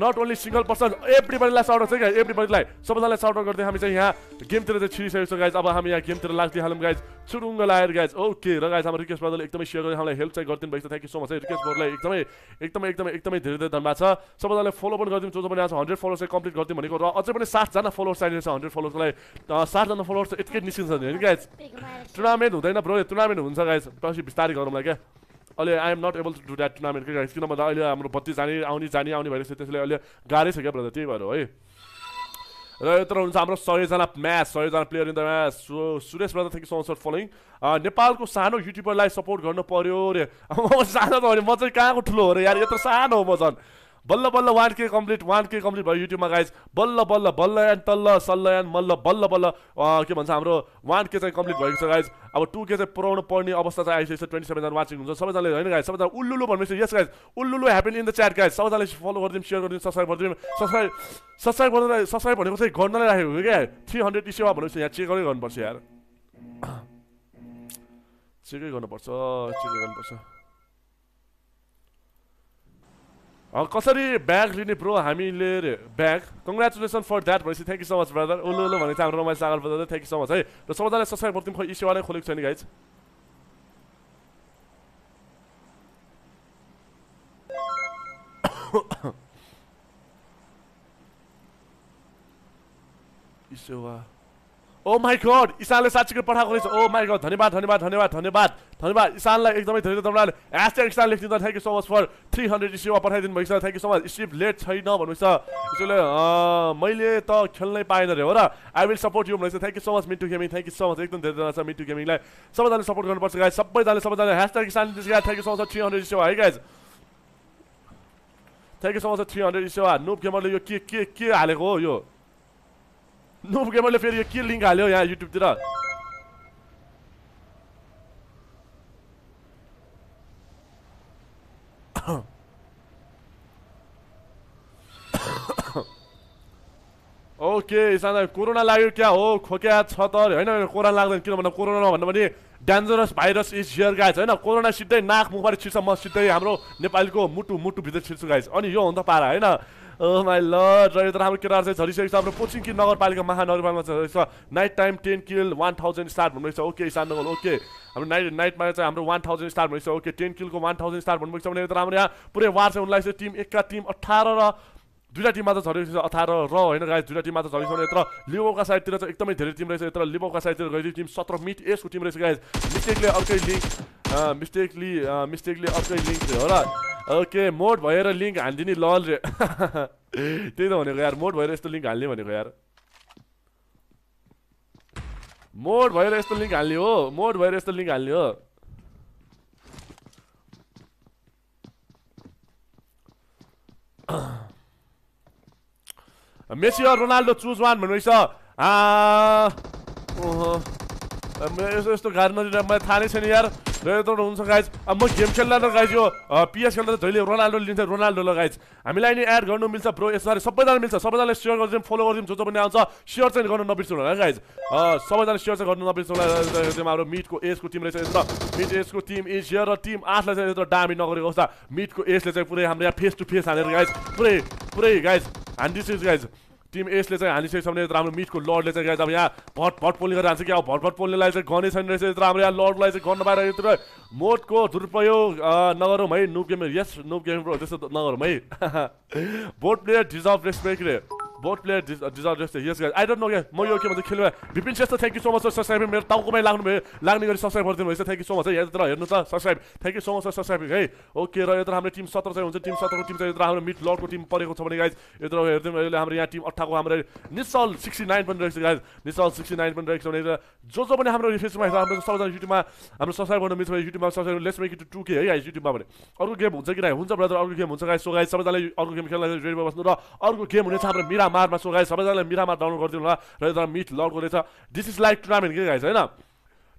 not only single person एभ्रीबडीलाई shout out छ क्या एभ्रीबडीलाई सबैजनालाई साउट आउट गर्दै हामी चाहिँ यहाँ गेमतिर चाहिँ छिरिसकेको छ गाइज अब हामी यहाँ गेमतिर लाग्दिहालौँ गाइज चुरुङ्ग लागेर गाइज ओके र गाइज हाम्रो रिक्वेस्ट ब्रदरले एकदमै सेयर गरेर हामीलाई हेल्प चाहिँ गरिदिनु भएको छ। थ्याङ्क यू सो मच है रिक्वेस्ट ब्रदरलाई एकदमै एकदमै एकदमै एकदमै धेरै धेरै धन्यवाद छ। सबैजनाले फलो पनि गरिदिउँ जो जो पनि आज हन्ड्रेड फलोवर्स चाहिँ कम्प्लिट गरिदिउँ भनेको र अझै पनि सातजना फलोवर्स चाहिने छ हन्ड्रेड फलोवर्सलाई सातजना फलोवर्स यतिकै निस्किन्छ गाइज टुर्नामेन्ट हुँदैन ब्रो टुर्नामेन्ट हुन्छ गाइज पछि बिस्तारै गरौँला क्या। अहिले I am not able to do that tournament guys किन भन्दा अहिले हाम्रो बत्ती जाने आउने जाने आउने भइरहेछ त्यसले अहिले गाह्रै छ क्या ब्रदर त्यही भएर हो र यत्र हुन्छ हाम्रो सयजना म्याच सयजना player in the match so Suresh brother thank you so much for following नेपालको सानो युट्युबरलाई सपोर्ट गर्नु पर्यो रे। म सानो त भने म चाहिँ कहाँको ठुलो हो र यार? यत्रो सानो हो म झन्। बल्ल बल्ल वान के कम्प्लिट वान के कम्प्लिट भयो युट्युबमा गाइज बल्ल बल्ल बल्ल यान तल्ल सल्ल यान मल्ल बल्ल बल्ल. के भन्छ हाम्रो वान के चाहिँ कम्प्लिट भएको छ गाइज अब टु के चाहिँ पुऱ्याउनु पर्ने अवस्था चाहिँ आइसकेको छ ट्वेन्टी सेभेनजना वाचिङ हुन्छ। सबैजनाले होइन गाइज सबैजना उल्लुलु भन्नुहोस् yes guys उल्लुलु happen in the chat guys सबैजनाले फलो गरिदिउँ सेयर गरिदिउँ सब्सक्राइब गरिदिउँ। सब्सक्राइब सब्सक्राइब गर्नलाई सब्सक्राइब भनेको चाहिँ गर्नलाई राखेको हो क्या? थ्री हन्ड्रेड इसेवा भनेपछि यहाँ। चेक गरै गर्नुपर्छ यार। चेकै गर्नुपर्छ चेकै गर्नुपर्छ अँ, कसरी ब्याग लिने ब्रो हामीले ब्याग कङ्ग्रेचुलेसन फर द्याट भनेपछि thank you so much brother उल्लु उल्लु भनेको हाम्रो रमाइलो Sagar brother thank you so much है। र सबैजनाले सब्सक्राइब गरिदिउँ खोइ इसेवा नै खोलेको छैन guys eSewa oh my God इसानले साँच्चीकै पठाएको रहेछ। ओ माई गड धन्यवाद धन्यवाद धन्यवाद धन्यवाद। धन्यवाद इसानलाई एकदमै धेरै धन्यवाद। ह्यासट्याग इसान लेखिदिँदा thank you so much for three hundred इस्युमा पठाइदिनु भएको छ। थ्याङ्क यू सो मच स्टिप लेट छैन भन्नुहोस् छ। यसले मैले त खेल्नै पाएन रे हो र? आई विल सपोर्ट यु भनेको thank you so much Mintu gaming thank you so much एकदम धेरै छ मिन्टु गेमिङलाई सबैजनाले सपोर्ट गर्नुपर्छ गाइज सबैजनाले सबैजना hashtag Ishan thank you so much three hundred issue है guys thank you so much three hundred issue नुप गेमरले यो के के के हालेको हो यो? नुप गेमरले फेरि यो के लिङ्क हाल्यो यहाँ युट्युबतिर ओके इसाना कोरोना लाग्यो क्या हो खोक्या छ त होइन कोरोना लाग्दैन किन कोरोना भन्दा पनि dangerous virus is here guys होइन कोरोना सिधै नाक मुखबाट छिर्छ म सिधै हाम्रो नेपालीको मुटु मुटुभित्र छिर्छु गाइज अनि यो हो नि त पारा होइन? माई लड र यता हाम्रो केटाहरू चाहिँ झरिसकेको छ। हाम्रो पोचिङकी नगरपालिका महानगरपालिकामा छ। Night time ten kill one thousand star भन्नुभएको छ ओके इसान ओके हाम्रो नाइट नाइटमा चाहिँ हाम्रो वान थाउजन्ड स्टार छ ओके टेन किलको वान थाउजन्ड स्टार भन्नुभएको छ भने यता हाम्रो यहाँ पुरै वार चाहिँ उनलाई चाहिँ टिम एकका टिम अठार र दुईवटा टिम मात्र झरेको छ अठार र होइन गाइस दुईवटा टिम मात्र झरेको छ यत्र लिबोका साइडतिर चाहिँ एकदमै धेरै टिम रहेछ यत्र लिबोका साइडतिर गएको टिम सत्र मिट एसको टिम रहेछ गाइस मिस्टेकले अर्कै लिङ्क मिस्टेकली मिस्टेकली अर्कै लिङ्क हो र ओके मोड भएर लिङ्क हालिदिने लल रे त्यही त भनेको यार मोड भएर यस्तो लिङ्क हाल्ने भनेको यार मोड भएर यस्तो लिङ्क हाल्ने हो मोड भएर यस्तो लिङ्क हाल्ने हो मेसी रोनाल्डो चुज वान ओहो म- यस्तो यस्तो नदिँदा मलाई थाहा नै छैन यार र यत्रो हुन्छ गाइज अब म गेम खेल्दा त गाइज यो पिएस खेल्दा त जहिले रोनाल्डो लिन्छ रोनाल्डो ल गाइज हामीलाई नि एड गर्नु मिल्छ ब्रो यसरी सबैजना मिल्छ सबैजनाले सेयर गरिदिउँ फलो गरिदिउँ जो जो पनि आउँछ सेयर चाहिँ गर्नु नबिर्सनु होला गाइज सबैजना सेयर चाहिँ गर्नु नबिर्सनु होला हाम्रो मिटको एजको टिम रहेछ यत्र मिट एजको टिम हियर र टिम आठलाई चाहिँ यत्रो दामी नगरेको अवस्था मिटको एजले चाहिँ पुरै हाम्रो यहाँ फेस टु फेस हानेर गाइज पुरै पुरै गाइज हान्दिनुहोस् गाइज टिम एसले चाहिँ हालिसकेको छ भने यत्र हाम्रो मिटको लर्डले चाहिँ गाइज अब यहाँ भट भट पोल्ने गरेर हान्छ कि? अब भट भट पोल्नेलाई चाहिँ गनै छैन रहेछ। यत्र हाम्रो यहाँ लर्डलाई चाहिँ गर्न पाएर यत्र मोडको दुरुपयोग नगरौँ है। नुब गेम यस नुब गेम त्यस्तो नगरौँ है। बोट प्लेयर डिजर्भ रेस्पेक्ट रे bot player deserve respect yes guys I don't know क्या म यो के भन्छ खेल्नु Bipin Shrestha thank you so much subscribe मेरो टाउकोमै लाग्नु भयो लाग्ने गरी सब्सक्राइब गरिदिनु भएछ थ्याङ्क यू सो मच है यत्र हेर्नु त subscribe thank you so much subscribe है ओके र यत्र हाम्रो टिम सत्र चाहिँ हुन्छ टिम सत्रको टिम चाहिँ यत्र हाम्रो मिड लर्डको टिम परेको छ भने गाइज यत्र हेरिदिउँ अहिले हाम्रो यहाँ टिम अठाको हाम्रो निसल सिक्सटी नाइन पनि रहेछ गाइज निसल सिक्सटी नाइन पनि रहेको छ भने जो जो पनि हाम्रो फेसबुकमा हाम्रो सबैजना युट्युबमा हाम्रो सब्सक्राइब गर्नु मिल्छ युट्युबमा subscribe let's make it to के है युट्युबमा भने अर्को गेम हुन्छ कि हुन्छ ब्रदर अर्को गेम हुन्छ गाइज सो गाइज सबैजनाले अर्को गेम खेल्न रेडी भएर बस्नु र अर्को गेम हुनेछ हाम्रो मिरामारमा सो गाइज सबैजनाले मिरामार डाउनलोड गरिदिनु होला र यता मिट लर्डको रहेछ दिस इज लाइक टुर्नामेन्ट के गाइज होइन?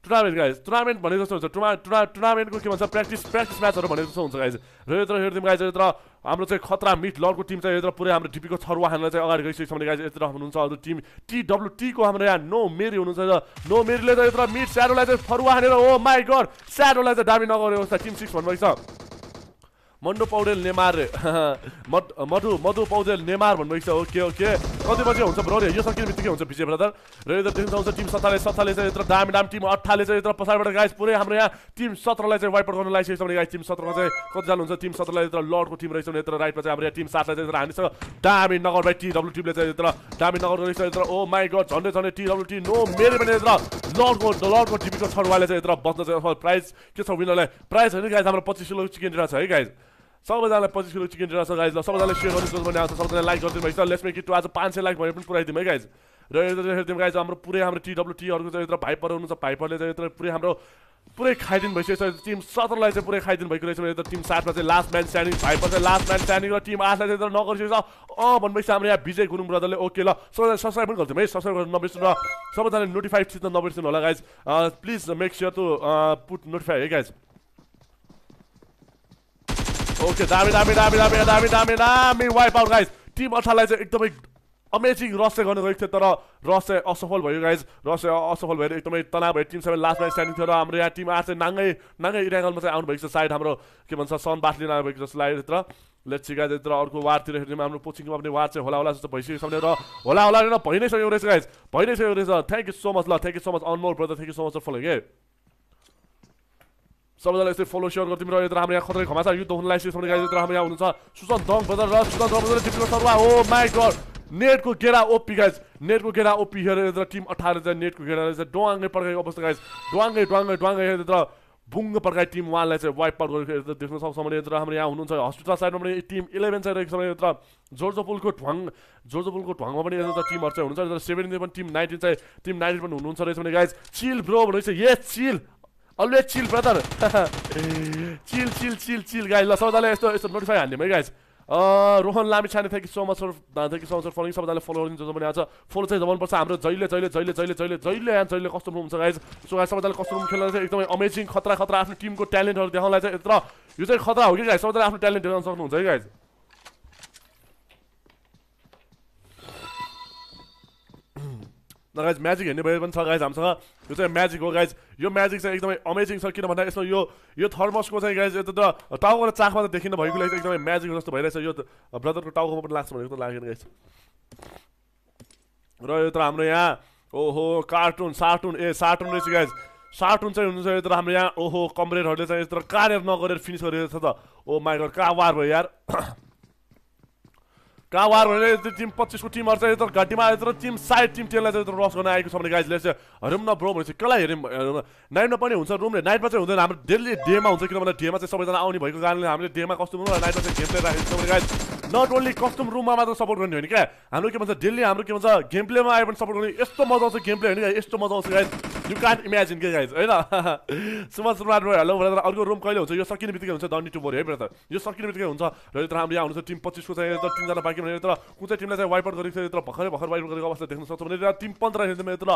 टुर्नामेन्ट गाइज टुर्नामेन्ट भनेको जस्तो हुन्छ। टुर्ना टुर्ना टुर्नामेन्टको के भन्छ? प्र्याक्टिस प्र्याक्टिस म्याचहरू भनेको जस्तो हुन्छ गाइज र यत्र हेरिदिउँ गाइज यत्र हाम्रो चाहिँ खतरा मिट लडको टिम चाहिँ यत्र पुरै हाम्रो डिपीको छरुवा हानेर चाहिँ अगाडि गइसकेको छ भने गाइज यत्र हुनुहुन्छ अरू टिम टिडब्लुटीको हाम्रो यहाँ नो मेरी हुनुहुन्छ नो मेरीले त यत्र मिट स्याडोलाई चाहिँ फरुवा हानेर ओ माई गड स्याडोलाई चाहिँ दामी नगरेको छ टिम सिक्स भन्नुभएको छ। मन्डु पौडेल नेमार। मध मधु पौडेल नेमार भन्नुभएको छ। Okay okay. कति बजी हुन्छ ब्रो यो सकिने बित्तिकै हुन्छ विजय ब्रदर। र यता देख्न सक्छ टिम सत्ताले सत्ताले चाहिँ यत्र दामी दाम टिम अठाले चाहिँ यत्र पछाडिबाट गाइस पुरै हाम्रो यहाँ टिम सत्रलाई चाहिँ वाइप गर्न लागिसकेको छ। भने गाइस टिम सत्रमा चाहिँ कति जानुहुन्छ टिम सत्रलाई यत्र लर्डको टिम रहेछ भने यत्र राइटमा चाहिँ हाम्रो यहाँ टिम सातलाई चाहिँ यत्र हामीसँग दामी नगर बाई टिडब्लु टिमले चाहिँ यत्र दामी नगर रहेछ यत्र। ओ माई गड झन्डै झन्डै टिडब्लु टी नो मेरो भने यत्र लर्डको लर्डको टिभीको छरुवाले चाहिँ यत्र बस्न चाहिँ प्राइज के छ विनरलाई प्राइज होइन गाइज हाम्रो पच्चिस किलो चिकन दिइरहेको छ है गाइज सबैजनालाई पच्चिस किलो चिकन दिइरहेको छ गाइज ल सबैजनाले सेयर गर्नु भने आउँछ सबैजनाले लाइक गरिदिनु भएको छ लेट्स मेक इट आज पाँच सय लाइक भयो पनि पुऱ्याइदिउँ है गाइज र हेरिदिउँ गाइज हाम्रो पुरै हाम्रो टिडब्लुटीहरूको चाहिँ यत्र भाइपर हुनुहुन्छ भाइपरले चाहिँ यत्र पुरै हाम्रो पुरै खाइदिनु भइसकेको छ टिम सत्रलाई चाहिँ पुरै खाइदिनु भएको रहेछ यता टिम सातमा चाहिँ लास्ट म्यान स्ट्यान्डिङ भाइपर चाहिँ लास्ट म्यान स्ट्यान्डिङ र टिम आठलाई चाहिँ नगरिसकेको छ अँ भन्नुभएको छ हाम्रो यहाँ विजय गुरुङ ब्रदरले ओके ल सबैजना सब्सक्राइब पनि गरिदिउँ है सब्सक्राइब गरेर नबिर्सनु र सबैजना नोटिफाइड चिज नबिर्सनु होला guys please make sure to put notify है गाइज ओके दामी दामी दामी दामी दामी दामी दामी वाइप आउट गाइज टिम अठारलाई चाहिँ एकदमै अमेजिङ रस गर्नु गएको थियो तर रस असफल भयो गाइज रस असफल भएर एकदमै तनाव भयो. टिम सेभेन लास्टमा स्ट्यान्डिङ थियो र हाम्रो यहाँ टिम आठ चाहिँ नाङ्गै नाङ्गै इराङ्गलमा चाहिँ आउनुभएको छ। साइड हाम्रो के भन्छ सन बाटलिन आउनुभएको जस्तो लाग्यो यत्र लेट्स गाइज यत्र अर्को वारतिर हेर्ने हाम्रो कोचिङमा पनि वार चाहिँ होला होला जस्तो भइसकेको छ भने र होला होला भइ नै सकेको रहेछ गाइज भइ नै सकेको रहेछ। थ्याङ्क यू सो मच ल। Thank you so much Anmol brother thank you so much follow के सबैजना यस्तै फलो सेयर गरिदिउँ र यत्र हाम्रो यहाँ खतरै घमासा युद्ध हुन लागिसकेको छ भने यत्र हाम्रो यहाँ हुनुहुन्छ। सुसन दङ ब्रदर र सुसन दङ ब्रदर टिमको सर्वा हो माई गड। नेटको गेरा ओपी गाइज नेटको गेरा ओपी हेरेर यत्र टिम अठार चाहिँ नेटको गेरा चाहिँ डोवाङ्गै पड्काएको अवस्था गाइज। डोवाङ्गै डोवाङ्गै डोवाङ्गै यत्र बुङ्ग पड्काए टिम वानलाई चाहिँ वाइप आउट गरेको यत्र देख्न सक्छौँ। भने यत्र हाम्रो यहाँ हुनुहुन्छ। हस्पिटल साइडमा पनि टिम इलेभेन चाहिँ रहेको छ भने यत्र जोर्जोपुलको ढ्वाङ जोर्जोपुलको ढ्वाङमा पनि यता टिमहरू चाहिँ हुनुहुन्छ। सेभेन्टिन पनि टिम नाइन्टिन चाहिँ टिम नाइन्टिन पनि हुनुहुन्छ रहेछ भने गाइज। चिल ब्रो भनेपछि yes chill. Always chill brother chill chill chill chill guys ल सबैजनाले यस्तो यस्तो नोटिफाई हानिदिउँ है guys Rohan Lamichhane thank you so much thank you so much following सबैजनाले फलो गरिदिन्छ पनि आज फलो चाहिँ जमाउनुपर्छ हाम्रो जहिले जहिले जहिले जहिले जहिले जहिले यहाँ जहिले कस्तो रुम हुन्छ गाइज सो गाइज सबैजनाले कस्तो रुम खेल्न चाहिँ एकदमै अमेजिङ खतरा खतरा आफ्नो टिमको ट्यालेन्टहरू देखाउनलाई चाहिँ यत्र यो चाहिँ खतरा हो कि गाइज सबैजनाले आफ्नो ट्यालेन्ट देखाउन सक्नुहुन्छ है गाइज गाइज म्याजिक हेर्ने भए पनि छ गाइज हामीसँग। यो चाहिँ म्याजिक हो गाइज यो म्याजिक चाहिँ एकदमै अमेजिङ छ किन भन्दा यसमा यो यो थर्मसको चाहिँ गाइज यता त टाउको र चाखमा त देखिन भएको एकदमै म्याजिक जस्तो भइरहेछ। यो ब्रदरको टाउकोमा पनि लाग्छ भनेको त लागेन गाइज र यो त हाम्रो यहाँ ओहो कार्टुन सार्टुन। ए सार्टुन रहेछ गाइज सार्टुन चाहिँ हुनुहुन्छ यत्र हाम्रो यहाँ ओहो कमरेडहरूले चाहिँ यत्र कार्य नगरेर फिनिस गरेको छ त ओ माइगर कहाँ वार भयो यार। त्यो टिम पच्चिसको टिमहरू चाहिँ यत्रो घाँटीमा यत्रो टिम साइड टिम टेनलाई चाहिँ यत्रो रस गर्न आएको छ भने गाइजले चाहिँ हेरौँ न ब्रो भनेपछि कसलाई हेऱ्यौँ नाइटमा पनि हुन्छ रुमले नाइटमा चाहिँ हुँदैन हाम्रो डेली डेमा हुन्छ किनभने डेमा चाहिँ सबैजना आउने भएको कारणले हामीले डेमा रुम र नाइटमा चाहिँ प्ले राखेको छ भने गाइज नट ओन्ली कस्टम रुममा मात्र सपोर्ट गर्ने हो नि क्या? हाम्रो के भन्छ डेली हाम्रो के भन्छ गेम प्लेमा आयो भने सपोर्ट गर्ने यस्तो मजा आउँछ गेम प्ले होइन यस्तो मजा आउँछ गाइज यु कान्ट इमेजिन के गाइज होइन? सुमन सुमान हेलो ब्रदर अर्को रुम कहिले हुन्छ? यो सकिने बित्तिकै हुन्छ डन्डी टु बोरी है ब्रदर। यो सकिने बित्तिकै हुन्छ। र यत्र हाम्रो यहाँ हुनुहुन्छ टिम पच्चिसको चाहिँ यत्र तिनजना बाँकी भने यत्र कुन चाहिँ टिमलाई चाहिँ वाइप आउट गरेको छ यत्र भर्खरै भर्खर वाइप गरेको अवस्था देख्न सक्छौँ भने टिम पन्ध्र हेर्दैमा यत्र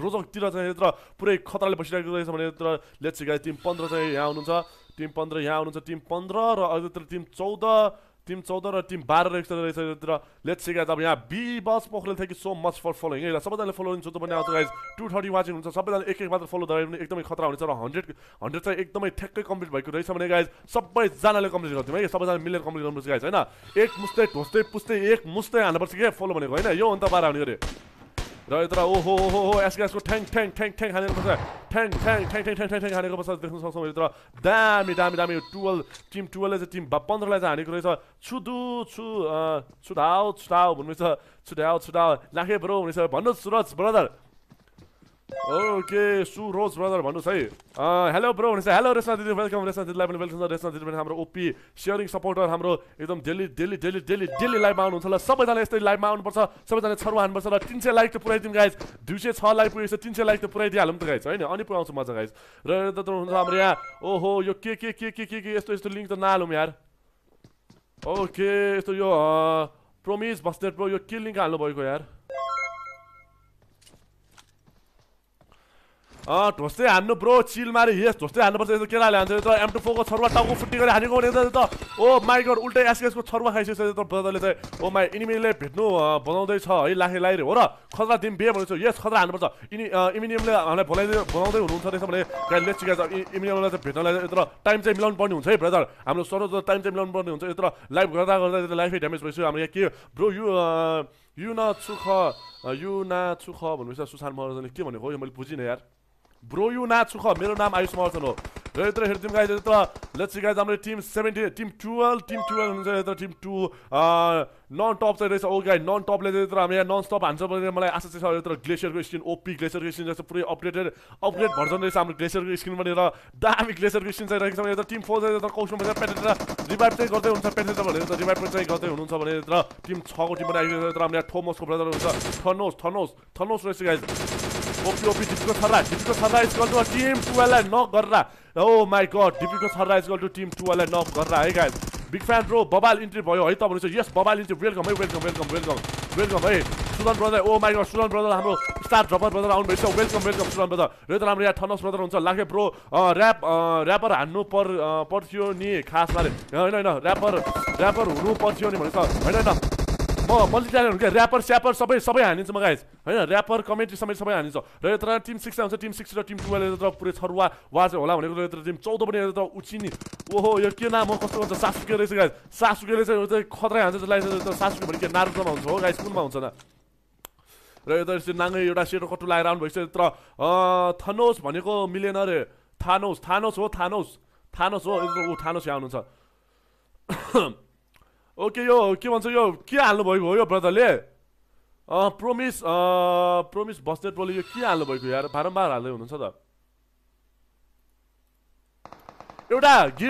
रोजकतिर चाहिँ यत्र पुरै खतराले बसिरहेको रहेछ भने यत्र लेट्स गाई टिम पन्ध्र चाहिँ यहाँ हुनुहुन्छ। टिम पन्ध्र यहाँ हुनुहुन्छ टिम पन्ध्र र यत्र टिम चौध। टिम चौध र टिम बाह्र रहेछ रहेछ यत्र लेट्स सिका अब यहाँ Bibas Pokhrel thank you so much for following है सबैजनाले फलो गर्नुहुन्छ पनि आउँछ गाइज टू थर्टी वाचिङ हुन्छ सबैजना एक एक मात्र फलो गरे पनि एकदमै खतरा हुनेछ र हन्ड्रेड हन्ड्रेड चाहिँ एकदमै ठ्याक्कै कम्प्लिट भएको रहेछ भने गाइज सबैजनाले कम्प्लिट गरिदिउँ है। सबैजना मिलेर कम्प्लिट गर्नुपर्छ गाइज होइन? एक मुस्तै ढोस्दै पुस्दै एक मुस्तै हाल्नुपर्छ क्या फलो भनेको होइन? यो अन्त बाह्र हुने गरे। र यत्र ओहो ओहो हो एसग्यासको ठ्याङ ठ्याङ ठ्याङ ठ्याङ हानेको पर्छ ठ्याङ ठ्याङ ठ्याङ ठ्याङ ठ्याङ ठ्याङ हानेको पर्छ देख्न सक्छौँ यत्र दामी दामी दामी टुवेल्भ टिम टुवेल्भले चाहिँ टिम पन्ध्रलाई चाहिँ हानेको रहेछ छु छुडाउ छुडाउ भन्नुहुन्छ छुडाउ छुडाउ लाखे ब्रो हुनेछ भन्नुहोस् सुरज ब्रदर ओके सु रोज ब्रदर भन्नुहोस् है हेलो ब्रो भनेपछि हेलो रेसना दिदी वेलकम रेसना दिदीलाई पनि वेलकम छ रेसना दिदी पनि हाम्रो ओपी सेयरिङ सपोर्टर हाम्रो एकदम daily daily daily daily daily लाइभमा आउनुहुन्छ ल सबैजना यस्तै लाइभमा आउनुपर्छ सबैजना छरु हान्नुपर्छ र तिन सय लाइक त पुऱ्याइदिउँ गाइज दुई सय छ लाइक पुगेको छ तिन सय लाइक त पुऱ्याइदिइहालौँ त गाइज होइन अनि पुऱ्याउँछु मजा गाइज र त हुन्छ हाम्रो यहाँ ओहो यो के के के के के यस्तो यस्तो लिङ्क त नहालौँ यार ओके यस्तो यो प्रोमिस बस्नेट प्रो यो के लिङ्क हाल्नु भएको यार ढोस्दै हान्नु ब्रो चिल मारे यस ढोस्दै हान्नुपर्छ यस्तो केटाले हान्छ यता एम टू फोरको छरुवा टाउको फुट्टी गरी हानेको भने त। ओ माई गड उल्टै एसकेसको छरुवा खाइसकेछ यता ब्रदरले चाहिँ। ओ माई इनिमीले भेट्नु बनाउँदैछ है लाखे लाइरे हो र। खतरा टिम बे भनेको यस खतरा हान्नुपर्छ। इनि इमिनियमले हामीलाई बोलाइदियो बनाउँदै हुनुहुन्छ रहेछ भने गाडी लेट सिकाएको छ इमिनियमलाई चाहिँ भेट्नलाई यत्र टाइम चाहिँ मिलाउनु पर्ने हुन्छ है ब्रदर हाम्रो सरो टाइम चाहिँ मिलाउनु पर्ने हुन्छ यत्र लाइभ गर्दा गर्दा लाइफै ड्यामेज भइसक्यो हाम्रो यहाँ के ब्रो यु यु न चुख यु ना चुख भन्नुहोस् सुशान्त महर्जनले। के भनेको यो मैले बुझिनँ यार। ब्रो यु ना चुख मेरो नाम आयुष महर्जन हो र यत्र हेर्दिउँ गाइज यत्र लेट्स गाइज हाम्रो team seventy team twelve team twelve हुन्छ यत्र टिम टू नन टप चाहिँ रहेछ ओ गाई नन टपले यत्र हामी यहाँ नन स्टप हान्छ भने मलाई आशा चाहिँ छ ग्लेसियरको स्किन ओपी ग्लेसियरको स्किन रहेछ पुरै अपडेटेड अपग्रेड भर्जन रहेछ हाम्रो ग्लेसियरको स्किन भनेर। दामी ग्लेसियरको स्किन चाहिँ रहेको छ भने टिम फोर चाहिँ यता कौशल भनेर पेटेर रिभाइभ चाहिँ गर्दै हुन्छ पेटेर भनेर रिभाइभ चाहिँ गर्दै हुनुहुन्छ भने यत्र टिम छको टिम पनि आइसकेको छ यत्र हाम्रो यहाँ थोमसको ब्रदर हुन्छ। थनोस थनोस थनोस रहेछ गाइज ओपी ओपी डिपीको छर्रा डिपीको छर्रा इज गल टु टिम टुवेल्भलाई नक गरेर ओ माई गड डिपीको छर्रा इज टु टिम टुवेल्भलाई नक गरेर है गाइज बिग फ्यान ब्रो बबाल इन्ट्री भयो है त भनेपछि यस बबाल इन्ट्री वेलकम है वेलकम वेलकम वेलकम वेलकम है Sudan brother oh god Sudan brother हाम्रो स्टार ड्रपर ब्रदर आउनु भइसक्यो वेलकम वेलकम सुदन ब्रदर र त हाम्रो यहाँ थनस ब्रदर हुन्छ। लागे ब्रो ऱ्याप ऱ्यापर हान्नु पर पर्थ्यो नि खास मारे होइन होइन ऱ्यापर ऱ्यापर हुनु पर्थ्यो नि भनेको होइन होइन। म मल्टिट्यालेन्ट क्या? ऱ्यापर स्यापर सबै सबै हानिन्छ म गाइज होइन? ऱ्यापर कमेन्ट्री सबै सबै हानिन्छ। र यत्र टिम सिक्स हुन्छ टिम सिक्स र टिम टुवेल्भ यत्र पुरै छरुवा वा चाहिँ होला भनेको यत्र टिम चौध पनि यत्र उचिनी। ओहो यो के नाम हो? कस्तो भन्छ सासुके रहेछ गाइज सासुकेले चाहिँ यो चाहिँ खतरा हान्छ जसलाई सासुके भने के? हुन्छ हो गाइज कुनमा हुन्छ न? र यता नाङ्गै एउटा सेतो कट्टु लगाएर आउनु भइसक्यो यत्र थनोस भनेको मिलेन अरे थानोस थानोस हो थानोस थानोस हो यत्रो ऊ थानोस यहाँ हुनुहुन्छ। ओके यो के भन्छ यो? के हाल्नु भएको हो यो ब्रदरले? प्रोमिस प्रोमिस बस्नेट बोले यो के हाल्नु भएको यार? बारम्बार हाल्दै हुनुहुन्छ त। एउटा गि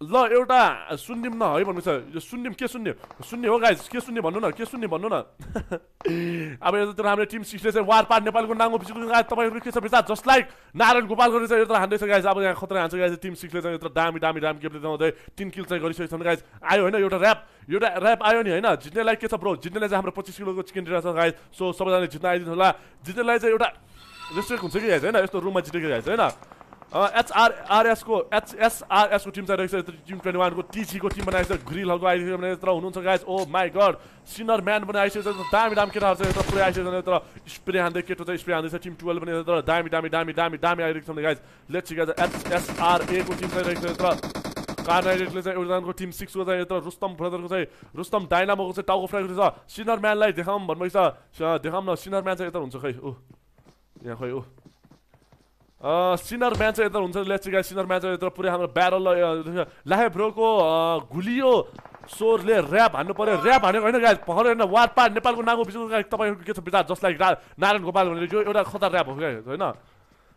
ल एउटा सुन्निम न है भन्नु छ यो सुन्निम के सुन्ने सुन्ने हो गाइज के सुन्ने भन्नु न के सुन्ने भन्नु न। अब यतातिर हाम्रो टिम सिक्सले चाहिँ वारपार नेपालको नाङ्गो पिछुको तपाईँहरू के छ विचार? जस्ट लाइक नारायण गोपालको चाहिँ यत्र हान्दैछ गाइज अब यहाँ खतरा हान्छ गाइज टिम सिक्सले चाहिँ यत्र दामी दामी दामी गेमले देखाउँदै तिन किल चाहिँ गरिसकेको छन् गाइज आयो होइन एउटा ऱ्याप एउटा ऱ्याप आयो नि होइन। जित्नेलाई के छ ब्रो जित्नेलाई चाहिँ हाम्रो पच्चिस किलोको चिकन डिनर छ गाइज सो सबैजनाले जित्न आइदिनु होला जित्नेलाई चाहिँ एउटा रेस्ट्रेक्ट हुन्छ कि गाइज होइन? यस्तो रुममा जितेको गाइज होइन? एचआरआरएसको एचएसआरएसको टिम चाहिँ रहेछ यस्तो टिम ट्वेन्टी वानको टिसीको टिम बनाएको छ ग्रिलहरूको आइसक्यो भने यत्र हुनुहुन्छ guys oh my god sinner man पनि आइसकेको छ दामी दामी केटाहरू चाहिँ यत्र पुरै आइसकेको छ यत्र स्प्रे हान्दै केटो चाहिँ स्प्रे हान्दैछ टिम टुवेल्भ पनि यत्र दामी दामी दामी दामी दामी आइरहेको छ गाइज लेट्स गाइज एचएसआरएको टिम चाहिँ रहेको छ यत्र कार्नाइटेडले चाहिँ एउटाको टिम सिक्सको चाहिँ यत्र रुस्तम ब्रदरको चाहिँ रुस्तम डाइनामोको चाहिँ टाउको फ्राइको छ सिनर म्यानलाई देखाउँ भन्नुभएको छ देखाउँ न सिनर म्यान चाहिँ यता हुन्छ खै ऊ यहाँ खै ऊ। सिनर म्याच यता हुन्छ लेट्सिगा सिनर म्याच चाहिँ यता पुरै हाम्रो ब्यारल लाहे ब्रोको गुलियो सोरले ऱ्याप हान्नु पर्यो। ऱ्याप हानेको होइन गाइज भर्खर होइन वारपार नेपालको नाङ्गो बिचको तपाईँहरूको के छ विचार जसलाई नारायण गोपाल भनेर यो एउटा खतरा ऱ्याप हो क्या होइन?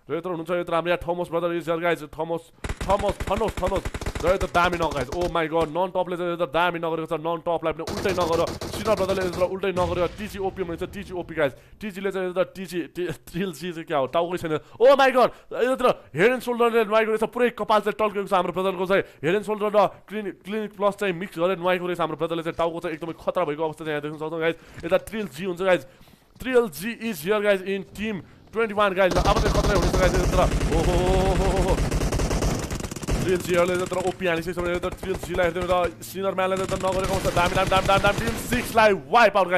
र यत्रो हुनुहुन्छ यत्रो हाम्रो यहाँ Thomas brother is guys Thomas Thomas Thanos Thanos र यता दामी नगाइज ओ माई गड नन टपले चाहिँ यता दामी नगरेको छ नन टपलाई पनि उल्टै नगर सिनर ब्रदरले यता उल्टै नगरेर टिची ओपी भनेको छ टिची ओपी गाइज टिचीले चाहिँ यता टिची ट्रिल ची चाहिँ क्या हो टाउकै छैन ओ माई गड यत्र हेड एन्ड सोल्डरले नुहाएको रहेछ पुरै कपाल चाहिँ टल्केको छ हाम्रो ब्रदरको चाहिँ हेड एन्ड सोल्डर र क्लिनिक क्लिनिक प्लस चाहिँ मिक्स गरेर नुहाएको रहेछ हाम्रो ब्रदरले चाहिँ टाउको चाहिँ एकदमै खतरा भएको अवस्था चाहिँ यहाँ देख्न सक्छौँ गाइज यता ट्रिल जी हुन्छ guys Trill G is here guys in team twenty one अब खतरा हुनेछ यत्र ओहो हो जीहरूले यत्र ओपी यता ट्रिल जीलाई हेर्दै र म्यानले त नगरेको वाइप आउट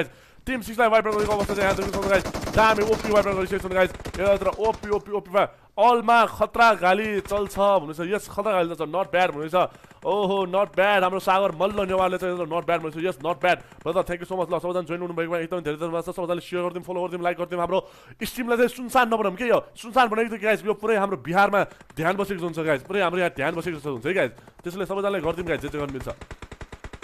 टिम सिक्सलाई वाइप आउट गरेको अवस्था चाहिँ यहाँ गाइज दामी ओपी वाइप आउट गरिसकेको छ गाइज यत्र ओपी ओपी ओपीमा अलमा खतरा गाली चल्छ भन्नुहुन्छ यस खतरा गाली चल्छ नट ब्याड भन्नुहुन्छ ओहो नट ब्याड हाम्रो सागर मल्ल नेवारले चाहिँ नट ब्याड भन्नुहुन्छ yes not bad brother thank you so much ल सबैजना जोइन हुनुभएकोमा एकदम धेरै धन्यवाद छ सबैजनाले सेयर गरिदिउँ फलो गरिदिउँ लाइक गरिदिउँ हाम्रो स्ट्रिमलाई चाहिँ सुनसान नबनाऊँ के यो सुनसान त गाइज यो पुरै हाम्रो बिहारमा ध्यान बसेको हुन्छ गाइज पुरै हाम्रो यहाँ ध्यान बसेको जस्तो हुन्छ है गाइज त्यसैले सबैजनाले गरिदिउँ गाइज जे जे गर्नु मिल्छ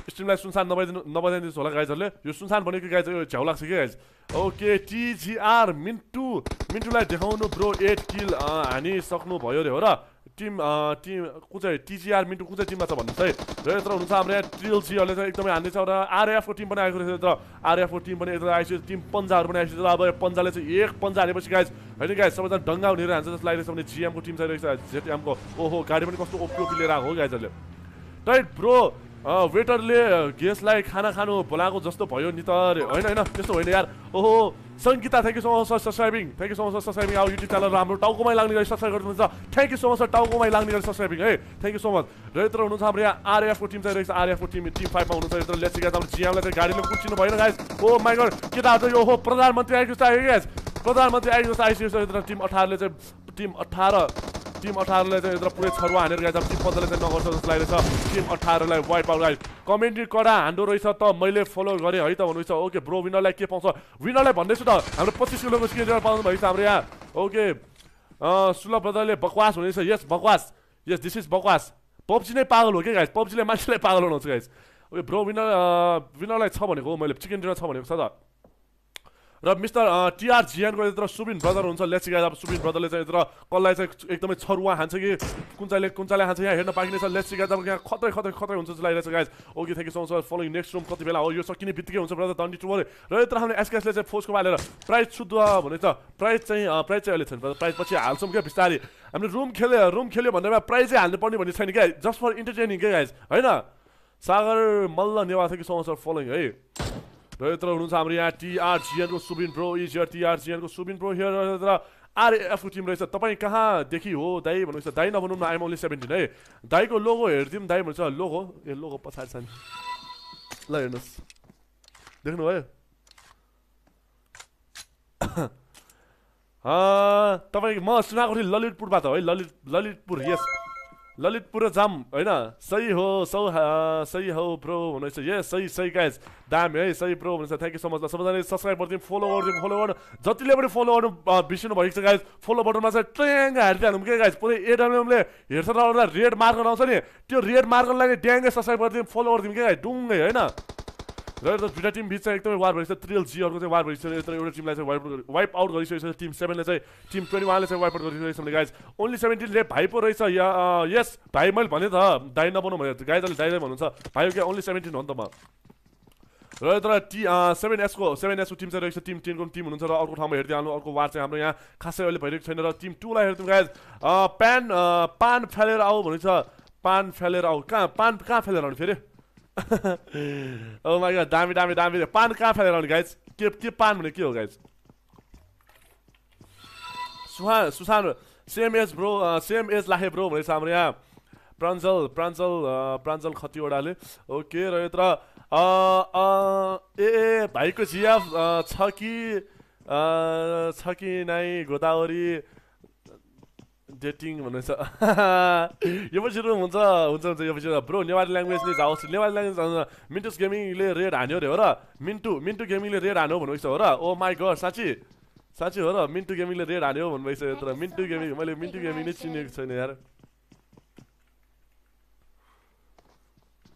स्ट्रिमलाई सुनसान नभइदिनु नबनाइदिनुहोस् होला गाइजहरूले यो सुनसान भनेको गाइज झ्याउ लाग्छ कि गाइज ओके टिजिआर मिन्टु मिन्टुलाई देखाउनु ब्रो एट किल हानिसक्नु भयो अरे हो र टिम टिम कुन चाहिँ टिजिआर मिन्टु कुन चाहिँ टिममा छ भन्नुहोस् है र यत्र हुनुहुन्छ हाम्रो यहाँ ट्रिएलसीहरूले चाहिँ एकदमै हान्दैछ र आरएफको टिम पनि आएको रहेछ यत्र आरएफको टिम पनि यत्र आइसक्यो टिम पन्जाहरू पनि आइसक्यो अब पन्जाले चाहिँ एक पन्जा हानेपछि गाइज होइन गाइज सबैजना डङ्गा हुनेर हान्छ जस्तो लागिरहेछ भने जिएमको टिम चाहिँ रहेछ जेटिएमको ओहो गाडी पनि कस्तो ओपी ओपी लिएर आएको हो गाइजहरूले टाइट ब्रो वेटरले गेस्टलाई खाना खानु बोलाएको जस्तो भयो नि त होइन होइन त्यस्तो होइन यार। ओहो Sangeeta thank you so much sir subscribing thank you so much sir subscribing अब युट्युब च्यानल हाम्रो टाउकोमै लाग्ने गरी सब्सक्राइब गर्नुहुन्छ। Thank you so much sir टाउकोमै लाग्ने गरी सब्सक्राइबिङ है थ्याङ्क यू सो मच र यत्र हुनुहुन्छ हाम्रो यहाँ आरएफको टिम चाहिँ रहेछ। आरएफको टिम टिम फाइभमा हुनुहुन्छ यत्र लेसिका हाम्रो जियामलाई चाहिँ गाडीले कुचिनु भएन गाइस ओ माइ गड केटाहरू यो? हो प्रधानमन्त्री आयो गाइस प्रधानमन्त्री आएको जस्तो आइसकेको छ यत्र टिम अठारले चाहिँ टिम अठार टिम अठारलाई चाहिँ यत्र पुरै छरुवा हानेर गएछ टिम पन्ध्रले चाहिँ नगर्छ जस्तो लागेको छ। टिम अठारलाई वाइप आउट गाइस कमेन्ट्री कडा हान्डो रहेछ त मैले फलो गरेँ है त भन्नुहुन्छ। ओके ब्रो विनरलाई के पाउँछ? विनरलाई भन्दैछु त। हाम्रो पच्चिस किलोको स्किन पाउनु भएको छ हाम्रो यहाँ। ओके। सुलभ ब्रदरले बकवास हुनेछ यस बकवास। यस दिस इज बकवास। पब्जी नै पागल हो कि गाइस पब्जीले मान्छेलाई पागल बनाउँछ गाइस ओके ब्रो विनर विनरलाई छ भनेको मैले चिकन डिनर छ भनेको छ त। र मिस्टर टिआर जिएनको यत्र सुबिन ब्रदर हुन्छ लेची गाइज अब सुबिन ब्रदरले चाहिँ यत्र कसलाई चाहिँ एकदमै छरुवा हान्छ कि कुन चाहिँले कुन चाहिँले हान्छ यहाँ हेर्न पाइने छ लेची गाइज अब यहाँ खतरै खतरै खतरै हुन्छ जस्तो लागिरहेको छ guys okay thank you so much following next room कति बेला हो यो सकिने बित्तिकै हुन्छ ब्रदर डन्डी टुमोर र यत्र हामीले एसकेएसले चाहिँ फोर्सको बालेर प्राइज शुद्ध भने त प्राइज चाहिँ प्राइज चाहिँ अहिले छैन ब्रदर प्राइज पछि हाल्छौँ क्या बिस्तारै। हामीले रुम खेल्यो रुम खेल्यो भन्दैमा प्राइजै हाल्नु पर्ने भन्ने छैन क्या जस्ट फर इन्टरटेनिङ क्या गाइज होइन? सागर मल्ल नेवा थियो कि सो मच फलोइङ है। र यत्र हुनुहुन्छ हाम्रो यहाँ टिआरजिएनको सुबिन प्रो इज यर टिआरजिएनको सुबिन प्रो हियर र आरएफको टिम रहेछ तपाईँ कहाँदेखि हो दाई भन्नुहुन्छ दाई नभनौँ न आइम ओन्ली सेभेन्टिन है दाईको लोगो हेरिदिउँ दाई भन्छ लोगो ए लोगो पछाडि छ नि ल हेर्नुहोस् देख्नुभयो तपाईँ म सुनाएको थिएँ ललितपुरबाट है ललित ललितपुर यस ललितपुर जाम होइन? सही हो सौ सही हो प्रो भन्नुहोस् ए सही सही गाइज दामी है सही प्रो भन्नुहोस् थ्याङ्क यू सो मच सबैजनाले सब्सक्राइब गरिदिउँ फलो गरिदिउँ फलो गर्नु। जतिले पनि फलो गर्नु बिर्सिनु भएको छ गाइज फलो बटनमा चाहिँ ट्याङ्ग हालिदिइहाल्नु के गाइज पुरै एडमले हेर्छ रेड मार्कर आउँछ नि। त्यो रेड मार्करलाई ड्याङ्गै सब्सक्राइब गरिदिउँ फलो गरिदिउँ के गाइज डुङ्गै होइन? र दुइटा टिम बिच चाहिँ एकदमै वार भइसक्यो। त्रियल जीहरूको चाहिँ वार भइसक्यो। यता एउटा टिमलाई चाहिँ वाइप वाइप आउट गरिसकेको छ। टिम सेभेनले चाहिँ टिम ट्वेन्टी वानले चाहिँ वाइप आउट गरिसकेको छ गाइज ओन्ली सेभेन्टिनले भाइ पो रहेछ। या यस भाइ मैले भने त दाइ नबनाउँ भने गाइजले दाइ भन्नुहुन्छ। भाइ क्या? ओन्ली सेभेन्टिन हो नि त म। र यता टी सेभेन एसको सेभेन एसको टिम चाहिँ रहेछ। टिम टेनको टिम हुनुहुन्छ र अर्को ठाउँमा हेर्दै हाल्नु। अर्को वार चाहिँ हाम्रो यहाँ खासै अहिले भइरहेको छैन र टिम टूलाई हेर्छौँ गाइज प्यान पान फ्यालेर आऊ भनेको छ पान फ्यालेर आऊ। कहाँ पान कहाँ फ्यालेर आउनु फेरि? ओ माइ गड दामी दामी दामी पान कहाँ फ्यालेर आउने गाइज के पान भने के हो गाइज सुहा Susan same age bro same age Lakhe bro भनेछ हाम्रो यहाँ प्राञ्जल प्राञ्जल प्राञ्जल खतिवडाले ओके र यत्र ए ए भाइको चिया छ कि छ कि नाइ गोदावरी डेटिङ भन्नुहुन्छ यो पछि हुन्छ हुन्छ हुन्छ यो पछि ब्रो नेपाली ल्याङ्ग्वेज नै जाओस् नेपाली ल्याङ्ग्वेज मिन्टुस गेमिङले रेड हान्यो अरे हो र मिन्टु मिन्टु गेमिङले रेड हान्यो भन्नुभएको छ हो र ओ माई गड साँच्ची साँच्ची हो र मिन्टु गेमिङले रेड हान्यो भन्नुभएको छ यत्र मिन्टु गेमिङ मैले मिन्टु गेमिङ नै चिनेको छैन यार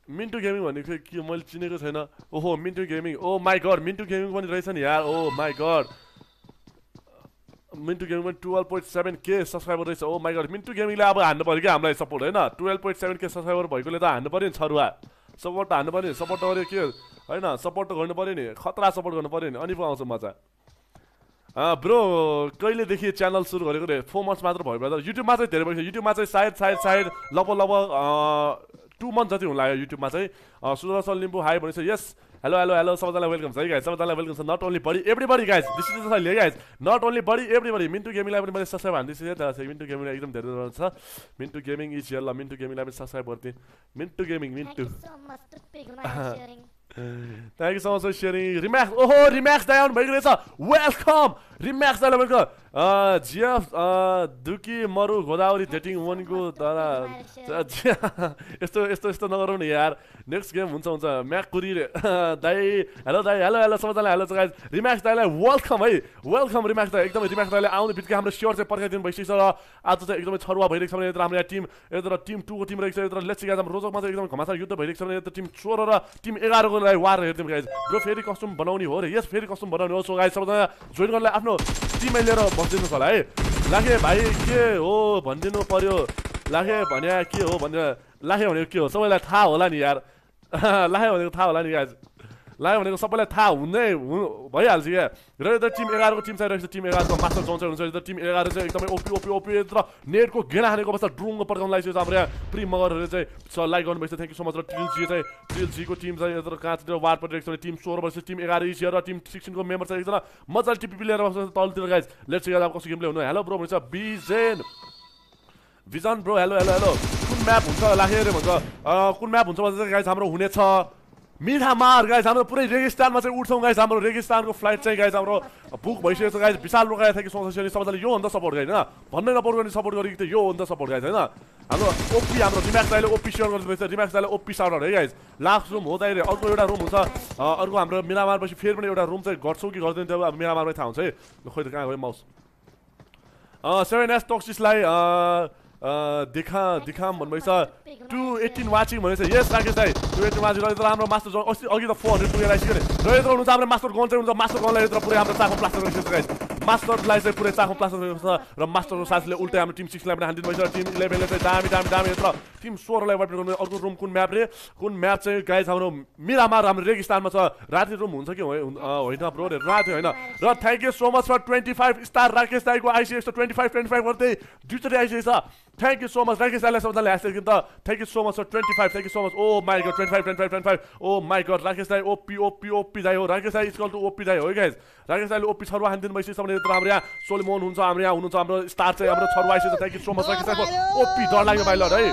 मिन्टु गेमिङ भनेको के मैले चिनेको छैन ओहो Mintu gaming oh my god Mintu gaming पनि रहेछ नि यार ओ माई गड मिन्टु गेमिङमा टुवेल्भ पोइन्ट सेभेन के सब्सक्राइबर रहेछ। ओ माई गड मिन्टु गेमिङले अब हान्नु पऱ्यो क्या हामीलाई सपोर्ट होइन? टुवेल्भ पोइन्ट सेभेन के सब्सक्राइबर भएकोले त हान्नु पऱ्यो नि छरुवा। सपोर्ट हान्नु पऱ्यो नि सपोर्ट गऱ्यो के होइन सपोर्ट त गर्नु पऱ्यो नि खतरा सपोर्ट गर्नु पऱ्यो नि। अनि पो आउँछ मजा। ब्रो कहिलेदेखि च्यानल सुरु गरेको रे? फोर मन्थ्स मात्र भयो ब्रदर। युट्युबमा चाहिँ धेरै भइसक्यो। युट्युबमा चाहिँ सायद सायद सायद लगभग लगभग टु मन्थ जति हुनु लाग्यो युट्युबमा चाहिँ सुदर्शन लिम्बू हाई भनेपछि यस हेलो हेलो हेलो सबैजनालाई वेलकम छ है गाइज सबैजनालाई वेलकम छ not only body everybody guys this is ले guys not only body everybody Mintu गेमिङलाई पनि मैले सब्सक्राइब हान्दैछु त्यहाँ मिन्टु गेमिङलाई एकदम धेरै छ। मिन्टु गेमिङ इज ल मिन्टु गेमिङलाई पनि सब्सक्राइब गरिदिएँ Mintu gaming Mintu thank you so much for sharing Remax ओहो रिम्याक्स दाइ आउनु भएको रहेछ वेलकम रिम्याक्स दाइलाई भनेको जिएफ दुकी मरु गोदावरी डेटिङ वनको द्वारा यस्तो यस्तो यस्तो नगरौँ नि यार। नेक्स्ट गेम हुन्छ हुन्छ। म्याक कुरी दाई हेलो दाई हेलो हेलो सबैजनालाई हेलो गाइज रिम्याक्स दाईलाई वेलकम है। वेलकम रिम्याक्स दाई। एकदमै रिम्याक्स दाईले आउने बित्तिकै हाम्रो स्योर चाहिँ पर्खाइदिनु भइसकेको छ र आज चाहिँ एकदमै छरुवा भइरहेको छ भने यता हाम्रो यहाँ टिम यता टिम टूको टिम रहेको छ यता लेट्सी गाज रोजकमा चाहिँ एकदम घमासा युद्ध भइरहेको छ भने यता टिम चोर र टिम एघारको लागि वार हेरिदिउँ गाइज जो फेरि कस्ट्युम बनाउने हो र। यस फेरि कस्ट्युम बनाउने हो सो गाइज सबैजना जोइन गर्नलाई आफ्नो टिमलाई लिएर बसिदिनुहोस् होला है? लाखे भाइ के हो? भनिदिनु पर्यो। लाखे भने के हो? भने लाखे भनेको के हो? सबैलाई थाहा होला नि यार। लाखे भनेको थाहा होला नि गाइज लाग्यो भनेको सबैलाई थाहा हुँदै हु- भइहाल्छ क्या र यता टिम एघारको टिम चाहिँ रहेछ टिम एघारको मास्टर जोन चाहिँ हुन्छ यता टिम एघार चाहिँ एकदमै ओपी ओपी ओपी यत्र नेटको घेरा हानेको अवस्था ड्रुङ्गो पड्काउनु छ हाम्रो यहाँ प्रि मगरहरूले चाहिँ लाइक गर्नुभएको छ थ्याङ्क यू सो मच र ट्रिल जी चाहिँ ट्रिल जीको टिम चाहिँ यत्र कहाँतिर वार परिरहेको छ टिम सोह्र वर्ष टिम एघार इज र टिम सिक्सटिनको मेम्बर चाहिँ एकजना मजाले टिपी लिएर बस्छ तलतिर गाइज लेट्स अब कसो गेमले हुनु हेलो ब्रो भन्छ Bijen vision bro hello hello hello कुन म्याप हुन्छ लाखे अरे भन्छ कुन म्याप हुन्छ भन्छ गाइज हाम्रो हुनेछ मिठामार गाइज हाम्रो पुरै रेगिस्तानमा चाहिँ उठ्छौँ गाइज हाम्रो रेगिस्तानको फ्लाइट चाहिँ गाइज हाम्रो बुक भइसकेको छ गाइज विशाल रोकाए थियो कि सोच्छ सबैजनाले यो भन्दा सपोर्ट होइन? भन्नै नपोर्ट गर्ने सपोर्ट गरेको थियो यो भन्दा सपोर्ट गाइज होइन? हाम्रो ओपी हाम्रो रिम्याक्स दाइले ओपी सेयर छ रिम्याक्स दाइले ओपी साउन्डर है गाइज लास्ट रुम हो दाइले अर्को एउटा रुम हुन्छ अर्को हाम्रो मिरामार पछि फेरि पनि एउटा रुम चाहिँ गर्छौँ कि गर्दैन त्यो अब मिरामारमै थाहा हुन्छ है? खोइ त कहाँ गयो माउस? सेभेन एस टक्सिसलाई देखा देखाम भन्नुभएको छ टु एट्टिन वाचिङ भनेको छ यस राकेश दाई टु एट्टिन वाचिङ र हाम्रो मास्टर अस्ति अघि त फोर हन्ड्रेड पुगेर आइसक्यो अरे। र यत्र हुनुहुन्छ हाम्रो मास्टर गन चाहिँ हुन्छ मास्टर गनलाई यत्र पुरै हाम्रो चाखो प्लास्टर गरिसकेको मास्टरलाई चाहिँ पुरै चाखो गरेको छ र मास्टरको साथीले उल्टै हाम्रो टिम सिक्सलाई पनि हानिदिनु भएछ टिम इलेभेनले चाहिँ दामी दामी दामी यत्र टिम सोह्रलाई वाइट गर्नु अर्को रुम कुन म्याप रे कुन म्याप चाहिँ गाइज हाम्रो मिरामार हाम्रो रेगिस्तानमा छ राति रुम हुन्छ कि होइन ब्रो रे राति होइन र thank you so much for twenty five star Rakesh दाईको ICX twenty five twenty five गर्दै दुईचोटि आइसकेको छ thank you so much Rakesh दाईलाई सबैजनाले हाँसेको त thank you so much for twenty five thank you so much oh my god twenty five twenty five twenty five oh my god Rakesh दाई ओपी ओपी ओपी दाई हो राकेश दाई स्कल टु ओपी दाई हो गाइज राकेश दाईले ओपी छरुवा हानिदिनु भइसक्यो सबैले यत्र हाम्रो यहाँ सोलिमोन हुन्छ हाम्रो यहाँ हुनुहुन्छ हाम्रो स्टार चाहिँ हाम्रो छरुवा आइसकेको छ thank you so much Rakesh दाईको ओपी डर लाग्यो भाइ ल है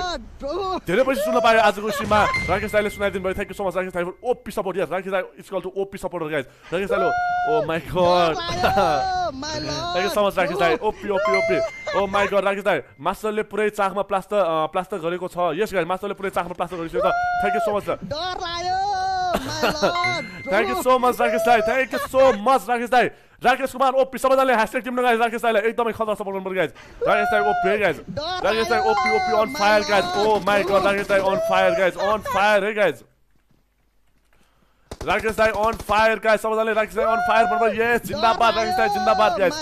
धेरै पछि सुन्न पायो आजको सीमा राकेश दाईले सुनाइदिनु भयो thank you so much Rakesh दाई ओपी सपोर्ट यार राकेश दाई skull to OP supporter guys Rakesh दाईले ओ my god thank you so much Rakesh दाई OP OP OP oh my god Rakesh दाई मास्टरले पुरै चाखमा प्लास्टर प्लास्टर गरेको छ। यस गाइज मास्टरले पुरै चाखमा प्लास्टर गरिसकेको छ। Thank you so much thank you so much Rakesh दाई thank you so much Rakesh दाई। राकेश कुमार ओपी सबैजनाले ह्यासट्याग टिप्नु गाइज राकेश दाईलाई एकदमै खतरा सपोर्ट गर्नु गाइज राकेश दाई ओपी है गाइज राकेश दाई OP OP on fire guys oh my god Rakesh दाई on fire guys on fire है गाइज राकेश दाई अन फायर गाइज सबैजनाले राकेश दाई अन फायर भन्नुभयो यस जिन्दाबाद राकेश दाई जिन्दाबाद guys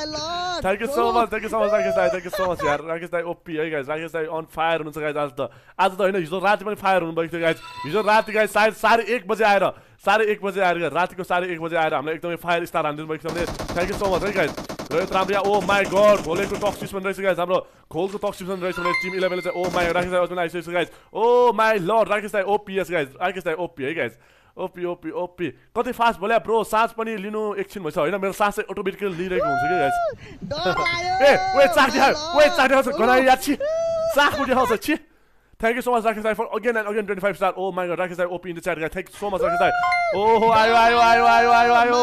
thank you so much thank you so much Rakesh दाई थ्याङ्क यू सो मच यार राकेश दाई ओपी है गाइज राकेश दाई अन फायर हुनुहुन्छ गाइज आज त आज त होइन हिजो राति पनि फायर हुनुभएको थियो गाइज हिजो राति गाइज सायद साढे एक बजे आएर साढे एक बजे आएर रातिको साढे एक बजे आएर हामीलाई एकदमै फायर स्टार हानिदिनु भएको छ थ्याङ्क यू सो मच है गाइज र यत्र हाम्रो यहाँ ओ माई गड घोलेको टक्सिस पनि रहेछ गाइज हाम्रो खोलको टक्सिस पनि रहेछ भने टिम इलेभेनले चाहिँ ओ माई राकेश दाई पनि आइसकेको छ guys oh my lord Rakesh दाई ओपिएस गाइज राकेश दाई ओपी है गाइज ओपी ओपी ओपी। कति फास्ट बोल्या ब्रो सास पनि लिनु एकछिन भएछ होइन? मेरो सास चाहिँ अटोमेटिकली लिइरहेको हुन्छ कि? ए वे वे घनाइ याद छि। चाक पनि देखाउँछ छि thank you so much Rakesh for again and again twenty five star oh my God Rakesh दाई OP in the chat guy thank you so much Rakesh दाई ओहो आयो आयो आयो आयो आयो आयो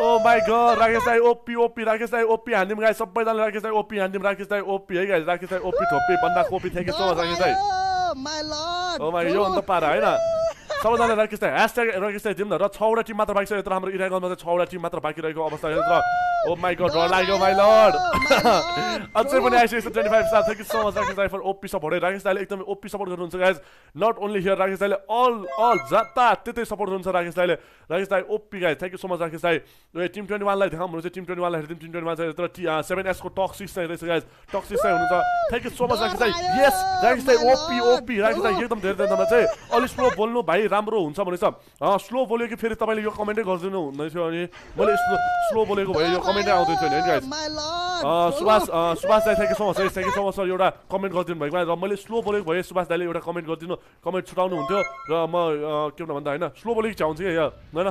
ओ माई गड राकेश दाई ओपी ओपी राकेश दाई ओपी हानिदिउँ गाई सबैजनाले राकेश दाई ओपी हानिदिउँ राकेश दाई ओपी है गाई राकेश दाई ओपी थोपी बन्दा कोपी thank you so much Rakesh oh my यो अन्त पारा होइन सबैजना राकेश दाई ह्यासट्याग राकेश दाई दिउँ न। र छवटा टिम मात्र बाँकी छ यत्र हाम्रो इरागनमा चाहिँ छवटा टिम मात्र बाँकी रहेको अवस्था यत्र ओ माई गड डर लाग्यो माई लर्ड अझै पनि आइसकेको छ twenty five star thank you so much Rakesh दाई फर ओपी सपोर्ट राकेश दाईले एकदमै ओपी सपोर्ट गर्नुहुन्छ guys not only here Rakesh दाईले अल अल जता त्यतै सपोर्ट गर्नुहुन्छ राकेश दाईले राकेश दाई OP guys thank you so much Rakesh दाई टिम ट्वेन्टी वानलाई देखाउनुहुन्छ टिम ट्वेन्टी वानलाई हेरिदिउँ टिम ट्वेन्टी वान चाहिँ यत्र टी सेभेन एसको टक सिक्स चाहिँ रहेछ गाइज टक सिक्स चाहिँ हुनुहुन्छ thank you so much Rakesh दाई यस राकेश दाई ओपी ओपी राकेश दाई एकदम धेरै धेरै चाहिँ अलिक स्लो बोल्नु भाइ राम्रो हुन्छ भनेछ। स्लो बोल्यो कि फेरि तपाईँले यो कमेन्टै गरिदिनु हुँदैन थियो अनि मैले स्लो स्लो बोलेको भए यो कमेन्टै आउँदैन थियो नि गाइज अँ, सुभाष सुभाष दाई थ्याङ्क यू सो मच है thank you so much sir एउटा कमेन्ट गरिदिनु भएको र मैले स्लो बोलेको भए सुभाष दाईले एउटा कमेन्ट गरिदिनु कमेन्ट छुटाउनु हुन्थ्यो र म के भन्नु भन्दा होइन स्लो बोलेको चाहिँ हुन्छ क्या होइन?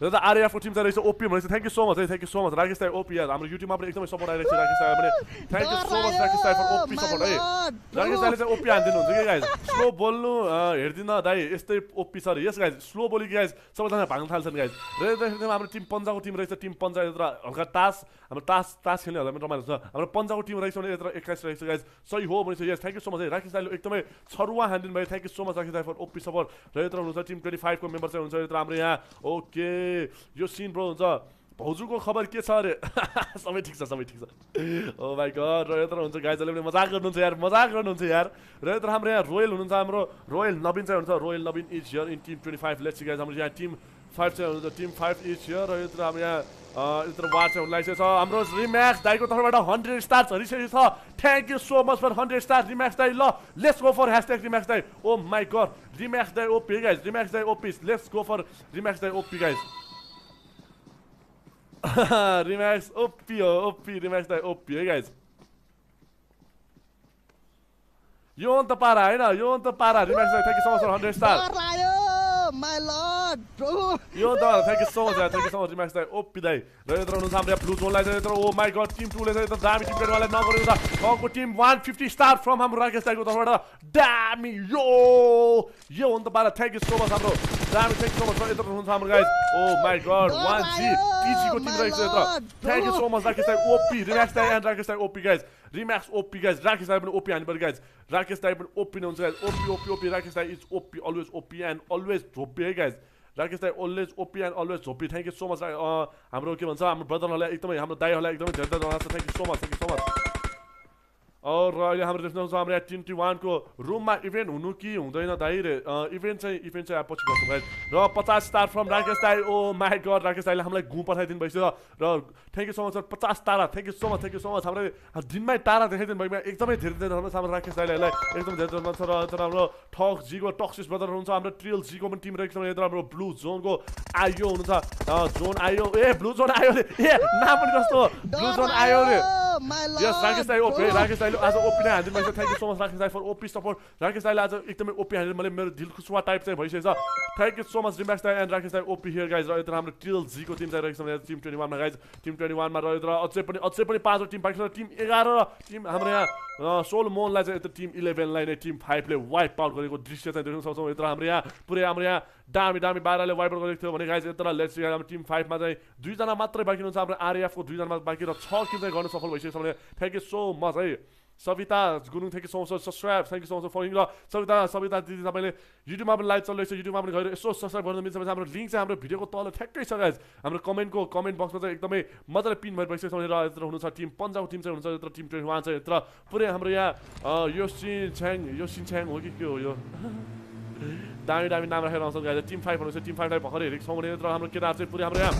र त आरएफको टिम चाहिँ रहेछ ओपी भनेपछि थ्याङ्क यू सो मच है thank you so much Rakesh दाई ओपी यार हाम्रो युट्युबमा पनि एकदमै सपोर्ट आइरहेको छ राकेश दाई पनि thank you so much Rakesh दाई फर ओपी सपोर्ट है राकेश दाईले चाहिँ ओपी हानिदिनु हुन्छ कि गाइज स्लो बोल्नु हेर्दिनँ दाई यस्तै ओपी अरे यस गाइज स्लो बोली गाइज सबैजना भाग्न थाल्छन् गाइज र हाम्रो टिम पन्जाको टिम रहेछ टिम पन्जा यत्र हल्का तास हाम्रो तास तास खेल्नेहरूलाई पनि रमाइलो छ हाम्रो पन्जाको टिम रहेछ भने यत्र एक्काइस रहेछ गाइज सही हो भनेपछि yes thank you so much है राकेश दाईले एकदमै छरुवा हानिदिनु भयो thank you so much Rakesh दाई फर ओपी सपोर्ट र यत्र हुनुहुन्छ टिम ट्वेन्टी फाइभको मेम्बर चाहिँ हुन्छ यत्र हाम्रो यहाँ ओके यो सिन ब्रो हुन्छ भाउजूको खबर के छ अरे सबै ठिक छ सबै ठिक छ ओ माई गड र यत्र हुन्छ गाइजले पनि मजाक गर्नुहुन्छ यार मजाक गर्नुहुन्छ यार र यत्र हाम्रो यहाँ रोयल हुनुहुन्छ हाम्रो रोयल नवीन चाहिँ हुन्छ royal Naveen is here in team twenty five let's guys हाम्रो यहाँ टिम फाइभ चाहिँ हुनुहुन्छ टिम फाइभ इज हियर र यत्र हाम्रो यहाँ वाच लागिसकेको छ हाम्रो रिम्याक्स दाईको तर्फबाट हन्ड्रेड स्टार झरिसकेको छ। Thank you so much for hundred star Remax दाई ल let's go for hashtag Remax दाई। ओ माई गड रिम्याक्स दाई ओपी गाइज रिम्याक्स दाई OP let's go for Remax दाई ओपी गाइज रिम्याक्स ओपी हो ओपी रिम्याक्स दाई ओपी है गाइज यो अन्त पारा होइन यो अन्त पारा रिम्याक्स दाई thank you so much for hundred star my lord, bro. त thank you so much thank you so much Remax दाई ओपी दाई र यत्र हुनुहुन्छ हाम्रो ब्लु जोनलाई चाहिँ यत्र ओ माई गड टिम टूले चाहिँ यत्र दामी टिम पेडवालाई नगरेको छ गाउँको team one fifty star from हाम्रो राकेश दाईको तर्फबाट दामी यो यो हो नि त पारा थ्याङ्क यू सो मच हाम्रो दामी थ्याङ्क यू सो मच यत्र हुनुहुन्छ हाम्रो guys oh my god one G टिजीको team रहेको छ यत्र thank you so much Rakesh दाई ओपी रिम्याक्स दाई एन्ड राकेश दाई ओपी गाइज ओपी हान्नु पऱ्यो गाइज राकेश दाई पनि ओपी नै हुन्छ guys OP OP OP Rakesh दाई is OP always OP and always झोपी है गाइज राकेश दाई अलवेज ओपी एन्ड अलवेज झोपी थ्याङ्क यू सो मच हाम्रो के भन्छ हाम्रो ब्रदरहरूलाई एकदमै हाम्रो दाईहरूलाई एकदमै धेरै धेरै धन्यवाद छ thank you so much thank you so much और अहिले हाम्रो देख्न छ हाम्रो यहाँ ट्वेन्टी वानको रुममा इभेन्ट हुनु कि हुँदैन दाइ रे इभेन्ट चाहिँ इभेन्ट चाहिँ पछि गर्छौँ गाइज र पचास स्टार फ्रम राकेश दाई ओ माई गड राकेश दाईले हामीलाई घुम पठाइदिनु भइसक्यो र thank you so much sir पचास तारा thank you so much thank you so much हाम्रो दिनमै तारा देखाइदिनु भयो। एकदमै धेरै धेरै धन्यवाद हाम्रो राकेश दाईलाई एकदम धेरै धन्यवाद छ। र हाम्रो ठक जीको टक्सिस ब्रदर हुनुहुन्छ हाम्रो ट्रियल जीको पनि टिम रहेको छ। यता हाम्रो ब्लु जोनको आइयो हुनुहुन्छ। जोन आयो ए ब्लु जोन आयो रे ए नाम पनि कस्तो ब्लु जोन आयो रे. यस राकेश दाई bro. राकेश आज ओपी नै हालिदिनु भएको छ thank you so much Rakesh दाई फर ओपी सपोर्ट राकेश दाईले आज एकदमै ओपी हालिदिनु मैले मेरो दिल खुसुवा टाइप चाहिँ भइसकेको छ thank you so much Remax दाई एन्ड राकेश दाई ओपी हियर गाइज र यता हाम्रो टिल जीको टिम चाहिँ रहेको छ टिम ट्वेन्टी वानमा गाइज टिम ट्वेन्टी वानमा रहेर अझै पनि अझै पनि पाँचवटा टिम बाँकी छ टिम एघार र टिम हाम्रो यहाँ सोल मोहनलाई चाहिँ यता टिम इलेभेनलाई नै टिम फाइभले वाइप आउट गरेको दृश्य चाहिँ देख्न सक्छौँ यत्र हाम्रो यहाँ पुरै हाम्रो यहाँ दामी दामी बाह्रले वाइप आउट गरेको थियो भने गाइज यत्र लेट्स हाम्रो टिम फाइभमा चाहिँ दुईजना मात्रै बाँकी हुन्छ हाम्रो आरएफको दुईजना बाँकी र छ किल चाहिँ गर्नु सफल भइसकेको छ भने थ्याङ्क यू सो मच है Savita Gurung thank you so much subscribe thank you so much following र सविता सविता दिदी तपाईँले युट्युबमा पनि लाइभ चलिरहेको छ युट्युबमा पनि गएर यसो सब्सक्राइब गर्नु मिल्छ हाम्रो लिङ्क चाहिँ हाम्रो भिडियोको तल ठ्याक्कै छ गाइज हाम्रो कमेन्टको कमेन्ट बक्समा चाहिँ एकदमै मजाले पिन भइसकेको छ र यत्र हुनुहुन्छ टिम पन्जाबको टिम चाहिँ हुनुहुन्छ यत्र टिम ट्वेन्टी वान चाहिँ यत्र पुरै हाम्रो यहाँ यो सिन छ्याङ यो सिन छ्याङ हो कि के हो यो? दामी दामी नाम राखेर आउँछ गाइज टिम फाइभ हुनुहुन्छ टिम फाइभलाई भर्खरै हेरेको छौँ भने यत्र हाम्रो केटाहरू चाहिँ पुरै हाम्रो यहाँ।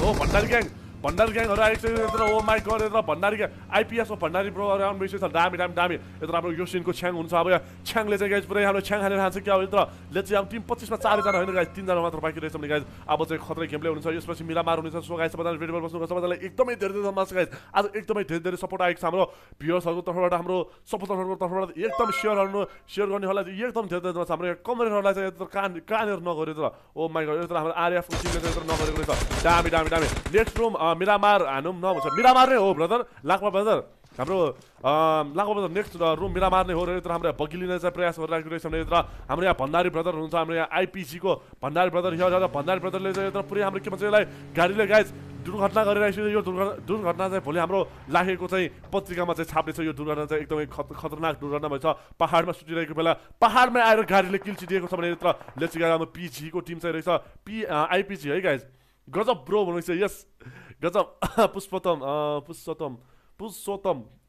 हो भण्डारी ग्याङ भण्डारी ग्याङहरू आएको छ यत्र ओ गड यत्र भण्डारी ग्याङ। आइपिएसको भण्डारी ब्रो आउनु भइसकेको छ दामी दामी दामी। यत्र हाम्रो योसिनको छ्याङ हुन्छ अब। यहाँ छ्याङले चाहिँ गाइज पुरै हाम्रो छ्याङ हालेर खान्छ क्या हो यत्र। ले चाहिँ अब टिम पच्चिसमा चारजना होइन गाइज तिनजना मात्र बाँकी रहेछ भने गाइज अब चाहिँ खतरै गेमले हुनुहुन्छ। यसपछि मिलामार हुनेछ। सो गाइज सबैजना रेडी भएर बस्नु सबैजनालाई एकदमै धेरै धेरै धन्यवाद गाइज आज एकदमै धेरै धेरै सपोर्ट आएको छ हाम्रो भ्युवर्सहरूको तर्फबाट हाम्रो सपोर्टरहरूको तर्फबाट। एकदम सेयर गर्नु सेयर गर्नेहरूलाई चाहिँ एकदम धेरै धेरै धन्यवाद हाम्रो कमेन्टहरूलाई चाहिँ यत्र कान कहाँनिर नगरेर। ओ गड यत्र हाम्रो आरएफको टिमले चाहिँ यत्र नगरेको रहेछ। दामी दामी दामी। नेक्स्ट रुम मिरामार हानौँ न भन्छ मिरामार नै हो ब्रदर लाखमा ब्रदर हाम्रो लाखमा ब्रदर नेक्स्ट रुम मिरामार नै हो र यत्र हाम्रो यहाँ बगी लिने चाहिँ प्रयास गरिरहेको रहेछ भने यत्र हाम्रो यहाँ भण्डारी ब्रदर हुनुहुन्छ हाम्रो यहाँ आइपिसीको भण्डारी ब्रदर हियर भण्डारी ब्रदरले चाहिँ यत्र पुरै हाम्रो के भन्छ यसलाई गाडीले गाइज दुर्घटना गरिरहेको छ। यो दुर्घटना चाहिँ भोलि हाम्रो लागेको चाहिँ पत्रिकामा चाहिँ छाप्नेछ यो दुर्घटना चाहिँ एकदमै खत खतरनाक दुर्घटना भएछ। पाहाडमा सुतिरहेको बेला पाहाडमै आएर गाडीले किल्चिदिएको छ भने यत्र लेचिगा हाम्रो पिजीको टिम चाहिँ रहेछ। पी आइपिजी है गाइज गजब ब्रो भन्नुहोस् यस गजब पुष्पोत्तम अँ, पुष्पोत्तम पुष्पोत्तम पु-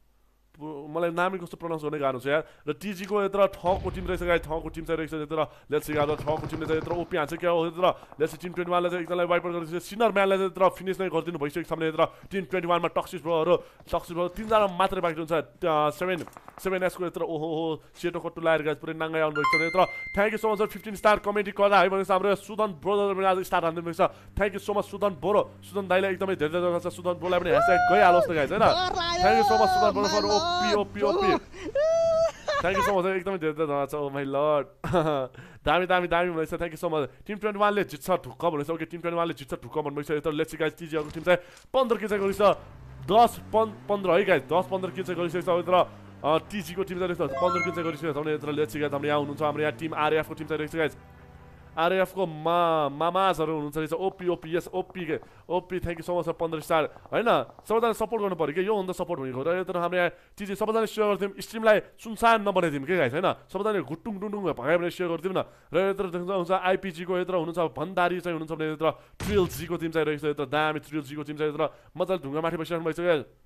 मलाई नामै कस्तो प्रनाउन्स गर्ने गाह्रो छ यार? र टिजीको यत्र ठको टिम रहेछ गाई ठको टिम चाहिँ रहेछ यत्र। लेट्स गाह्रो ठको टिमले चाहिँ यत्र ओपी हान्छ क्या हो यत्र। लेट्स टिम ट्वेन्टी वानलाई चाहिँ एकजनालाई वाइपर गरेको सिनियर म्यानलाई चाहिँ यत्र फिनिस नै गरिदिनु भइसकेको छ भने यत्र। टिम ट्वेन्टी वानमा टक्सिस ब्रोहरू टक्सिस ब्रो तिनजना मात्रै बाँकी हुन्छ सेभेन सेभेन एसको यत्र ओहो हो सेटो कट्टु लगाएर गाइज पुरै नाङ्गाइ आउनु भएको छ यत्र। Thank you so much fifteen star comedy गर्दा है भनेपछि हाम्रो। सुदन ब्रोदर पनि आज स्टार हान्दिनु भएको छ thank you so much Sudan bro. Sudan दाईलाई एकदमै धेरै धेरै सुदन ब्रोलाई पनि ह्यासट्याग गइहालोस् न गाइज होइन? Thank you so much Sudan bro OP OP thank you so much एकदमै धेरै धेरै धन्यवाद छ ओ माई लर्ड दामी दामी दामी भनेछ thank you so much team twenty वानले जित्छ ढुक्क भनेछ ओके टिम ट्वेन्टी वानले जित्छ ढुक्क भन्नुभएको छ यता लेट्सी गाइज टिजीहरूको टिम चाहिँ पन्ध्र के चाहिँ गरिछ दस पन् पन्ध्र है गाइज दस पन्ध्र के चाहिँ गरिसकेको छ यत्र टिजीको टिम चाहिँ रहेछ पन्ध्र के चाहिँ गरिसकेको छ भने यत्र लेट्सी गाइज हाम्रो यहाँ हुनुहुन्छ हाम्रो यहाँ टिम आरएफको टिम चाहिँ रहेछ गाइज आरएफको मा मामाजहरू हुनुहुन्छ रहेछ ओपी ओपी यस ओपी के OP thank you so much पन्ध्र स्टार होइन सबैजना सपोर्ट गर्नु पऱ्यो कि यो भन्दा सपोर्ट भनेको र यत्र हाम्रो यहाँ चिज सबैजना सेयर गर्थ्यौँ स्ट्रिमलाई सुनसान नबनाइदिउँ के गाइस होइन सबैजना घुटुङ टुङटुङ भगायो भने सेयर गरिदिउँ न र यत्र देख्नुहुन्छ आइपिजीको यत्र हुनुहुन्छ भण्डारी चाहिँ हुनुहुन्छ भने यत्र ट्रियल जीको टिम चाहिँ रहेछ यत्र दामी ट्रियल जीको टिम चाहिँ यत्र मजाले ढुङ्गा माथि बसिरहनु guys।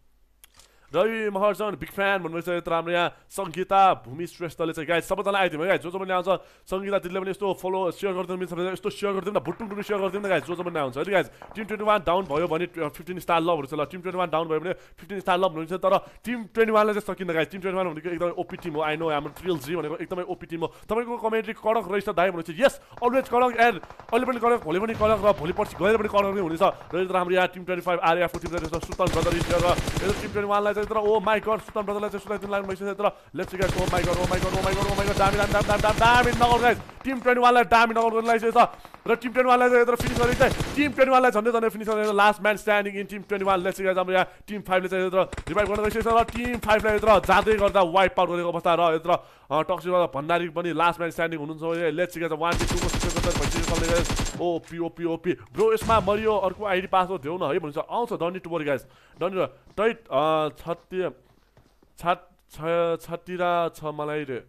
Ravi Maharjan big fan भन्नुभएको छ यत्र हाम्रो यहाँ। सङ्गीता भूमि श्रेष्ठले चाहिँ गाइज सबैजना आइदिउँ गाइज जो जो पनि आउँछ सङ्गीता दिदीले पनि यस्तो फलो सेयर गरिदिनु मिल्छ यस्तो सेयर गरिदिनु न भुटुङ टुटुङ सेयर गरिदिनु न गाइज जो जो पनि आउँछ है guys team twenty one down भयो भने फिफ्टिन स्टार लभहरू छ ल टिम ट्वेन्टी वान डाउन भयो भने फिफ्टिन स्टार लभ हुनुहुन्छ तर टिम ट्वेन्टी वानलाई चाहिँ सकिँदैन गाइज टिम ट्वेन्टी वान भनेको एकदमै ओपी टिम हो आई नो हाम्रो ट्रिल जी भनेको एकदमै ओपी टिम हो। तपाईँको कमेन्ट्री कडक रहेछ दाइ भनेपछि यस अलवेज कडक एन्ड अहिले पनि कडक भोलि पनि कडक र भोलि पर्सि गएर पनि कडक नै हुनेछ। र हाम्रो यहाँ team twenty five Arya team Sultan brother र टिम ट्वेन्टी वानलाई यत्र ओ माई गड सुल्तान ब्रदरलाई चाहिँ सुल्तान लाग्नु ओ my God oh my God oh my God oh my God दामी दामी दामी दामी दामी गाइस टिम ट्वेन्टी वानलाई दामी नगर गर्न छ र टिम चाहिँ यत्र फिनिस चाहिँ टिम झन्डै झन्डै finish last man standing in team twenty one let's guys हाम्रो यहाँ टिम फाइभले चाहिँ यत्र रिभाइभ गर्न गइसकेको छ र टिम यत्र जाँदै गर्दा वाइप आउट गरेको अवस्था र यत्र टक्सी गर्दा भण्डारी पनि लास्ट म्यान स्ट्यान्डिङ हुनुहुन्छ लेट्स गाइस वान टूको भइसकेको चल्दै गइस ओपी ओपी ओपी ब्रो यसमा मरियो अर्को आइडी पासवर्ड देऊ न है भन्छ आउँछ डन्डी टु बरी गाइस डन्डी टैट छत्ती छत्तिरा छ मलाई रे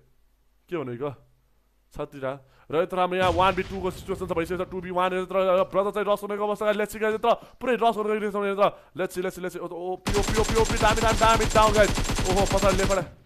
के भनेको छत्तिरा र यत्र हाम्रो यहाँ वान बी टूको सिचुएसन छ भइसकेको छ टु बी वान यत्र ब्रदर चाहिँ रस गरेको अवस्था लेट्सी गाइस यत्र पुरै रस छ यत्र लेट्सी लेट्सी लेट्सी ओ पिओ पिओ पिओ पी दामी दामी दामी डाउन गाइस ओहो पछाडि ओए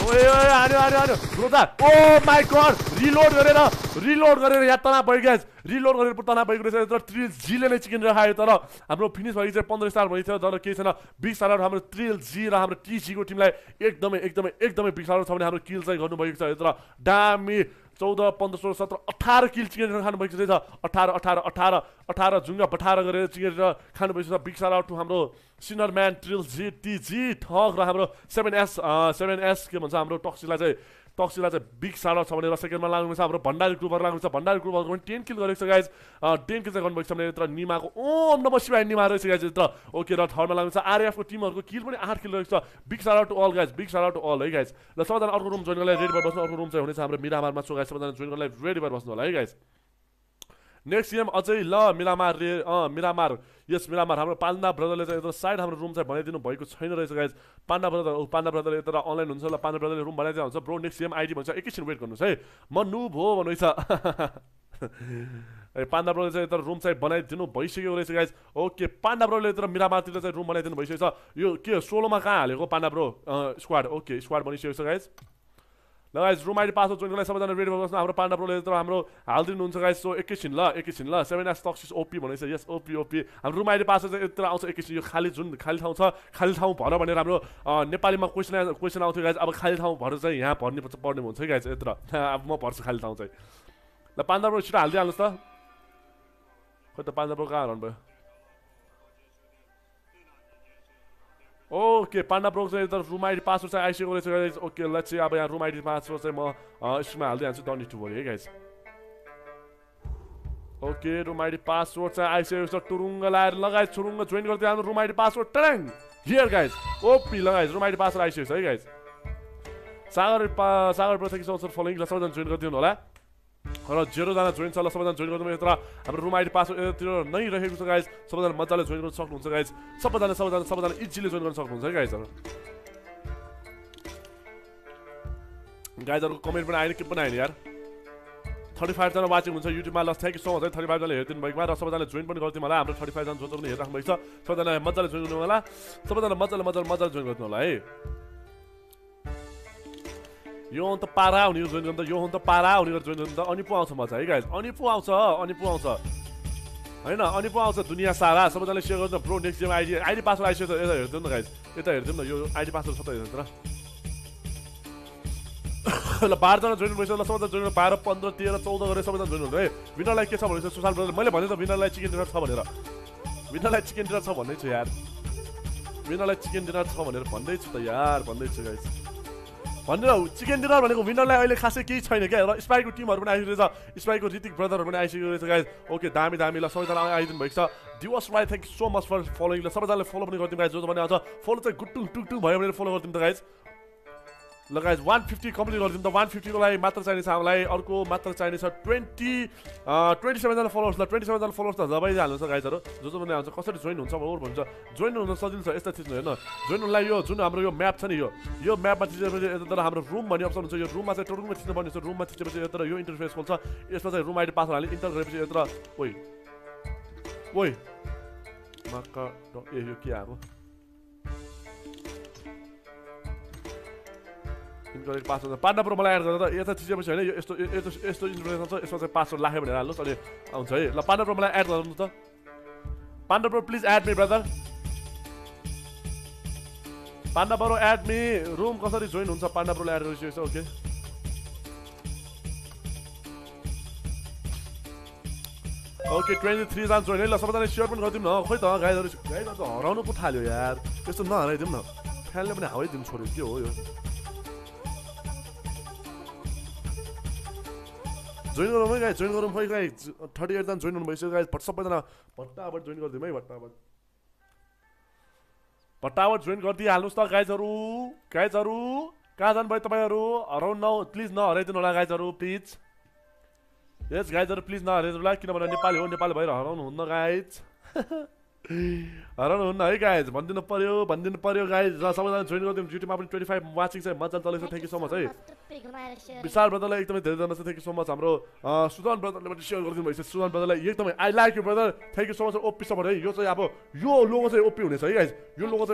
हान्यो हान्यो हान्यो ब्रोदा ओ माई गड रिलोड गरेर रिलोड गरेर यहाँ तनाव भयो ग्यास रिलोड गरेर तनाव भएको रहेछ। तर ट्रिल जीले नै चिकन राखायो तर हाम्रो फिनिस भएको चाहिँ पन्ध्र स्टार भएको थियो तर केही छैन। बिग स्टार हाम्रो ट्रिल जी र हाम्रो टिजीको टिमलाई एकदमै एकदमै एकदमै स्टार छ भने हाम्रो किल चाहिँ गर्नुभएको छ। यत्र दामी चौध पन्ध्र सोह्र सत्र अठार किल चिकेन खानुभएको छ। अठार अठार अठार अठार झुङ्गा पठार गरेर चिकेन खानुभएको छ। बिग सार टु हाम्रो sinner man trill G T G thug र हाम्रो सेभेन एस सेभेन एस के भन्छ हाम्रो टक्सीलाई चाहिँ टक्सीलाई चाहिँ बिग साडर छ भनेर सेकेन्डमा लाग्नु छ हाम्रो भण्डारी ग्रुपहरू लाग्नु छ भण्डारी ग्रुपहरू पनि टेन किल गरेको छ गाइज टेन किल चाहिँ गर्नुभएको छ भने यत्र निमाको ओम नम शिवाय निमा रहेछ गाइज यत्र ओके र थर्डमा लाग्नु छ आरएफको टिमहरूको किल पनि आठ किल रहेको छ। Big shout to all guys big shout to all है गाइज ल सबैजना अर्को रुम जोइन गर्नलाई रेडी भएर बस्नु अर्को रुम चाहिँ हुनेछ हाम्रो मिरामारमा। छु गाइज सबैजना जोइन गर्नलाई रेडी भएर बस्नु होला है गाइज नेक्स्ट गेम अझै ल मिरामार रे अँ मिरामार यस मिरामार हाम्रो पान्डा ब्रदरले चाहिँ यत्रो साइड हाम्रो रुम चाहिँ बनाइदिनु भएको छैन रहेछ guys panda brother panda brother यता अनलाइन हुन्छ ल पान्डा ब्रदरले रुम बनाइदिएको हुन्छ। ब्रो नेक्स्ट गेम आइडी भन्छ। एकैछिन वेट गर्नुहोस् है। म नु भो भन्नुहोस्। ए पान्डा ब्रदरले चाहिँ यता रुम चाहिँ बनाइदिनु भइसक्यो रहेछ गाइज ओके पान्डा ब्रोले यता मिरामारतिर चाहिँ रुम बनाइदिनु भइसकेको छ। यो के सोलोमा कहाँ हालेको panda bro? Squad okay squad बनिसकेको छ गाइज ल गाइज रुम आइडी पासवर्ड जोइनलाई सबैजना रेडी बस्नु हाम्रो पाण्डा प्रोले त हाम्रो हालिदिनुहुन्छ गाइज सो एकैछिन ल एकैछिन ल। सेभेन एस टक्सिस ओपी भनेको छ यस ओपी ओपी हाम्रो रुम आइडी पासवर्ड चाहिँ यत्र आउँछ एकैछिन। यो खाली जुन खाली ठाउँ छ खाली ठाउँ भर भनेर हाम्रो नेपालीमा क्वेसन क्वेसन आउँथ्यो गाइज अब खाली ठाउँ भर चाहिँ यहाँ भर्ने पर्ने हुन्छ है गाइज यत्र। अब म भर्छु खाली ठाउँ चाहिँ। ल पाण्डा प्रो छिटो हालिदिइहाल्नुहोस् त। खोइ त पाण्डा प्रो कहाँ हराउनु भयो ओके पान्डा ब्रोक चाहिँ त रुम आइडी पासवर्ड चाहिँ आइसकेको रहेछ ओके ल चाहिँ अब यहाँ रुम आइडी पासवर्ड चाहिँ म यसमा हालिदिइहाल्छु डन्ट टु वरी है guys okay room ID password चाहिँ आइसकेको छ टुरुङ्ग लगाएर लगाए छुरुङ्ग जोइन गर्दै पासवर्ड ट्याङ हियर गाइज ओपी लगाइज रुम पासवर्ड आइसकेको छ है गाइज सागर सागर सबैजना जोइन गरिदिनु होला र जेरोजना जोइन छ सबैजना जोइन गर्नु यत्र हाम्रो रुम आइडी पासवर्डतिर नै रहेको छ गाइज सबैजना मजाले जोइन गर्न सक्नुहुन्छ गाइज सबैजना सबैजना सबैजना इजिली जोइन गर्न सक्नुहुन्छ है गाइजहरू गाइजहरूको कमेन्ट पनि आएन के पनि आएन यार थर्टी फाइभजना वाचिङ हुन्छ युट्युबमा ल थ्याङ्क यू सो मच है थर्टी फाइभजना हेरिदिनु भएकोमा र सबैजनाले जोइन पनि गरिदिनु होला हाम्रो थर्टी फाइभजना जो पनि हेरिराख्नु छ सबैजना मजाले जोइन गर्नु होला सबैजना मजाले मजाले मजाले जोइन गरिदिनु होला है यो अन्त पारा हुने जोइन गर्नु त यो अन्त पारा हुने जोइन गर्नु त अनि पो आउँछ मजा है गाइज अनि पो आउँछ अनि पो आउँछ। होइन अनि पो आउँछ दुनियाँ सारा। सबैजनाले सेयर गर्नु pro next game ID ID password आइसक्यो यता हेरिदिनु न गाइज यता हेरिदिनु न यो आइडी पासवर्ड त हेर्नु त ल बाह्रजना जोइन भइसक्यो ल सबैजना जोइन बाह्र पन्ध्र तेह्र चौध गरेर सबैजना जोइन हुनु है। विनरलाई के छ भने सोसल ब्रदर मैले भने त विनरलाई चिकन डिनर छ भनेर। विनरलाई चिकन डिनर छ भन्दै छु यार। विनरलाई चिकन डिनर छ भनेर भन्दैछु त यार भन्दैछु गाइज भनेर चिकन डिनर भनेको विनरलाई अहिले खासै केही छैन क्या। र स्पाइको टिमहरू पनि आइसकेको स्पाइको ऋतिक ब्रदरहरू पनि आइसकेको रहेछ गाइज ओके दामी दामी। ल सबैजना आइदिनु भएको छ। Diwas Rai thank so much for following ल सबैजनाले फलो पनि गरिदिनु गाइज जो पनि आउँछ फलो चाहिँ गुटुङ टुङ भयो भनेर फलो गरिदिनु त गाइज ल गाइज वान फिफ्टी कम्प्लिट गरिदिउँ त वान फिफ्टीको लागि मात्र चाहिने छ हामीलाई अर्को मात्र चाहिने छ ट्वेन्टी ट्वेन्टी सेभेनजना फलोवर्स ल ट्वेन्टी सेभेनजना फलोवर्स त जबै हाल्नु छ गाइजहरू जो जो पनि आउँछ कसरी जोइन हुन्छ ओर भन्छ जोइन हुन सजिलो छ यस्तो चिज हेर्न जोइन हुनलाई यो जुन हाम्रो यो म्याप छ नि यो यो म्यापमा थिचेपछि यता हाम्रो रुम भन्ने अप्सन हुन्छ यो रुममा चाहिँ टोरुङमा थिच्नुपर्ने छ रुममा थिचेपछि यता यो इन्टरफेस खोल्छ यसमा चाहिँ रुम आइडी पासवर्ड हाल्ने इन्टर गरेपछि यत्र ओइ ओइ ए यो के आएको? इन्करेक्ट पासवर्ड पान्डा प्रो मलाई एड गरेर त यता चिजेपछि होइन यो यस्तो यस्तो यस्तो इन्फर्मेसन छ यसमा चाहिँ पासवर्ड लाख्यो भनेर हाल्नुहोस् अनि आउँछ है ल पान्डा प्रो मलाई एड गराउनु त panda pro please add me brother panda pro add me room कसरी जोइन हुन्छ पान्डा प्रोले एड गरिसकेको छ ओके ओके ट्वेन्टी थ्रीजना जोइन है ल सबैजना सेयर पनि गरिदिउँ न खोइ त गाईहरू गाईहरू त हराउनु पो थाल्यो यार त्यस्तो नहराइदिउँ न फ्यानले पनि हावै दिनु छोड्यो के हो यो जोइन गरौँ है गाई जोइन गरौँ खोइ गाई थर्टी एटजना जोइन हुनु भइसक्यो भट्ट सबैजना भट्टाभट जोइन गरिदिउँ है भट्टाभट भट्टाभट जोइन गरिदिइहाल्नुहोस् त गाइजहरू गाइजहरू कहाँ जानुभयो तपाईँहरू हराउनु न प्लिज नहराइदिनु होला गाइजहरू प्लिज यस गाइजहरू प्लिज नहराइदिनु होला किनभने नेपाली हो नेपाली भएर हराउनु हुन्न गाइज हराउनु हुन्न है गाइज भनिदिनु पर्यो भनिदिनु पर्यो गाइज र सबैजना जोइन गरिदिउँ युट्युबमा पनि ट्वेन्टी फाइभ वाचिङ चाहिँ मजाले चलेको छ थ्याङ्क यू सो मच है विशाल ब्रदरलाई एकदमै धेरैजना छ थ्याङ्क यू सो मच हाम्रो अँ, सुजन ब्रदरले पनि सेयर गरिदिनु भएछ सुजन ब्रदरलाई एकदमै I like you brother thank you so much OP support है यो चाहिँ अब यो लोगो चाहिँ ओपी हुनेछ है गाइज यो लोगो